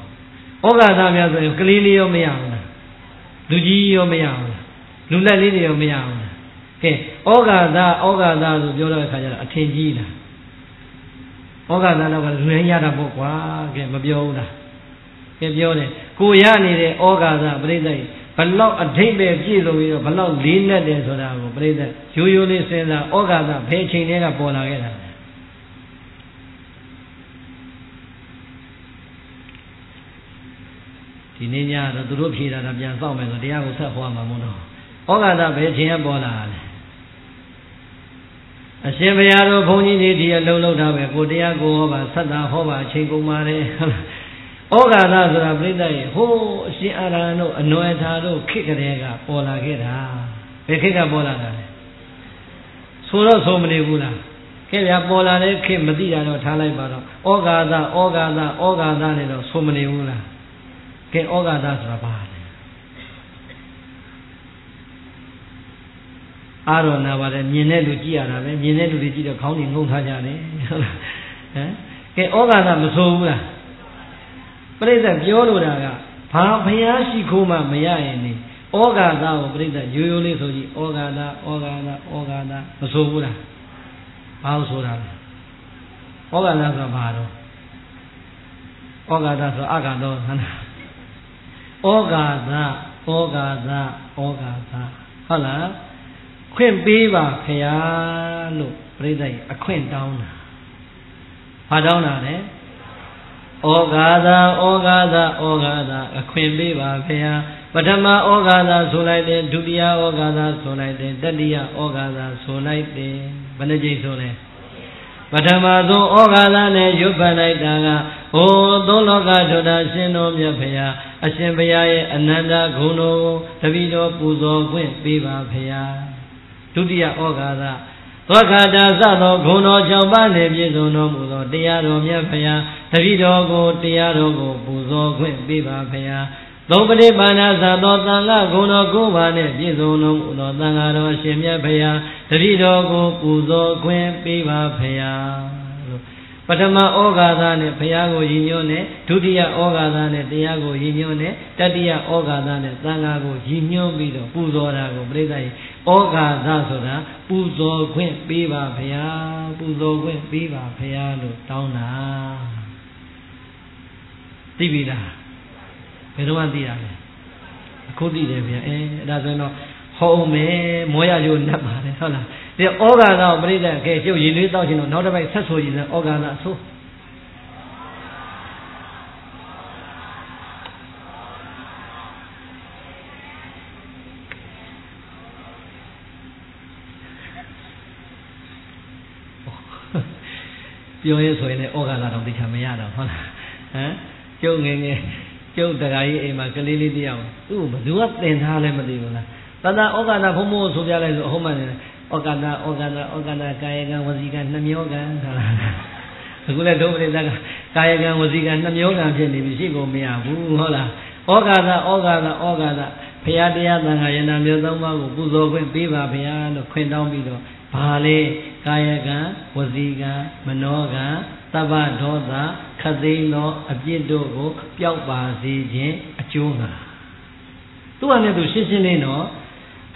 ဩဃာသများဆိုရင်ကလေးလေးရောမရဘူးလားလူကြီးရောမရဘူးလားလူလက်လေးတွေရောမရဘူးလားကဲဩဃာသဩဃာသဆိုပြောတဲ့အခါကျတော့အထင်ကြီးလားဩဃာသနောက်ကလွင်ရတာပေါ့ကွာကဲမပြောဘူးလားကဲပြောတယ်ကိုရနေတဲ့ဩဃာသပရိသတ် ဘလောက်အထိပ္ပယ်ပြည့်စုံပြီးတော့ဘလောက်လေးနဲ့တယ်ဆိုတာကိုပရိသတ်ရိုးရိုးလေးစဉ်းစားဩဃာသဘယ်ချိန်တည်းကပေါ်လာခဲ့တာဒီနေ့ညတော့သူတို့ဖြေတာတော့ပြန်စောင့်မယ်ဆိုတရားကိုဆက်ဟောမှာမို့တော့ဩဃာသဘယ်ချိန်ကပေါ်လာလဲအရှင်ဘုရားတို့ဘုန်းကြီးတွေဒီအလုံးလုံးထားပဲကိုတရားကိုဟောပါဆက်တာဟောပါအချိန်ကုန်ပါတယ် ဩဃာသဆိုတာပြိဿရဲ့ဟိုးအရှင်အာရဟံတို့အနွယ်သာတို့ခေတ်ကလေးကပေါ်လာခဲ့တာဘယ်ခေတ်ကပေါ်လာတာလဲဆိုတော့ဆိုမနေဘူးလားခေတ်ပြပေါ်လာတဲ့ခေတ်မသိတာတော့ထားလိုက်ပါတော့ဩဃာသဩဃာသဩဃာသနဲ့တော့ဆိုမနေဘူးလားကဲဩဃာသဆိုတာဘာလဲအာရောနာပါတယ်မြင်တဲ့လူကြည့်ရတာပဲမြင်တဲ့လူတွေကြည့်တော့ခေါင်းတွေငုံထားကြတယ်ဟုတ်လားဟမ်ကဲဩဃာသမဆိုဘူးလား ပြိဿပြောလိုတာကဘာဘုရားရှိခိုးမှမရရင်နေဩဃာသကိုပြိဿရိုးရိုးလေးဆိုကြည့်ဩဃာသဩဃာသဩဃာသမဆိုဘူးလားဘာလို့ဆိုတာလဲဩဃာသဆိုဘာတော့ဩဃာသဆိုအဃာတော့ဟမ်ဩဃာသဩဃာသဩဃာသဟုတ်လားခွင့်ပေးပါခရားလို့ပြိဿကြီးအခွင့်တောင်းတာဘာတောင်းတာလဲ ဩဃာသာဩဃာသာဩဃာသာအခွင့်ပေးပါဖေဟာပထမဩဃာသာဆိုလိုက်တယ်ဒုတိယဩဃာသာဆိုလိုက်တယ်တတိယဩဃာသာဆိုလိုက်တယ်ဘယ်နှကြိမ်ဆိုလဲပထမဆုံးဩဃာသာနဲ့ရွတ်ပတ်လိုက်တာကဟိုသုံးလောကထွတာရှင်တော်မြတ်ဖေဟာအရှင်ဘုရားရဲ့အနန္တဂုဏ်တော်ကိုတပည့်တော်ပူဇော်ခွင့်ပေးပါဖေဟာဒုတိယဩဃာသာ သောခတာသသောဂုဏ်တော်ကြောင့်ပါနေပြည့်စုံတော်မူသောတရားတော်မြတ်ဖရာတတိတော်ကိုတရားတော်ကိုပူဇော်ခွင့်ပေးပါဖရာသုံးပရိပါဏာသသောသံဃာဂုဏ်တော်ကိုးပါးနဲ့ပြည့်စုံတော်မူသောသံဃာတော်ရှင်မြတ်ဖရာတတိတော်ကိုပူဇော်ခွင့်ပေးပါဖရာပထမဩဃာသနဲ့ဘုရားကိုရည်ညွှန်းတယ်ဒုတိယဩဃာသနဲ့တရားကိုရည်ညွှန်းတယ်တတိယဩဃာသနဲ့သံဃာကိုရည်ညွှန်းပြီးတော့ပူဇော်တာကိုပြိဿရေ ဩဃာသဆိုတာပူဇော်ခွင့်ပေးပါဘုရားပူဇော်ခွင့်ပေးပါဘုရားလို့တောင်းတာသိပြီလားဘယ်တော့မှသိရလဲအခုသိတယ်ဗျာအဲအဲ့ဒါဆိုရင်တော့ဟောအောင်မယ်မောရရိုးနှက်ပါတယ်ဟုတ်လားဒီဩဃာသကိုပြိဿကဲကျုပ်ရည်လေးတောက်ရှင်တော့နောက်တစ်ပိုက်ဆက်ဆိုရည်လဲဩဃာသအဆိုး ပြောရဲဆိုရင်လည်းဩဃာသတော့သိချာမရတော့ဟုတ်လားဟမ်ကျုပ်ငယ်ငယ်ကျုပ်တခါကြီးအိမ်မှာကလေးလေးတယောက်သူ့ဘယ်သူကသင်ထားလဲမသိဘူးလားတတဩဃာသဘုံဘုံဆိုပြလိုက်ဆိုအဟုတ်မှန်တယ်ဩဃာသဩဃာသဩဃာသကာယကံဝစီကံနှမျောကံဟုတ်လားအခုလည်းဒုပရိသကကာယကံဝစီကံနှမျောကံဖြစ်နေပြီရှိကုန်မရဘူးဟုတ်လားဩဃာသဩဃာသဩဃာသဘုရားတရားသံဃာယန္တာမျိုးသုံးပါးကိုပူဇော်ခွင့်ပေးပါဘုရားလို့ခွင့်တောင်းပြီးတော့ ဘာလဲကာယကံဝစီကံမနောကံသဗ္ဗဒေါသခသိန်းသောအပြစ်တို့ကိုပျောက်ပါစေခြင်းအကျိုးငါသူ့ဟာနဲ့သူရှင်းရှင်းလေးနော်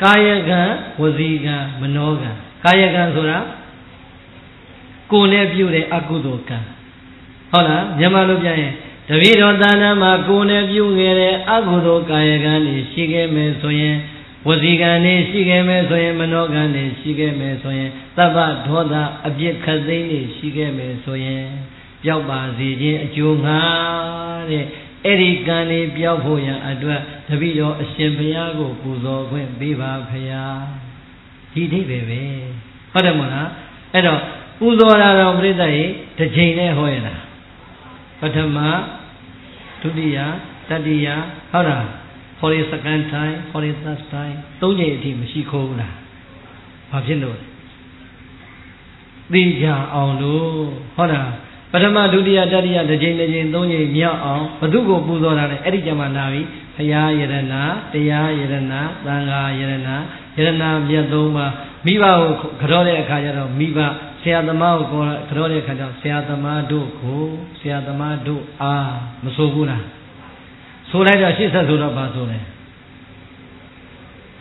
ကာယကံဝစီကံမနောကံကာယကံဆိုတာကိုယ်နဲ့ပြုတဲ့အကုသိုလ်ကံဟုတ်လားမြန်မာလိုပြန်ရင်တပည့်တော်သာနာမှာကိုယ်နဲ့ပြုခဲ့တဲ့အကုသိုလ်ကာယကံတွေရှိခဲ့မယ်ဆိုရင် ဝစီကံနေရှိခဲ့မယ်ဆိုရင်မနောကံနေရှိခဲ့မယ်ဆိုရင်သဗ္ဗဒေါသအပြစ်ခသိန်းနေရှိခဲ့မယ်ဆိုရင်ပျောက်ပါစေခြင်းအကျိုးငါတဲ့အဲ့ဒီကံလေးပျောက်ဖို့ရန်အတွက်တပိတော်အရှင်ဘုရားကိုပူဇော်ခွင့်ပေးပါဖရာရဒီအဓိပ္ပာယ်ပဲဟုတ်တယ်မဟုတ်လားအဲ့တော့ပူဇော်တာတော့ပြိဿရေတစ်ချိန်နဲ့ဟောရတာပထမဒုတိယတတိယဟုတ်လား for the second time for the third time သုံးချိန်အထိမရှိခိုးဘူးလားဘာဖြစ်လို့သိကြအောင်လို့ဟုတ်လားပထမဒုတိယတတိယတစ်ချိန်တစ်ချိန်သုံးချိန်မြောက်အောင်ဘု து ကိုပူဇော်တာလဲအဲ့ဒီကြမှာလာပြီဘုရားယရဏတရားယရဏသံဃာယရဏယရဏမြတ်သုံးပါမိဘကိုကြောတဲ့အခါကျတော့မိဘဆရာသမားကိုကြောတဲ့အခါကျတော့ဆရာသမားတို့ကိုဆရာသမားတို့အားမဆိုဘူးလား ဆိုလိုက်တော့ရှေ့ဆက်ဆိုတော့ဘာဆိုလဲ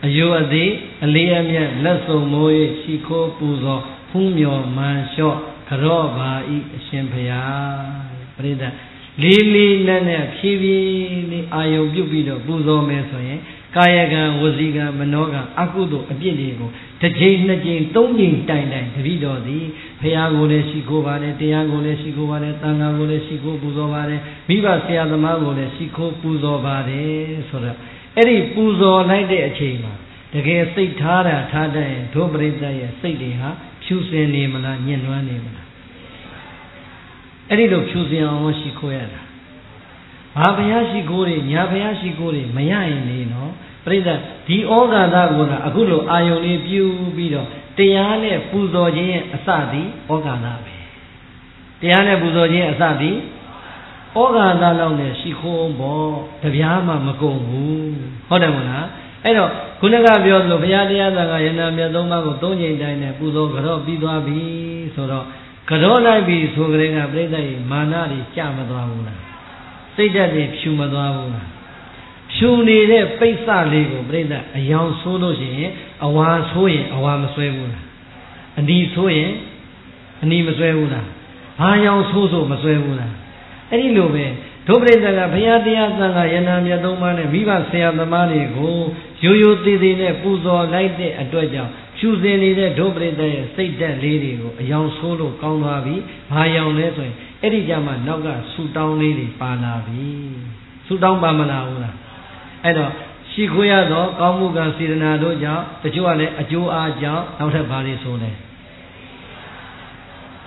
အယုအသေးအလေးအမြတ်လက်စုံမိုး၍ရှိခိုးပူဇော်ဖူးမြော်မန်လျှော့ကြော့ပါဤအရှင်ဘုရားပရိသတ်လေးလေးနက်နက်ဖြည်းဖြည်းလေးအာယုံပြုတ်ပြီးတော့ပူဇော်မယ်ဆိုရင် ကာယကံဝစီကံမနောကံအကုသိုလ်အပြစ်တွေကိုတစ်ချိန်နှစ်ချိန်သုံးချိန်တိုင်တိုင်တပိတော်သည်ဘုရားကိုလည်းရှိခိုးပါတယ်တရားကိုလည်းရှိခိုးပါတယ်တန်ခါကိုလည်းရှိခိုးပူဇော်ပါတယ်မိဘဆရာသမားကိုလည်းရှိခိုးပူဇော်ပါတယ်ဆိုတော့အဲ့ဒီပူဇော်လိုက်တဲ့အချိန်မှာတကယ်စိတ်ထားတာထားတဲ့ဒုပရိသတ်ရဲ့စိတ်တွေဟာဖြူစင်နေမလားညှဉ်းနှွမ်းနေမလားအဲ့ဒီလိုဖြူစင်အောင်ရှိခိုးရတာ ဘာဘုရားရှိခိုးတွေညာဘုရားရှိခိုးတွေမရရင်လေနော်ပြိဿဒီဩဃာသကိုကအခုလိုအာယုန်လေးပြုပြီးတော့တရားနဲ့ပူဇော်ခြင်းရဲ့အစသည်ဩဃာသပဲတရားနဲ့ပူဇော်ခြင်းရဲ့အစသည်ဩဃာသလောက်နဲ့ရှိခိုးဖို့တပြားမှမကုန်ဘူးဟုတ်တယ်မဟုတ်လားအဲ့တော့ခုနကပြောသလိုဘုရားတရားသံဃာယန္တာမြတ်သုံးပါးကိုသုံးချိန်တိုင်းနဲ့ပူဇော်ကြော့ပြီးသွားပြီဆိုတော့ကြော့လိုက်ပြီဆိုကြတဲ့ကပြိဿရေမာနတွေကြမသွားဘူးလား စိတ်ဓာတ်တွေဖြူမသွားဘူးလားဖြူနေတဲ့ပိဿလေးကိုပြိဿအယောင်ဆိုးလို့ရှိရင်အဝါဆိုးရင်အဝါမဆွဲဘူးလားအနီဆိုးရင်အနီမဆွဲဘူးလားဘာယောင်ဆိုးဆိုးမဆွဲဘူးလားအဲ့ဒီလိုပဲဒုပရိသကဘုရားတရားသံဃာယန္နာမြတ်သုံးပါးနဲ့မိဘဆရာသမားတွေကိုရိုးရိုးသေးသေးနဲ့ပူဇော်လိုက်တဲ့အတွက်ကြောင့်ဖြူစင်နေတဲ့ဒုပရိသရဲ့စိတ်ဓာတ်လေးတွေကိုအယောင်ဆိုးလို့ကောင်းသွားပြီ။ဘာယောင်လဲဆိုရင် အဲ့ဒီကြမှာနောက်ကဆူတောင်းလေးတွေပါလာပြီ။ဆူတောင်းပါမလားဟုတ်လား။အဲ့တော့ရှိခွေရသောကောင်းမှုကံစေတနာတို့ကြောင့်တချို့ကလည်းအကျိုးအားကြောင့်နောက်ထပ်ဘာလေးဆိုလဲ။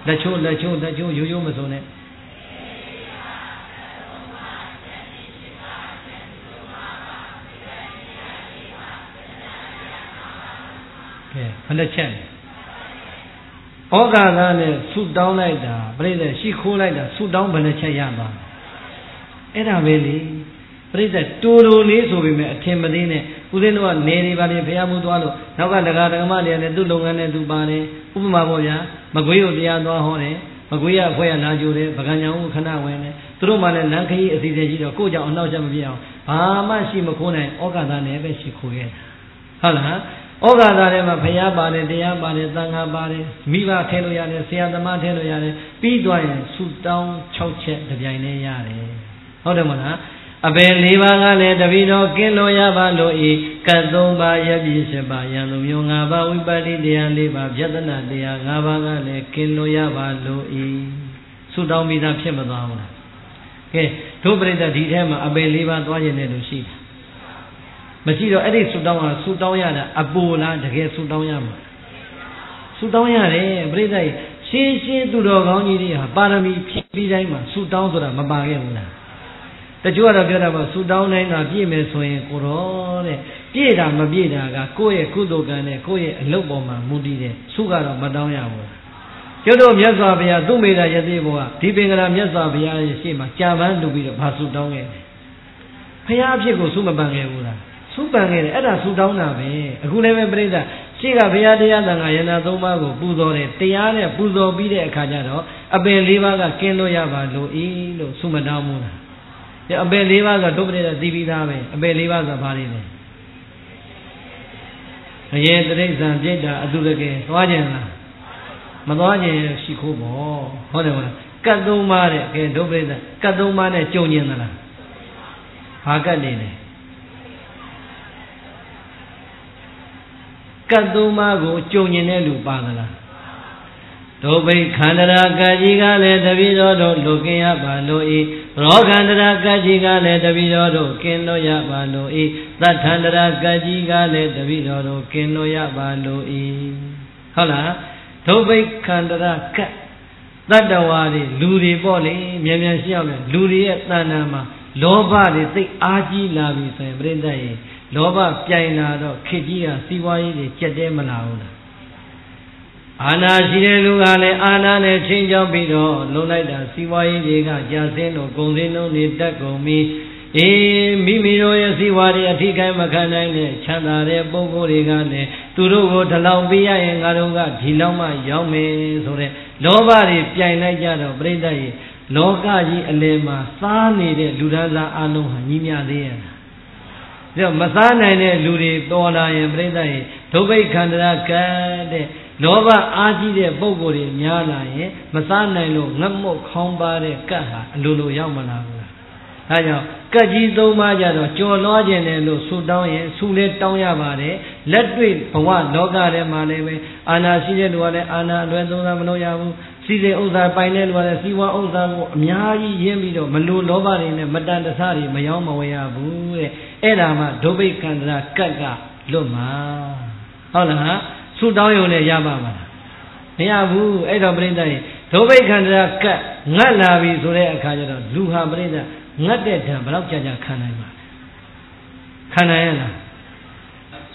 လက်ချိုးလက်ချိုးလက်ချိုးရိုးရိုးမဆိုနဲ့။ကဲဘယ်နှချက် ဩဃာကနဲ့ဆုတောင်းလိုက်တာပြိဿရှိခိုးလိုက်တာဆုတောင်းဘယ်နှချက်ရပါအဲ့ဒါပဲလေပြိဿတူတူလေးဆိုပေမဲ့အထင်မသေးနဲ့ဦးဇင်းတို့ကနေနေပါလေဘုရားမူသွားလို့နောက်ကဒကာဒကမတွေလည်းသူ့လုပ်ငန်းနဲ့သူပါတယ်ဥပမာပေါ့ဗျာမကွေးကိုတရားသွားဟောတယ်မကွေးရအဖွဲ့ရလာကြိုတယ်ပကံညာဦးခဏဝင်တယ်သူတို့မှလည်းလမ်းခရီးအစီအစဉ်ရှိတော့ကိုယ့်ကြောင့်အနောက်ချက်မပြအောင်ဘာမှရှိမခိုးနိုင်ဩဃာသနဲ့ပဲရှိခိုးခဲ့တာဟုတ်လား ဩဃာသထဲမှာဘုရားပါတယ်တရားပါတယ်သံဃာပါတယ်မိဘထဲလို့ရတယ်ဆရာသမားထဲလို့ရတယ်ပြီးသွားရင်ဆုတောင်း6ချက်တပြိုင်တည်းရတယ်ဟုတ်တယ်မဟုတ်လားအပေ၄ပါးကလည်းတပိတော်ကင်းလို့ရပါလို့ဤကတ်၃ပါးရပြည့်၈ပါးယံလူမျိုး၅ပါးဝိပဿနာတရား၄ပါးပြဿနာတရား၅ပါးကလည်းကင်းလို့ရပါလို့ဤဆုတောင်းပြီးသားဖြစ်မသွားဘူးလားကဲတို့ပြိတ္တဒီထဲမှာအပေ၄ပါးသွားခြင်းနဲ့လို့ရှိတယ် မရှိတော့အဲ့ဒီဆူတောင်းဟာဆူတောင်းရတာအပူလားတကယ်ဆူတောင်းရမှာဆူတောင်းရတယ်ပြိဿကြီးရှင်းရှင်းသူတော်ကောင်းကြီးတွေဟာပါရမီဖြည့်ပြီးတိုင်းမှာဆူတောင်းဆိုတာမပါခဲ့ဘူးလားတချို့ကတော့ပြောတာပါဆူတောင်းတိုင်းကပြည့်မယ်ဆိုရင်ကိုတော့တဲ့ပြည့်တာမပြည့်တာကကိုယ့်ရဲ့ကုသိုလ်ကံနဲ့ကိုယ့်ရဲ့အလုပ်ပေါ်မှာမူတည်တယ်ဆုကတော့မတောင်းရဘူးကျွတ်တို့မြတ်စွာဘုရားသူ့မိတာယသိဘောကဒီပင်ကလာမြတ်စွာဘုရားရဲ့ရှေ့မှာကြာပန်းလူပြီးတော့ဘာဆူတောင်းခဲ့လဲဘုရားအဖြစ်ကိုဆုမပန်ခဲ့ဘူးလား ဆုပန်ခဲ့တယ်အဲ့ဒါဆုတောင်းတာပဲအခုလည်းပဲပြိဿရှိကဘုရားတရားသံဃာယနာသုံးပါးကိုပူဇော်တယ်တရားနဲ့ပူဇော်ပြီးတဲ့အခါကျတော့အပင်၄ပါးကကင်းလို့ရပါလို့ဤလို့ဆုမတောင်းဘူးလားဒီအပင်၄ပါးဆိုဒုပရိသသိပြီးသားပဲအပင်၄ပါးဆိုဘာတွေလဲအယေတရိစ္ဆာန်ပြိတ္တာအတုတကယ်သွားကြလားမသွားကြရင်ရှိခိုးပေါ့ဟုတ်တယ်မလားကတ်သုံးပါးတဲ့ကဲဒုပရိသကတ်သုံးပါးနဲ့ကြုံကျင်သလားဘာကတ်နေလဲ ကတ်သုံးပါးကိုကြုံကျင်တဲ့လူပါသလားဒုဗိခန္ဓရာကကြီးကလည်းတပည့်တော်တို့လူကင်းရပါလို့ဤရောခန္တရာကကြီးကလည်းတပိတော်တို့ကင်းလို့ရပါလို့ဤသတ္ထန္တရာကကြီးကလည်းတပိတော်တို့ကင်းလို့ရပါလို့ဤဟုတ်လားဒုဗိခန္တရာကတတ္တဝါတွေလူတွေပေါ့လေမြန်မြန်ရှိအောင်လေလူတွေရဲ့တဏ္ဍာမှာလောဘတွေသိအားကြီးလာပြီဆိုရင်ပြိဿရဲ့ လောဘပြိုင်လာတော့ခေကြီးကစီးပွားရေးတွေကြက်တဲမလာဘူးလားအာနာရှိတဲ့လူကလည်းအာနာနဲ့ချင်းချောက်ပြီးတော့လုံလိုက်တာစီးပွားရေးတွေကကြာစင်းတော့ဂုံစင်းလုံးတွေတက်ကုန်ပြီးအေးမိမိတို့ရဲ့စီးပွားတွေအထီးကိုင်းမခံနိုင်တဲ့ချမ်းသာတဲ့ပုဂ္ဂိုလ်တွေကလည်းသူတို့ကိုထလောင်ပေးရရင်ငါတို့ကဒီလောက်မှရောက်မယ်ဆိုတဲ့လောဘတွေပြိုင်လိုက်ကြတော့ပြိဿရဲ့လောကကြီးအလယ်မှာစားနေတဲ့လူသားသားအလုံးဟာညီမျှသေးရဲ့ ဒါမစားနိုင်တဲ့လူတွေတော်လာရင်ပြိဿရဲ့ဒုဗိခန္တရာကတဲ့လောဘအားကြီးတဲ့ပုံကိုယ်တွေများလာရင်မစားနိုင်လို့ငတ်မုတ်ခေါင်းပါတဲ့ကတ်ဟာအလိုလိုရောက်မလာဘူးလားဒါကြောင့်ကတ်ကြီးသုံးပါးကြတော့ကြော်လွှားခြင်းတယ်လို့ဆူတောင်းရင်ဆူလဲတောင်းရပါတယ်လက်တွေ့ဘဝလောကထဲမှာလည်းပဲအာနာရှိတဲ့လူကလည်းအာနာအလွယ်သုံးစားမလုပ်ရဘူးစီစဉ်ဥစ္စာပိုင်တဲ့လူကလည်းစီဝါဥစ္စာကိုအများကြီးရင်းပြီးတော့မလိုလောဘတွေနဲ့မတန်တဆတွေမယောင်းမဝယ်ရဘူးတဲ့ အဲ့ဒါမှဒုဗိကန္တရာကတ်ကလွတ်မှာဟုတ်လားဆူတောင်းရုံနဲ့ရပါမလားမရဘူးအဲ့တော့ပြိဿရဲ့ဒုဗိခန္တရာကတ်ငတ်လာပြီဆိုတဲ့အခါကျတော့လူဟာပြိဿငတ်တဲ့ဓာတ်ဘယ်တော့ကြာကြာခံနိုင်မှာခံနိုင်ရလား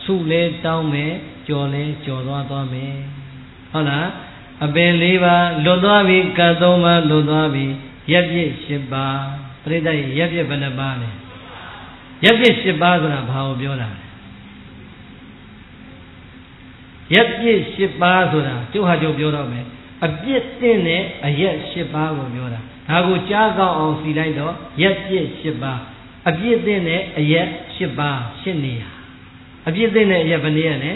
ဆူလဲတောင်းမယ်ကြော်လဲကြော်သွားသွားမယ်ဟုတ်လားအပင်၄ပါးလွတ်သွားပြီကတ်၃ပါးလွတ်သွားပြီရက်ပြည့်၈ပါးပြိဿရဲ့ရက်ပြည့်ဘယ်နှပါးလဲ ရက်ပြည့်၈ပါးဆိုတာဘာကိုပြောတာလဲရက်ပြည့်၈ပါးဆိုတာကျုပ်ဟာကျုပ်ပြောတော့မယ်အပြစ်တင်တဲ့အရက်၈ပါးကိုပြောတာဒါကိုကြားကောင်းအောင်စီလိုက်တော့ရက်ပြည့်၈ပါးအပြစ်တင်တဲ့အရက်၈ပါးရှင်းနေရအပြစ်တင်တဲ့အရက်ဘယ်နည်းရလဲ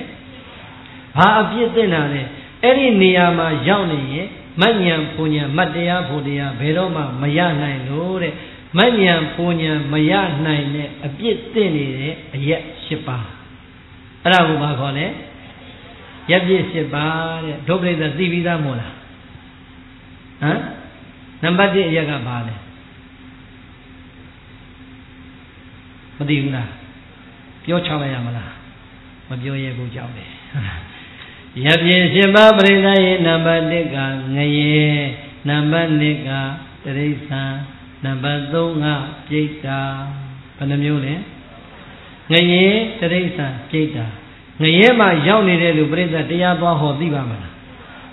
ဘာအပြစ်တင်တာလဲအဲ့ဒီနေရာမှာရောက်နေရင်မဉ္ဇဉ်ပူဉ္ဇဉ်မတရားဖို့တရားဘယ်တော့မှမရနိုင်လို့တဲ့ မဉ္ဇဉ်ပူဉ္ဇဉ်မရနိုင်တဲ့အပြစ်တင်နေတဲ့အရက်၈ပါးအဲ့ဒါကိုဘာခေါ်လဲရက်ပြည့်၈ပါးတဲ့ဒုပရိသသိပြီးသားမို့လားဟမ်နံပါတ်1အရက်ကဘာလဲမသိဘူးလားပြောချလိုက်ရမလားမပြောရဘူးကြောက်တယ်ရက်ပြည့်၈ပါးပရိသရဲ့နံပါတ်1ကငရေနံပါတ်2ကတရိစ္ဆာ န်နံပါတ်3ကပြိတ္တာဘယ်နှမျိုးလဲငရေတရိစ္ဆာန်ပြိတ္တာငရဲမှာရောက်နေတဲ့လူပြိဿတရားသွားဟောသိပါမလား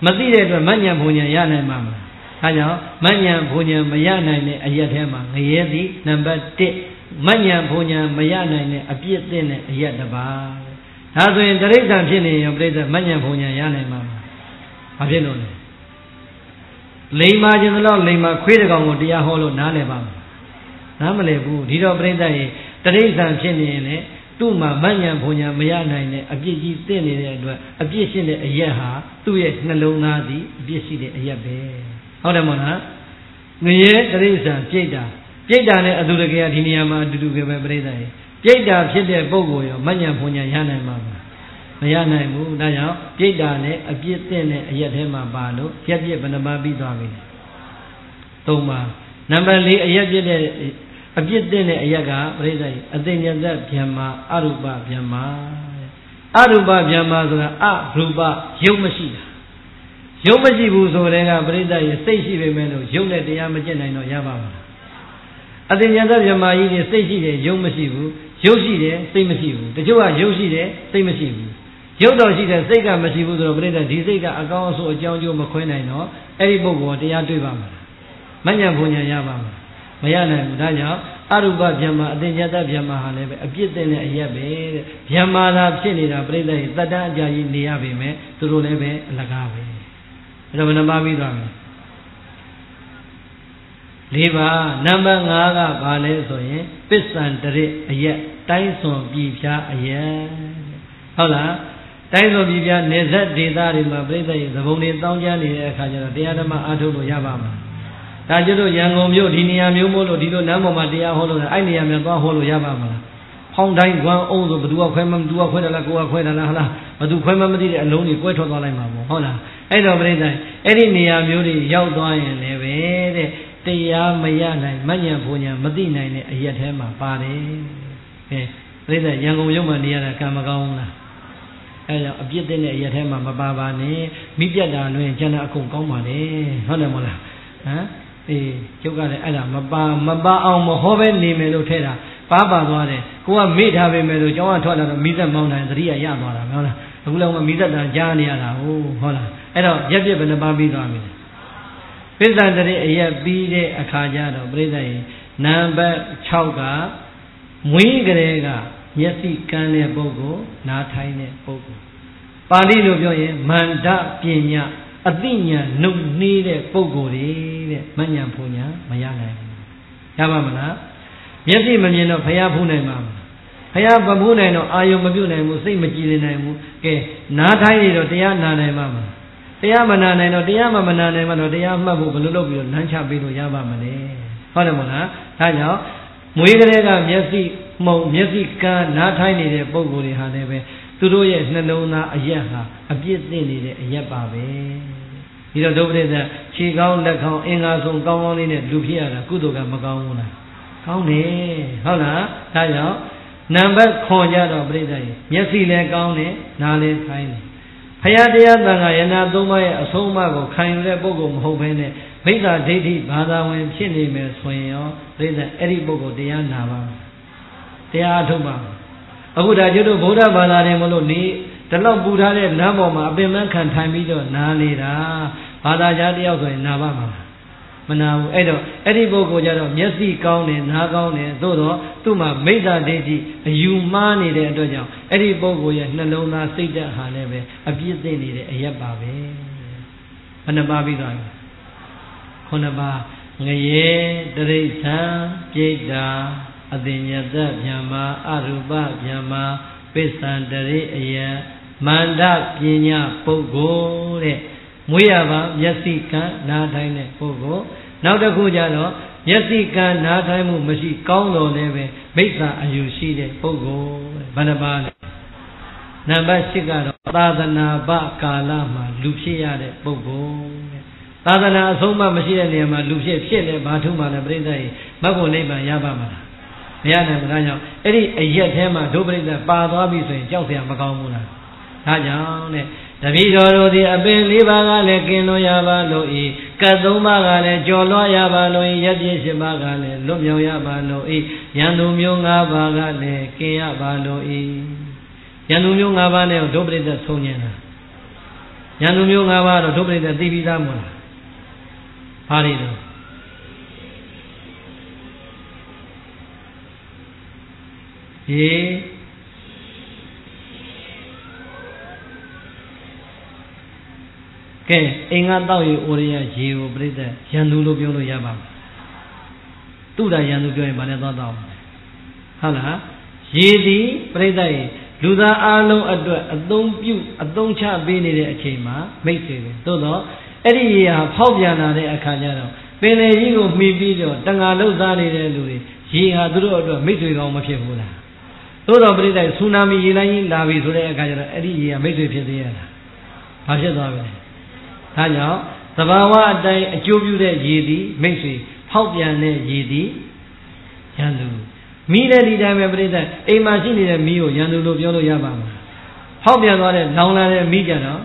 မသိတဲ့အတွက်မညံဘုံညံရနိုင်မှာမလားအဲကြောင့်မညံဘုံညံမရနိုင်တဲ့အရက်ထဲမှာငရဲသည်နံပါတ်1မညံဘုံညံမရနိုင်တဲ့အပြစ်သိတဲ့အရက်တစ်ပါးဒါဆိုရင်တရိစ္ဆာန်ဖြစ်နေရင်ပြိဿမညံဘုံညံရနိုင်မှာမလားဘာဖြစ်လို့လဲ လိမ္မာခြင်းသလောက်လိမ္မာခွေးတကောင်ကိုတရားဟောလို့နားလည်ပါမလားနားမလည်ဘူးဒီတော့ပြိဿရေတရိစ္ဆာန်ဖြစ်နေရင်လည်းသူ့မှာမညံဘုံညာမရနိုင်တဲ့အပြစ်ကြီးသိနေတဲ့အတွက်အပြစ်ရှိတဲ့အရက်ဟာသူ့ရဲ့နှလုံးသားသည်အပြစ်ရှိတဲ့အရက်ပဲဟုတ်တယ်မို့လားငရဲတရိစ္ဆာန်ပြိတ္တာပြိတ္တာနဲ့အတူတကယ်ဒီနေရာမှာအတူတူပဲပြိတ္တာရေပြိတ္တာဖြစ်တဲ့ပုဂ္ဂိုလ်ရောမညံဘုံညာရနိုင်မှာမလား မရနိုင်ဘူးဒါကြောင့်ပြိတ္တာနဲ့အပြစ်သိတဲ့အရက်ထဲမှာပါလို့ရက်ပြစ်ဘယ်နှပါပြီးသွားပြီသုံးပါနံပါတ်၄အရက်ပြစ်တဲ့အပြစ်တင်တဲ့အရက်ကပြိဿကြီးအသိဉာဏ်သက်ဗျမ္မာအရူပဗျမ္မာအရူပဗျမ္မာဆိုတာအရူပရုပ်မရှိတာရုပ်မရှိဘူးဆိုတဲ့ကပြိဿကြီးစိတ်ရှိပေမဲ့လို့ရုပ်နဲ့တရားမကျင့်နိုင်တော့ရပါမလားအသိဉာဏ်သက်ဗျမ္မာကြီးတွေစိတ်ရှိတယ်ရုပ်မရှိဘူးရုပ်ရှိတယ်စိတ်မရှိဘူးတချို့ကရုပ်ရှိတယ်စိတ်မရှိဘူး ရုပ်တော်ရှိတယ်စိတ်ကမရှိဘူးဆိုတော့ပြိဿဒီစိတ်ကအကောင်းအဆိုးအကြောင်းကျိုးမခွဲနိုင်တော့အဲ့ဒီပုဂ္ဂိုလ်တရားတွေ့ပါမလားမညံဘုံညာရပါမလားမရနိုင်ဘူးဒါကြောင့်အရူပဗျမ္မာအတင်ညတဗျမ္မာဟာလည်းပဲအပြစ်တင်တဲ့အရက်ပဲတဲ့ဗျမ္မာသာဖြစ်နေတာပြိဿရဲ့တတ္တအကြာကြီးနေရပေမဲ့သူတို့လည်းပဲအလကားပဲအဲ့တော့ဘယ်နှပါပြီးသွားမလဲ၄ပါးနံပါတ်5ကဘာလဲဆိုရင်ပစ္စံတရစ်အရက်တိုင်းစွန်ပြည်ဖြားအရက်ဟုတ်လား တိုင်းစွန်ပြည်ဖြားနေဆက်ဒေသတွေမှာပြိဿရဲ့သဘုံတွေတောင်းကြနေတဲ့အခါကျတော့တရားဓမ္မအားထုတ်လို့ရပါမှာဒါကျတော့ရန်ကုန်မြို့ဒီနေရာမျိုးမို့လို့ဒီလိုနန်းပေါ်မှာတရားဟောလို့အဲ့နေရာမျိုးသွားဟောလို့ရပါမလားဖောင်းတိုင်းကွမ်းအောင်ဆိုဘသူကခွဲမဘသူကခွဲတယ်လားကိုကခွဲတယ်လားဟလားဘသူခွဲမမသိတဲ့အလုံးတွေကွဲထွက်သွားလိုက်မှာပေါ့ဟုတ်လားအဲ့တော့ပြိဿအဲ့ဒီနေရာမျိုးတွေရောက်သွားရင်လည်းပဲတဲ့တရားမရနိုင်မညံဖူညာမသိနိုင်တဲ့အရက်ထဲမှာပါတယ်။အဲပြိဿရန်ကုန်ရုံမှာနေရတာကံမကောင်းဘူးလား။ အဲကြောင့်အပြစ်တဲ့အရက်ထဲမှာမပါပါနဲ့မိပြတ်တာလွင်ကျန်တာအကုန်ကောင်းပါလေဟုတ်တယ်မဟုတ်လား။ဟမ်အေးကျုပ်ကလည်းအဲ့ဒါမပါမပါအောင်မဟောပဲနေမယ်လို့ထဲတာပါပါသွားတယ်ကိုကမေ့ထားပေမဲ့လို့ကျောင်းကထွက်လာတော့မိသက်မောင်းတိုင်းသတိရရသွားတာမဟုတ်လားအခုလည်းမိသက်တန်ကြားနေရတာဟုတ်ဟုတ်လားအဲ့တော့ရက်ပြစ်ဘယ်နှပါပြီးသွားပြီလဲပိဿတရေအရက်ပြီးတဲ့အခါကျတော့ပြိဿရေနံပါတ်6ကမွေးကလေးက မျက်စိကန်းတဲ့ပုဂ္ဂိုလ်နားထိုင်တဲ့ပုဂ္ဂိုလ်ပါဠိလိုပြောရင်မန္တပညာအသိဉာဏ်နှုတ်နှေးတဲ့ပုဂ္ဂိုလ်တွေတဲ့မဉဏ်ဖူညာမရနိုင်ဘူးရပါမလားမျက်စိမမြင်တော့ဖျားဖူးနိုင်မှာဖျားမဖူးနိုင်တော့အာယုံမပြုတ်နိုင်ဘူးစိတ်မကြည်နိုင်ဘူးကဲနားထိုင်းနေတော့တရားနာနိုင်မှာမလားတရားမနာနိုင်တော့တရားမမနာနိုင်မှတော့တရားမှတ်ဖို့ဘယ်လိုလုပ်ပြီးတော့လမ်းချပေးလို့ရပါမလဲဟုတ်တယ်မလားဒါကြောင့်မွေးကလေးကမျက်စိ မှုံမျက်စိကန်းနားထိုင်းနေတဲ့ပုံကိုယ်တွေဟာလည်းပဲသူတို့ရဲ့နှလုံးသားအရက်ဟာအပြစ်သိနေတဲ့အရက်ပါပဲဒီတော့ဒုပရိသခြေကောင်းလက်ကောင်းအင်္ဂါဆုံးကောင်းကောင်းလေးနဲ့လူဖြစ်ရတာကုသိုလ်ကမကောင်းဘူးလားကောင်းတယ်ဟုတ်လားဒါကြောင့်နံပါတ်ခွန်ကြတော့ပြိဿရေမျက်စိလည်းကောင်းတယ်နားလည်းခိုင်းတယ်ဖရာတရားတန်ခါယနာသုံးပါးရဲ့အဆုံးအမကိုခံယူတဲ့ပုဂ္ဂိုလ်မဟုတ်ဘဲနဲ့မိစ္ဆာဒိဋ္ဌိဘာသာဝင်ဖြစ်နေမယ်ဆိုရင်ရောပြိဿအဲ့ဒီပုဂ္ဂိုလ်တရားနာပါ တရားထုတ်ပါအခုဒါကျွတ်တို့ဗုဒ္ဓဘာသာတွေမလို့နေဒီလောက်ပူထားတဲ့လမ်းပေါ်မှာအပင်မခံထိုင်ပြီးတော့နားနေတာဘာသာကြားတယောက်ဆိုရင်နာပါမှာမနာဘူးအဲ့တော့အဲ့ဒီပုဂ္ဂိုလ်ကြတော့မျက်စိကောင်းတယ်နားကောင်းတယ်သို့တော့သူ့မှာမိစ္ဆာဒိဋ္ဌိအယူမှားနေတဲ့အတွက်ကြောင့်အဲ့ဒီပုဂ္ဂိုလ်ရဲ့နှလုံးသားစိတ်ဓာတ်ဟာလည်းပဲအပြစ်သိနေတဲ့အရက်ပါပဲဘယ်နှပါပြီးသွားလဲခုနှစ်ပါငရေတရိစ္ဆာပြိတ္တာ အသိဉာတဗျမ္မာအရူပဗျမ္မာပိဿံတရိအယမန္တပညာပုဂ္ဂိုလ်တဲ့မွေးရပါမျက်စိကံနားထိုင်တဲ့ပုဂ္ဂိုလ်နောက်တစ်ခုကျတော့မျက်စိကံနားထိုင်မှုမရှိကောင်းတော်လည်းပဲမိစ္ဆာအယူရှိတဲ့ပုဂ္ဂိုလ်ဘယ်နှပါလဲနံပါတ်၈ကတော့သာသနာပကာလမှာလူဖြစ်ရတဲ့ပုဂ္ဂိုလ်တဲ့သာသနာအဆုံးမမရှိတဲ့နေရာမှာလူဖြစ်ဖြစ်လဲဘာထုမှလည်းပြိဿရေမဂ္ဂုနိဗ္ဗာန်ရပါမလား မရနိုင်ဘူးဒါကြောင့်အဲ့ဒီအရက်ထဲမှာဒုပရိသပါသွားပြီဆိုရင်ကြောက်เสียမကောင်းဘူးလားဒါကြောင့်တဲ့တပည့်တော်တို့သည်အပင်လေးပါးကလည်းกินလို့ရပါလို့ဤကတ်သုံးပါးကလည်းကြော်လွှားရပါလို့ဤရက်ပြည့်ရှင်ပါးကလည်းလွတ်မြောက်ရပါလို့ဤရန်သူမျိုး၅ပါးကလည်းกินရပါလို့ဤရန်သူမျိုး၅ပါးနဲ့ဒုပရိသဆုံးညင်တာရန်သူမျိုး၅ပါးတော့ဒုပရိသသိပြီးသားမဟုတ်လားဘာတွေတော့ ရေကဲအိမ်ကတောက်ရီအိုရိယရေကိုပြိဿရန်သူလို့ပြောလို့ရပါမလားသူ့တာရန်သူပြောရင်ဘာနဲ့သွားတော့ဟုတ်လားရေဒီပြိဿရေလူသားအလုံးအတွက်အသုံးပြုအသုံးချပေးနေတဲ့အချိန်မှာမိတ်ဆွေပဲသို့တော့အဲ့ဒီရေဟာဖောက်ပြန်လာတဲ့အခါကျတော့ပင်လေကြီးကိုမှီပြီးတော့တန်ဃာလှုပ်သားနေတဲ့လူတွေရေဟာသူတို့အတွက်မိတ်ဆွေကောင်းမဖြစ်ဘူးလား သို့တော့ပြိဿဆူနာမီရေလိုင်းကြီးလာပြီဆိုတဲ့အခါကျတော့အဲ့ဒီရေဟာမိတ်ဆွေဖြစ်သေးရလားဘာဖြစ်သွားပြီလဲဒါကြောင့်သဘာဝအတိုင်းအကျိုးပြုတဲ့ရည်သည်မိတ်ဆွေဖောက်ပြန်တဲ့ရည်သည်ရန်သူမိတဲ့ဒီတိုင်းပဲပြိဿအိမ်မှာရှိနေတဲ့မိကိုရန်သူလို့ပြောလို့ရပါမှာဖောက်ပြန်သွားတဲ့လောင်လာတဲ့မိကြတော့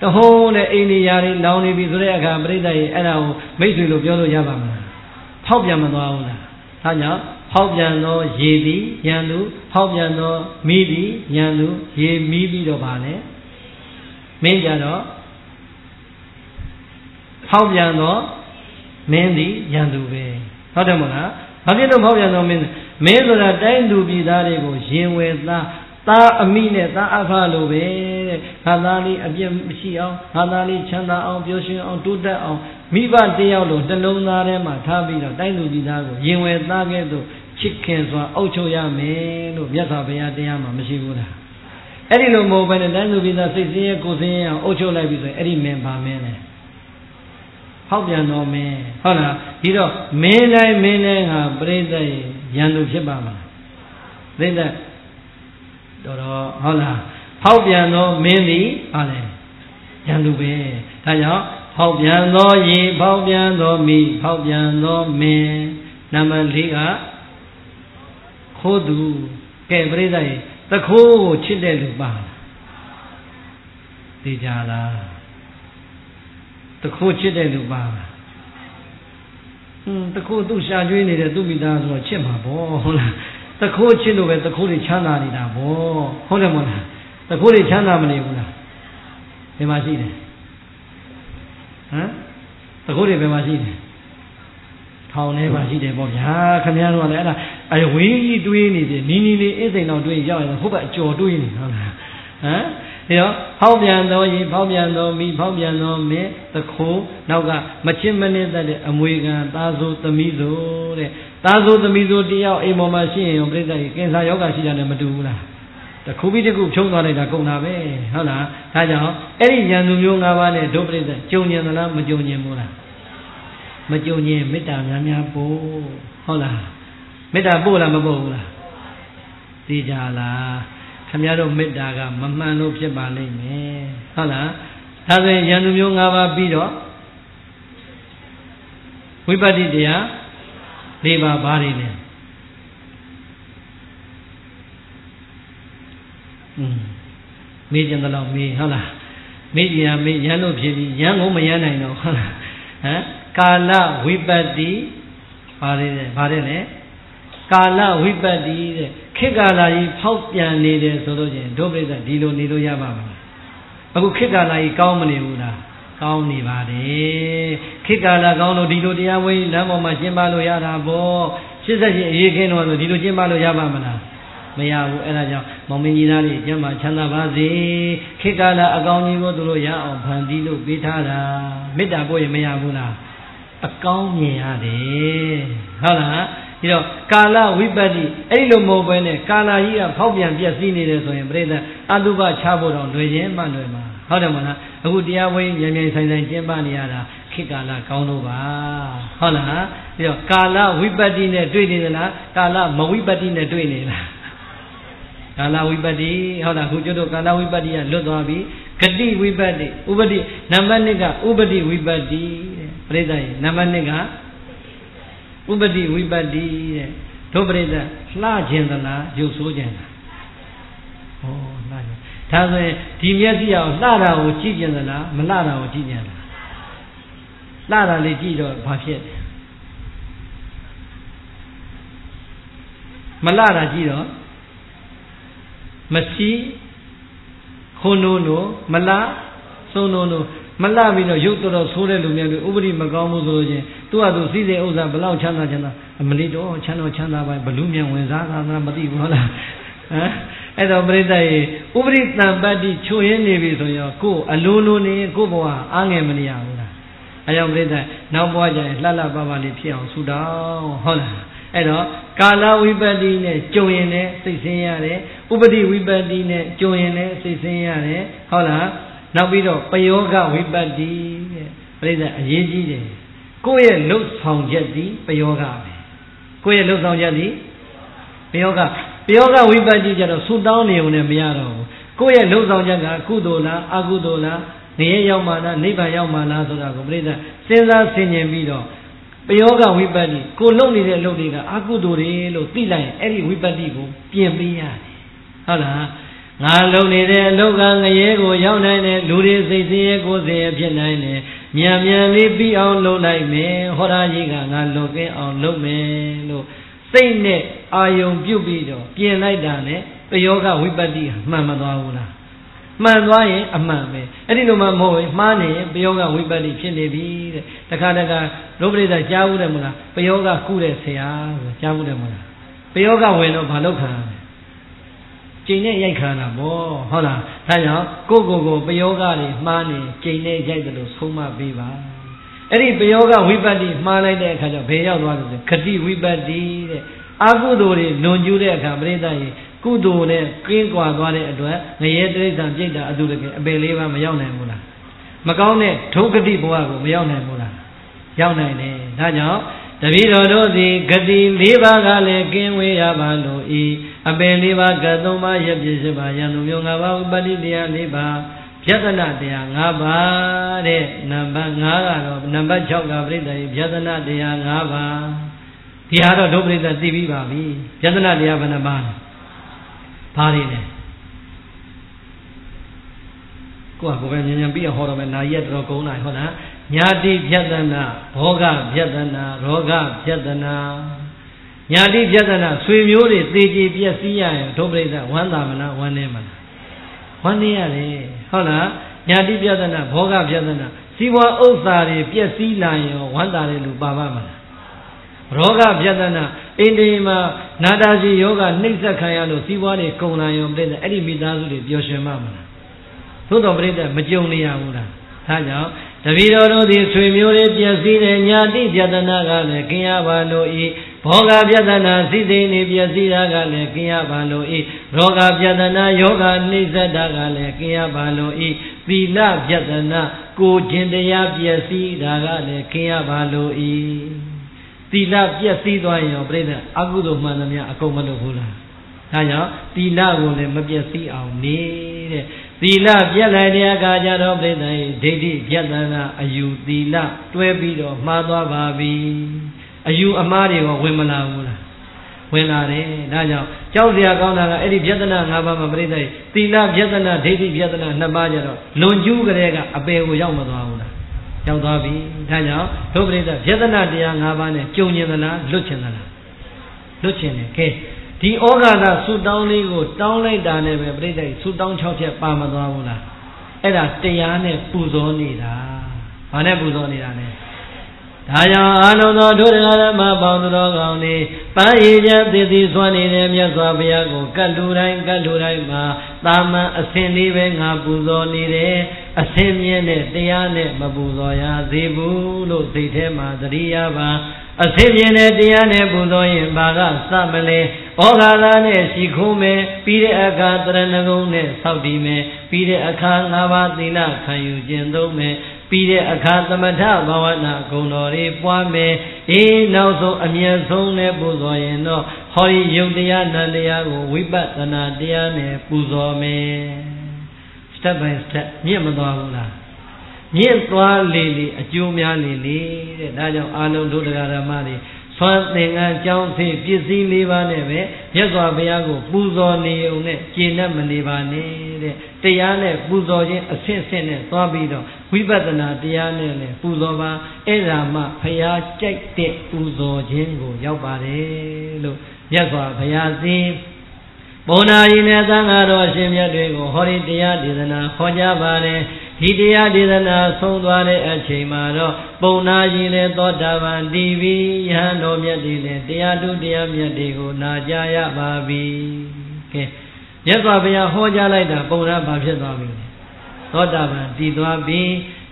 တဟုံးတဲ့အိမ်နေရာတွေလောင်နေပြီဆိုတဲ့အခါပြိဿရဲ့အဲ့ဒါကိုမိတ်ဆွေလို့ပြောလို့ရပါမှာဖောက်ပြန်မသွားဘူးလားဒါကြောင့် ဖောက်ပြန်သောရေသည်ရန်သူဖောက်ပြန်သောမိသည်ရန်သူရေမီးပြီးတော့ဗာလဲမင်းကြတော့ဖောက်ပြန်သောမင်းသည်ရန်သူပဲဟုတ်တယ်မို့လားဘာဖြစ်လို့ဖောက်ပြန်သောမင်းမင်းဆိုတာတိုင်းသူပြည်သားတွေကိုရင်ဝယ်သားသားအမိနဲ့သားအဖလိုပဲတဲ့ငါသားလေးအပြစ်မရှိအောင်ငါသားလေးချမ်းသာအောင်ပျော်ရွှင်အောင်တိုးတက်အောင်မိဘတယောက်လိုနှလုံးသားထဲမှာထားပြီးတော့တိုင်းသူပြည်သားကိုရင်ဝယ်သားခဲ့သို့ ချစ်ခင်စွာအုပ်ချုပ်ရမယ်လို့မြတ်စွာဘုရားတရားမှာမရှိဘူးလားအဲ့ဒီလိုမဟုတ်ဘဲနဲ့တိုင်းသူပြည်သားစိတ်ဆင်းရဲကိုယ်ဆင်းရဲအောင်အုပ်ချုပ်လိုက်ပြီဆိုရင်အဲ့ဒီမင်းပါမင်းလေဟောက်ပြန်တော်မင်းဟုတ်လားဒီတော့မင်းတိုင်းမင်းတိုင်းဟာပြိဿရဲ့ရန်သူဖြစ်ပါမလားပြိဿတော်တော်ဟုတ်လားဟောက်ပြန်တော်မင်းသည်ဟာလေရန်သူပဲဒါကြောင့်ဖောက်ပြန်သောရေဖောက်ပြန်သောမိဖောက်ပြန်သောမင်းနံပါတ်၄က ခိုးသူကဲပြိဿရေတခိုးကိုချစ်တဲ့လူပါလားသိကြလားတခိုးချစ်တဲ့လူပါလားဟွန်းတခိုးသူ့ရှာကျွေးနေတဲ့သူ့မိသားဆိုတော့ချစ်မှာပေါ့ဟုတ်လားတခိုးချစ်လို့ပဲတခိုးတွေချမ်းသာနေတာပေါ့ဟုတ်တယ်မဟုတ်လားတခိုးတွေချမ်းသာမနေဘူးလားဒီမှာရှိတယ်ဟမ်တခိုးတွေဘယ်မှာရှိတယ်ထောင်ထဲမှာရှိတယ်ပေါ့ဗျာခင်ဗျားတို့ကလည်းအဲ့ဒါ အဝေးကြီးတွေးနေတယ်နီးနီးလေးအိစိန်တော်တွေးရောက်ရင်ဟုတ်ပါအကျော်တွေးနေဟုတ်လားဟမ်ဒီတော့ဖောက်ပြန်သောရေဖောက်ပြန်သောမိဖောက်ပြန်သောမေသခိုးနောက်ကမချစ်မနစ်တဲ့အမွေခံသားဆိုသမီးဆိုတဲ့သားဆိုသမီးဆိုတယောက်အိမ်ပေါ်မှာရှိရင်ရောပြိဿကြီးကင်ဆာယောဂရှိတာနဲ့မတူဘူးလားတခုပြီးတခုဖြုံးသွားလိုက်တာကုန်တာပဲဟုတ်လားဒါကြောင့်အဲ့ဒီဉာဏ်သူမျိုး၅ပါးနဲ့ဒုပရိသကြုံဉင်သလားမကြုံဉင်ဘူးလားမကြုံဉင်မေတ္တာများများပို့ဟုတ်လား မေတ္တာပို့လားမပို့ဘူးလားသိကြလားခမရတို့မေတ္တာကမမှန်လို့ဖြစ်ပါလိမ့်မယ်ဟုတ်လားဒါဆိုရင်ဉာဏ်သူမျိုး၅ပါးပြီးတော့ဝိပဿနာတရား၄ပါးဘာတွေလဲอืมမေးကြတယ်လို့မေးဟုတ်လားမေးကြရမေးရန်လို့ဖြစ်ပြီးရန်ကိုမရန်နိုင်တော့ဟုတ်လားဟမ်ကာလဝိပတ္တိပါတယ်ပါတယ်လေ ကာလဝိပတ္တိတဲ့ခေတ်ကာလကြီးဖောက်ပြန်နေတယ်ဆိုလို့ချင်းဒုပရိသဒီလိုနေလို့ရပါမလားအခုခေတ်ကာလကြီးကောင်းမနေဘူးလားကောင်းနေပါတယ်ခေတ်ကာလကောင်းလို့ဒီလိုတရားဝိလမ်းပေါ်မှာကျင်းပလို့ရတာပေါ့88အရေးခင်းတော့ဆိုဒီလိုကျင်းပလို့ရပါမလားမရဘူးအဲ့ဒါကြောင့်မောင်မင်းကြီးသားတွေကျမ်းမာချမ်းသာပါစေခေတ်ကာလအကောင်းကြီးကိုသူတို့ရအောင်ဖန်တီးလို့ပေးထားတာမေတ္တာပို့ရင်မရဘူးလားအကောင်းမြင်ရတယ်ဟုတ်လား ဒီတော့ကာလဝိပတ္တိအဲ့လိုမဟုတ်ဘဲနဲ့ကာလကြီးကဖောက်ပြန်ပြက်စီးနေတယ်ဆိုရင်ပြိဿအတုပချဖို့တော့လွယ်ရင်မှလွယ်မှာဟုတ်တယ်မလားအခုတရားဝိညာဉ်မြန်ဆိုင်ဆိုင်ကျင်းပနေရတာခေတ်ကာလကောင်းလို့ပါဟုတ်လားပြီးတော့ကာလဝိပတ္တိနဲ့တွေ့နေသလားကာလမဝိပတ္တိနဲ့တွေ့နေလားကာလဝိပတ္တိဟုတ်လားခုကျွတ်တို့ကာလဝိပတ္တိကလွတ်သွားပြီဂတိဝိပတ္တိဥပတိနံပါတ်1ကဥပတိဝိပတ္တိတဲ့ပြိဿရေနံပါတ်2က ဥပတိဝိပတ္တိတဲ့ဒုပရိသလှခြင်းသလားရုပ်ဆိုးခြင်းလားဟောလှခြင်းဒါဆိုရင်ဒီမျက်စိအောင်လှတာကိုကြည့်ခြင်းသလားမလှတာကိုကြည့်ခြင်းလားလှတာလေးကြည့်တော့ဘာဖြစ်လဲမလှတာကြည့်တော့မစီခုံနိုးနိုးမလှသုံးနိုးနိုးမလှပြီးတော့ရုပ်တော်တော်ဆိုးတဲ့လူများတွေဥပရိမကောင်းမှုဆိုလို့ချင်း သူ့ဟာသူစည်းစိမ်ဥစ္စာဘလောက်ချမ်းသာချမ်းသာအမလီတော့ချမ်းတော်ချမ်းသာပါဘလူမြန်ဝင်စားတာမသိဘူးဟုတ်လားဟမ်အဲ့တော့ပြိဿရေဥပရိတံပတ္တိချွရင်းနေပြီဆိုရင်ကိုယ်အလိုလိုနေကိုယ်ဘဝအားငယ်မနေရဘူးလားအဲကြောင့်ပြိဿနောက်ဘဝကျရင်လှလှပပလေးဖြစ်အောင်ဆူတောင်းဟုတ်လားအဲ့တော့ကာလဝိပတ္တိနဲ့ကြုံရင်လည်းစိတ်ဆင်းရတယ်ဥပတိဝိပတ္တိနဲ့ကြုံရင်လည်းစိတ်ဆင်းရတယ်ဟုတ်လားနောက်ပြီးတော့ပယောဂဝိပတ္တိတဲ့ပြိဿအရေးကြီးတယ် ကိုယ့်ရဲ့လှုပ်ဆောင်ချက်ဒီပယောဂပဲကိုယ့်ရဲ့လှုပ်ဆောင်ချက်ဒီပယောဂပယောဂဝိပတ္တိကျတော့ဆူတောင်းနေုံနဲ့မရတော့ဘူးကိုယ့်ရဲ့လှုပ်ဆောင်ချက်ကကုသိုလ်လားအကုသိုလ်လားငရဲရောက်မှလားနိဗ္ဗာန်ရောက်မှလားဆိုတာကိုပြိဿစဉ်းစားဆင်ခြင်ပြီးတော့ပယောဂဝိပတ္တိကိုလုံနေတဲ့အလုပ်တွေကအကုသိုလ်တွေလို့သိလိုက်ရင်အဲ့ဒီဝိပတ္တိကိုပြင်ပေးရတယ်ဟုတ်လားငါလုံနေတဲ့အလုပ်ကငရဲကိုရောက်နိုင်တယ်လူတွေစိတ်ဆင်းရဲကိုယ်ဆင်းရဲဖြစ်နိုင်တယ် မြန်မြန်လေးပြီးအောင်လုပ်လိုက်မယ်ဟောရာကြီးကငါလွတ်ကင်းအောင်လုပ်မယ်လို့စိတ်နဲ့အာယုံပြုတ်ပြီးတော့ပြင်လိုက်တာနဲ့ပယောဂဝိပတ္တိမှန်မသွားဘူးလားမှန်သွားရင်အမှန်ပဲအဲ့ဒီလိုမှမဟုတ်ရင်မှားနေရင်ပယောဂဝိပတ္တိဖြစ်နေပြီတဲ့တခါတခါဒုပရိသကြားဘူးတယ်မလားပယောဂကုတဲ့ဆရာဆိုကြားဘူးတယ်မလားပယောဂဝင်တော့ဘာလုပ်ခံရလဲ ကျိန်နဲ့ရိုက်ခါတာဗောဟုတ်လားဒါကြောင့်ကိုကိုကိုပယောဂတွေမှားနေကျိန်နဲ့ရိုက်တယ်လို့ဆုံးမပေးပါအဲ့ဒီပယောဂဝိပတ္တိမှားလိုက်တဲ့အခါကျဘယ်ရောက်သွားလဲခတိဝိပတ္တိတဲ့အကုသိုလ်တွေလွန်ကျူးတဲ့အခါပရိသတ်ရေကုသိုလ်နဲ့ကင်းကွာသွားတဲ့အတွက်ငရဲတိရစ္ဆာန်ပြိတ္တာအတုတကယ်အပယ်လေးပါမရောက်နိုင်ဘူးလားမကောင်းတဲ့ဒုက္ခတိဘဝကိုမရောက်နိုင်ဘူးလားရောက်နိုင်တယ်ဒါကြောင့်တပည့်တော်တို့သည်ဂတိ၄ပါးကလည်းကင်းဝေးရပါလို့ဤ အပင်၄ပါးကသုံးပါးရပြည့်စပါယံသူမျိုး၅ပါးဥပတိတရား၄ပါးပြဿနာတရား၅ပါးတဲ့နံပါတ်5ကတော့နံပါတ်6ကပြိဿရေပြဿနာတရား၅ပါးဒီဟာတော့ဒုပရိသသိပြီးပါပြီပြဿနာတရားဘယ်နှပါးလဲဘာတွေလဲကိုကကိုပဲမြန်မြန်ပြီးဟောတော့မယ်နာရက်တော်ကုန်းလာဟုတ်လားညာတိပြဿနာဘောဂပြဿနာရောဂပြဿနာ ညာတိပြဿနာဆွေမျိုးတွေသေကြည်ပြည့်စည်ရရင်ဒုပရိသဝမ်းသာမလားဝမ်းနေမလားဝမ်းနေရတယ်ဟုတ်လားညာတိပြဿနာဘောဂပြဿနာစီဝါဥစ္စာတွေပြည့်စည်လာရင်ဝမ်းသာတယ်လို့ပါပါမလားရောဂပြဿနာအိန္ဒိမှာနာတာစီယောဂနှိမ့်ဆက်ခံရလို့စီးပွားတွေကုန်လာရောပြိတ္တအဲ့ဒီမိသားစုတွေပျော်ရွှင်မှမလားသို့တော်ပြိတ္တမကြုံနေရဘူးလားဒါကြောင့်တပည့်တော်တို့သည်ဆွေမျိုးတွေပြည့်စည်တဲ့ညာတိပြဿနာကလည်းกินရပါလို့ဤ ဘောဂပြဿနာစိသိနေပျက်စီးတာကလည်းကင်းရပါလို့ဤရောဂပြဿနာယောဂနှိစ္စတာကလည်းကင်းရပါလို့ဤသီလပြဿနာကိုခြင်းတရားပျက်စီးတာကလည်းကင်းရပါလို့ဤသီလပျက်စီးသွားရင်ရောပြိဿအကုသိုလ်မှန်သမျှအကုန်မလုပ်ဘူးလားဒါကြောင့်သီလကိုလည်းမပျက်စီးအောင်နေတဲ့သီလပြက်လိုက်တဲ့အခါကျတော့ပြိဿရဲ့ဒိဋ္ဌိပြက်တနာအယူသီလတွဲပြီးတော့မှားသွားပါပြီ အယူအမှားတွေကဝင်မလာဘူးလားဝင်လာတယ်ဒါကြောင့်ကြောက်စရာကောင်းတာကအဲ့ဒီပြဿနာ၅ပါးမှာပြိဿရဲ့သီလပြဿနာဒိဋ္ဌိပြဿနာနှစ်ပါးကျတော့လွန်ကျူးကြတဲ့ကအပေကိုရောက်မသွားဘူးလားရောက်သွားပြီဒါကြောင့်ဒုပရိသပြဿနာတရား၅ပါးနဲ့ကြုံကျင်သလားလွတ်ကျင်သလားလွတ်ကျင်တယ်ကဲဒီဩဃာတဆူတောင်းလေးကိုတောင်းလိုက်တာနဲ့ပဲပြိဿဆူတောင်း၆ချက်ပါမသွားဘူးလားအဲ့ဒါတရားနဲ့ပူဇော်နေတာဘာနဲ့ပူဇော်နေတာလဲ ဒါကြောင့်အာနုသောဒုရဂရမပေါင်းသူတော်ကောင်းတွေပန်းရည်ပြသေသည်စွမ်းနေတဲ့မြတ်စွာဘုရားကိုကတ်လူတိုင်းကတ်လူတိုင်းမှာတာမန်အစဉ်လေးပဲငါပူဇော်နေတယ်အစဉ်မြင့်တဲ့တရားနဲ့မပူဇော်ရသေးဘူးလို့စိတ်ထဲမှာသတိရပါအစဉ်မြင့်တဲ့တရားနဲ့ပူဇော်ရင်ဘာကစမလဲဩဃာသာနဲ့ရှိခိုးမယ်ပြီးတဲ့အခါတရဏဂုံနဲ့ဆောက်တည်မယ်ပြီးတဲ့အခါ၅ပါးသီလခံယူခြင်းသုံးမယ် ပြီးတဲ့အခါသမထဘာဝနာဂုဏ်တော်တွေပွားမယ်အေးနောက်ဆုံးအမြတ်ဆုံးနဲ့ပူဇော်ရင်တော့ဟောဒီယုတ်တရားနန္တရားကိုဝိပဿနာတရားနဲ့ပူဇော်မယ် step by step မြင့်မသွားဘူးလားမြင့်သွားလေလေအကျိုးများလေလေတဲ့ဒါကြောင့်အာလုံးတို့တရားဓမ္မတွေ ဆွမ်းသင်္ကန်းကြောင်းစေပစ္စည်းလေးပါးနဲ့ပဲမြတ်စွာဘုရားကိုပူဇော်နေုံနဲ့ကျေနပ်မနေပါနဲ့တဲ့တရားနဲ့ပူဇော်ခြင်းအဆင့်ဆင့်နဲ့သွားပြီးတော့ဝိပဿနာတရားနဲ့လည်းပူဇော်ပါအဲ့ဒါမှဘုရားကြိုက်တဲ့ပူဇော်ခြင်းကိုရောက်ပါတယ်လို့မြတ်စွာဘုရားသိဘုံနာရီနဲ့သံဃာတော်ရှင်မြတ်တွေကိုဟောဒီတရားဒေသနာဟောကြားပါတယ် ဒီတရားဒေသနာဆုံးသွားတဲ့အချိန်မှာတော့ပုံနာကြီးလည်းသောတာပန်တည်ပြီးယဟန်တော်မြတ်တွေလည်းတရားထုတရားမြတ်တွေကိုနာကြားရပါပြီကဲမြတ်စွာဘုရားဟောကြားလိုက်တာပုံနာဘာဖြစ်သွားပြီလဲသောတာပန်တည်သွားပြီ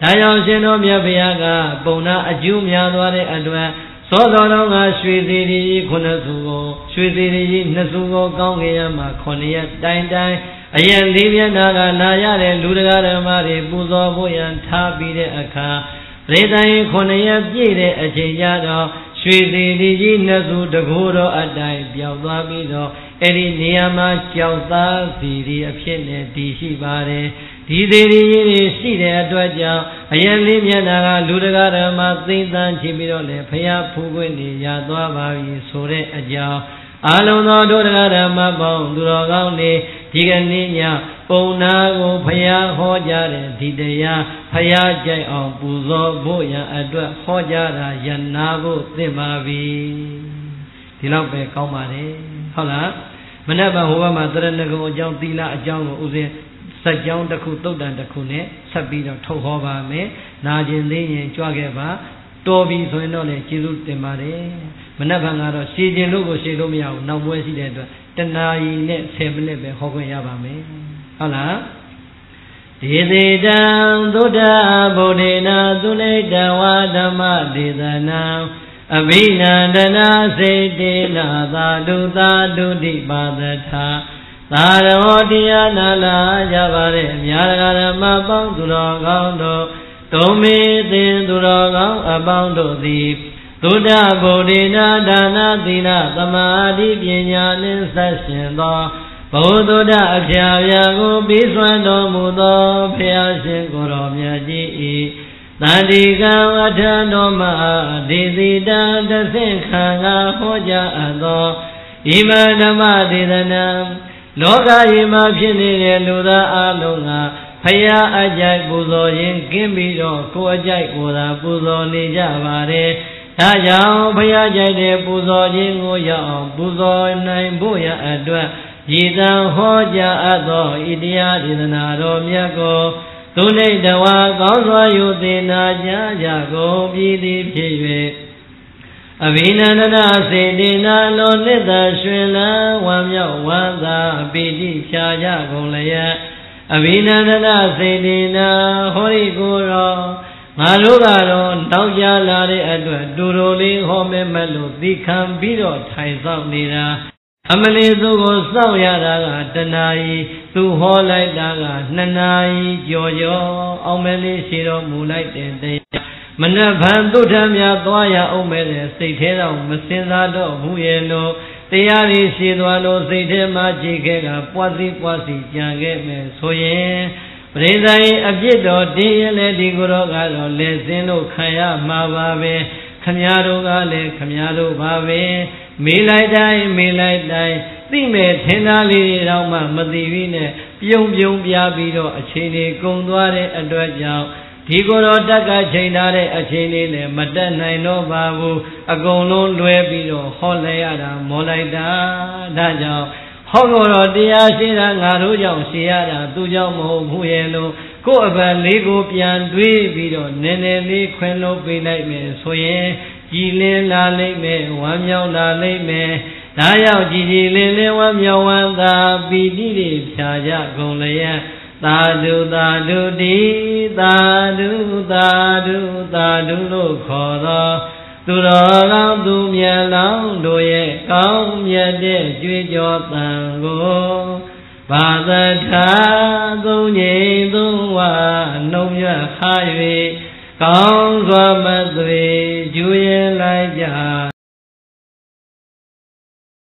ဒါကြောင့်ရှင်တော်မြတ်ဘုရားကပုံနာအကျိုးများသွားတဲ့အတွက်သောတော်တော်ကရွှေသေးရီခုနှစ်စုကိုရွှေသေးရီနှစ်စုကိုကောင်းကင်ရမှာခုနှစ်ရက်တိုင်တိုင် အရင်လေးမျက်နာကလာရတဲ့လူတရားဓမ္မတွေပူဇော်ဖို့ရန်ထားပြီးတဲ့အခါရေတန်ခုနှစ်ရက်ပြည့်တဲ့အချိန်ကျတော့ရွှေသေးရီကြီးနှစ်စုတကူတော်အတိုင်ပြောင်းသွားပြီးတော့အဲ့ဒီနေရာမှာကြောက်သားစီရီအဖြစ်နဲ့တည်ရှိပါတယ်ဒီသေးရီကြီးတွေရှိတဲ့အတွက်ကြောင့်အရင်လေးမျက်နာကလူတကာဓမ္မသိမ့်တန်းချပြီးတော့လေဖျားဖူးခွင့်နေရသွားပါပြီဆိုတဲ့အကြောင်းအာလုံးသောဒုဒကဓမ္မပေါင်းသူတော်ကောင်းတွေ ဒီကနေ့ညပုံနာကိုဖျားဟောကြားတဲ့ဒီတရားဖျားကြိုက်အောင်ပူဇော်ဖို့ရန်အတွက်ဟောကြားတာယနာဖို့သင့်ပါပြီဒီလောက်ပဲကောင်းပါတယ်ဟုတ်လားမနေ့ကဟိုဘက်မှာတရဏဂုံအကြောင်းသီလအကြောင်းကိုဥစဉ်စัจကြောင်းတစ်ခုတုတ်တန်တစ်ခုနဲ့ဆက်ပြီးတော့ထုတ်ဟောပါမယ်။နာကျင်သေးရင်ကြွခဲ့ပါတော်ပြီဆိုရင်တော့လေကျေးဇူးတင်ပါတယ်။ မနက်ဖြန်ကတော့ရှည်ကျင်လို့ကိုရှည်လို့မရဘူး။နောက်ပွဲရှိတဲ့အတွက်တနာရီနဲ့10မိနစ်ပဲဟောခွင့်ရပါမယ်။ဟုတ်လား။ဒေသေတံသုဒ္ဓဗုဒ္ဓေနာသုလိတဝါဓမ္မဒေသနာအဘိနန္ဒနာစေတေနာသာဓုသာဓုတိပါဒထာသာရောတရားနာလာကြပါတဲ့အများဓမ္မပေါင်းသူတော်ကောင်းတို့တုံမေသင်သူတော်ကောင်းအပေါင်းတို့သည် သုဒ္ဓဗုဒ္ဓေနာဒါနသီလသမာဓိပညာနှင့်ဆက်ရှင်သောဘုဒ္ဓအဖျာဖျာကိုပြီးစွမ်းတော်မူသောဖျားရှင်ကိုယ်တော်မြတ်ကြီး၏တန်ဒီကံအထံတော်မှာဒေသိတံတဆင့်ခံကဟောကြားအပ်သောဣမဓမ္မဒေသနာလောကကြီးမှာဖြစ်နေတဲ့လူသားအလုံးကဖယားအကြိုက်ပူဇော်ရင်ကင်းပြီးတော့ကိုယ်အကြိုက်ကိုယ်သာပူဇော်နေကြပါတယ် ဒါကြောင့်ဘုရားကြိုက်တဲ့ပူဇော်ခြင်းကိုရအောင်ပူဇော်နိုင်ဖို့ရအတွက်ရည်တံဟောကြားအပ်သောဣတရားဒေသနာတော်မြတ်ကိုသူနှိတ်တဝါကောင်းစွာယူသေနာကြကြကုန်ပြည်သည်ဖြစ်၍အဘိနန္ဒနာစေတေနာလောနိတရွှင်လန်းဝမ်းမြောက်ဝမ်းသာပိဋိဖြာကြကုန်လျက်အဘိနန္ဒနာစေတေနာဟောဒီကိုရော ငါတို့ကတော့နောက်ကြလာတဲ့အတွက်တူတူလေးဟောမဲမဲ့လို့သိခံပြီးတော့ထိုင်ဆောင်နေတာအမလီသူကိုစောင့်ရတာကတဏှာကြီးသူဟောလိုက်တာကနှစ်နာရီကြော်ကြော်အောင်မဲလေးရှိတော်မူလိုက်တဲ့တရားမနက်ဖြန်သုထမြတ်သွားရအောင်မဲတဲ့စိတ်ထဲတော့မစင်စားတော့ဘူးရဲ့လို့တရားရည်ရှိသွားလို့စိတ်ထဲမှာကြည်ခဲ့ကပွားစီပွားစီကြံခဲ့မယ်ဆိုရင် ပရိသတ်အပြစ်တော်တင်းရင်လည်းဒီကိုယ်တော်ကတော့လက်စင်းလို့ခံရမှာပါပဲခမည်းတော်ကလည်းခမည်းတော်ပါပဲမေးလိုက်တိုင်းမေးလိုက်တိုင်းသိမဲ့ထင်သားလေးတွေတော့မှမသိပြီးနဲ့ပြုံပြုံပြပြီးတော့အချိန်တွေကုန်သွားတဲ့အတွက်ကြောင့်ဒီကိုယ်တော်တက်ကချိန်ထားတဲ့အချိန်လေးလည်းမတက်နိုင်တော့ပါဘူးအကုန်လုံးလွဲပြီးတော့ဟောလိုက်ရတာမောလိုက်တာဒါကြောင့် ဟောကိုတော့တရားရှိတာငါတို့ကြောင့်ရှိရတာသူကြောင့်မဟုတ်ဘူးရဲ့လို့ကိုယ့်အပံလေးကိုပြန်တွေးပြီးတော့နည်းနည်းလေးခွင်လို့ပေးလိုက်မယ်ဆိုရင်ကြည်လင်းလာလိမ့်မယ်ဝမ်းမြောက်လာလိမ့်မယ်ဒါရောက်ကြည်ကြည်လင်းလင်းဝမ်းမြောက်ဝမ်းသာပီတိတွေဖြာကြကုန်လျက်သာဓုသာဓုတိသာဓုသာဓုသာဓုလို့ခေါ်သော သူတော်ကောင်းသူမြတ်လောင်းတို့ရဲ့ကောင်းမြတ်တဲ့ကြွေးကြော်တန်ကိုဘာသထာသုံးငိမ်သုံးဝနှုံရခါ၍ကောင်းစွာမသွေကျွေးလိုက်ကြ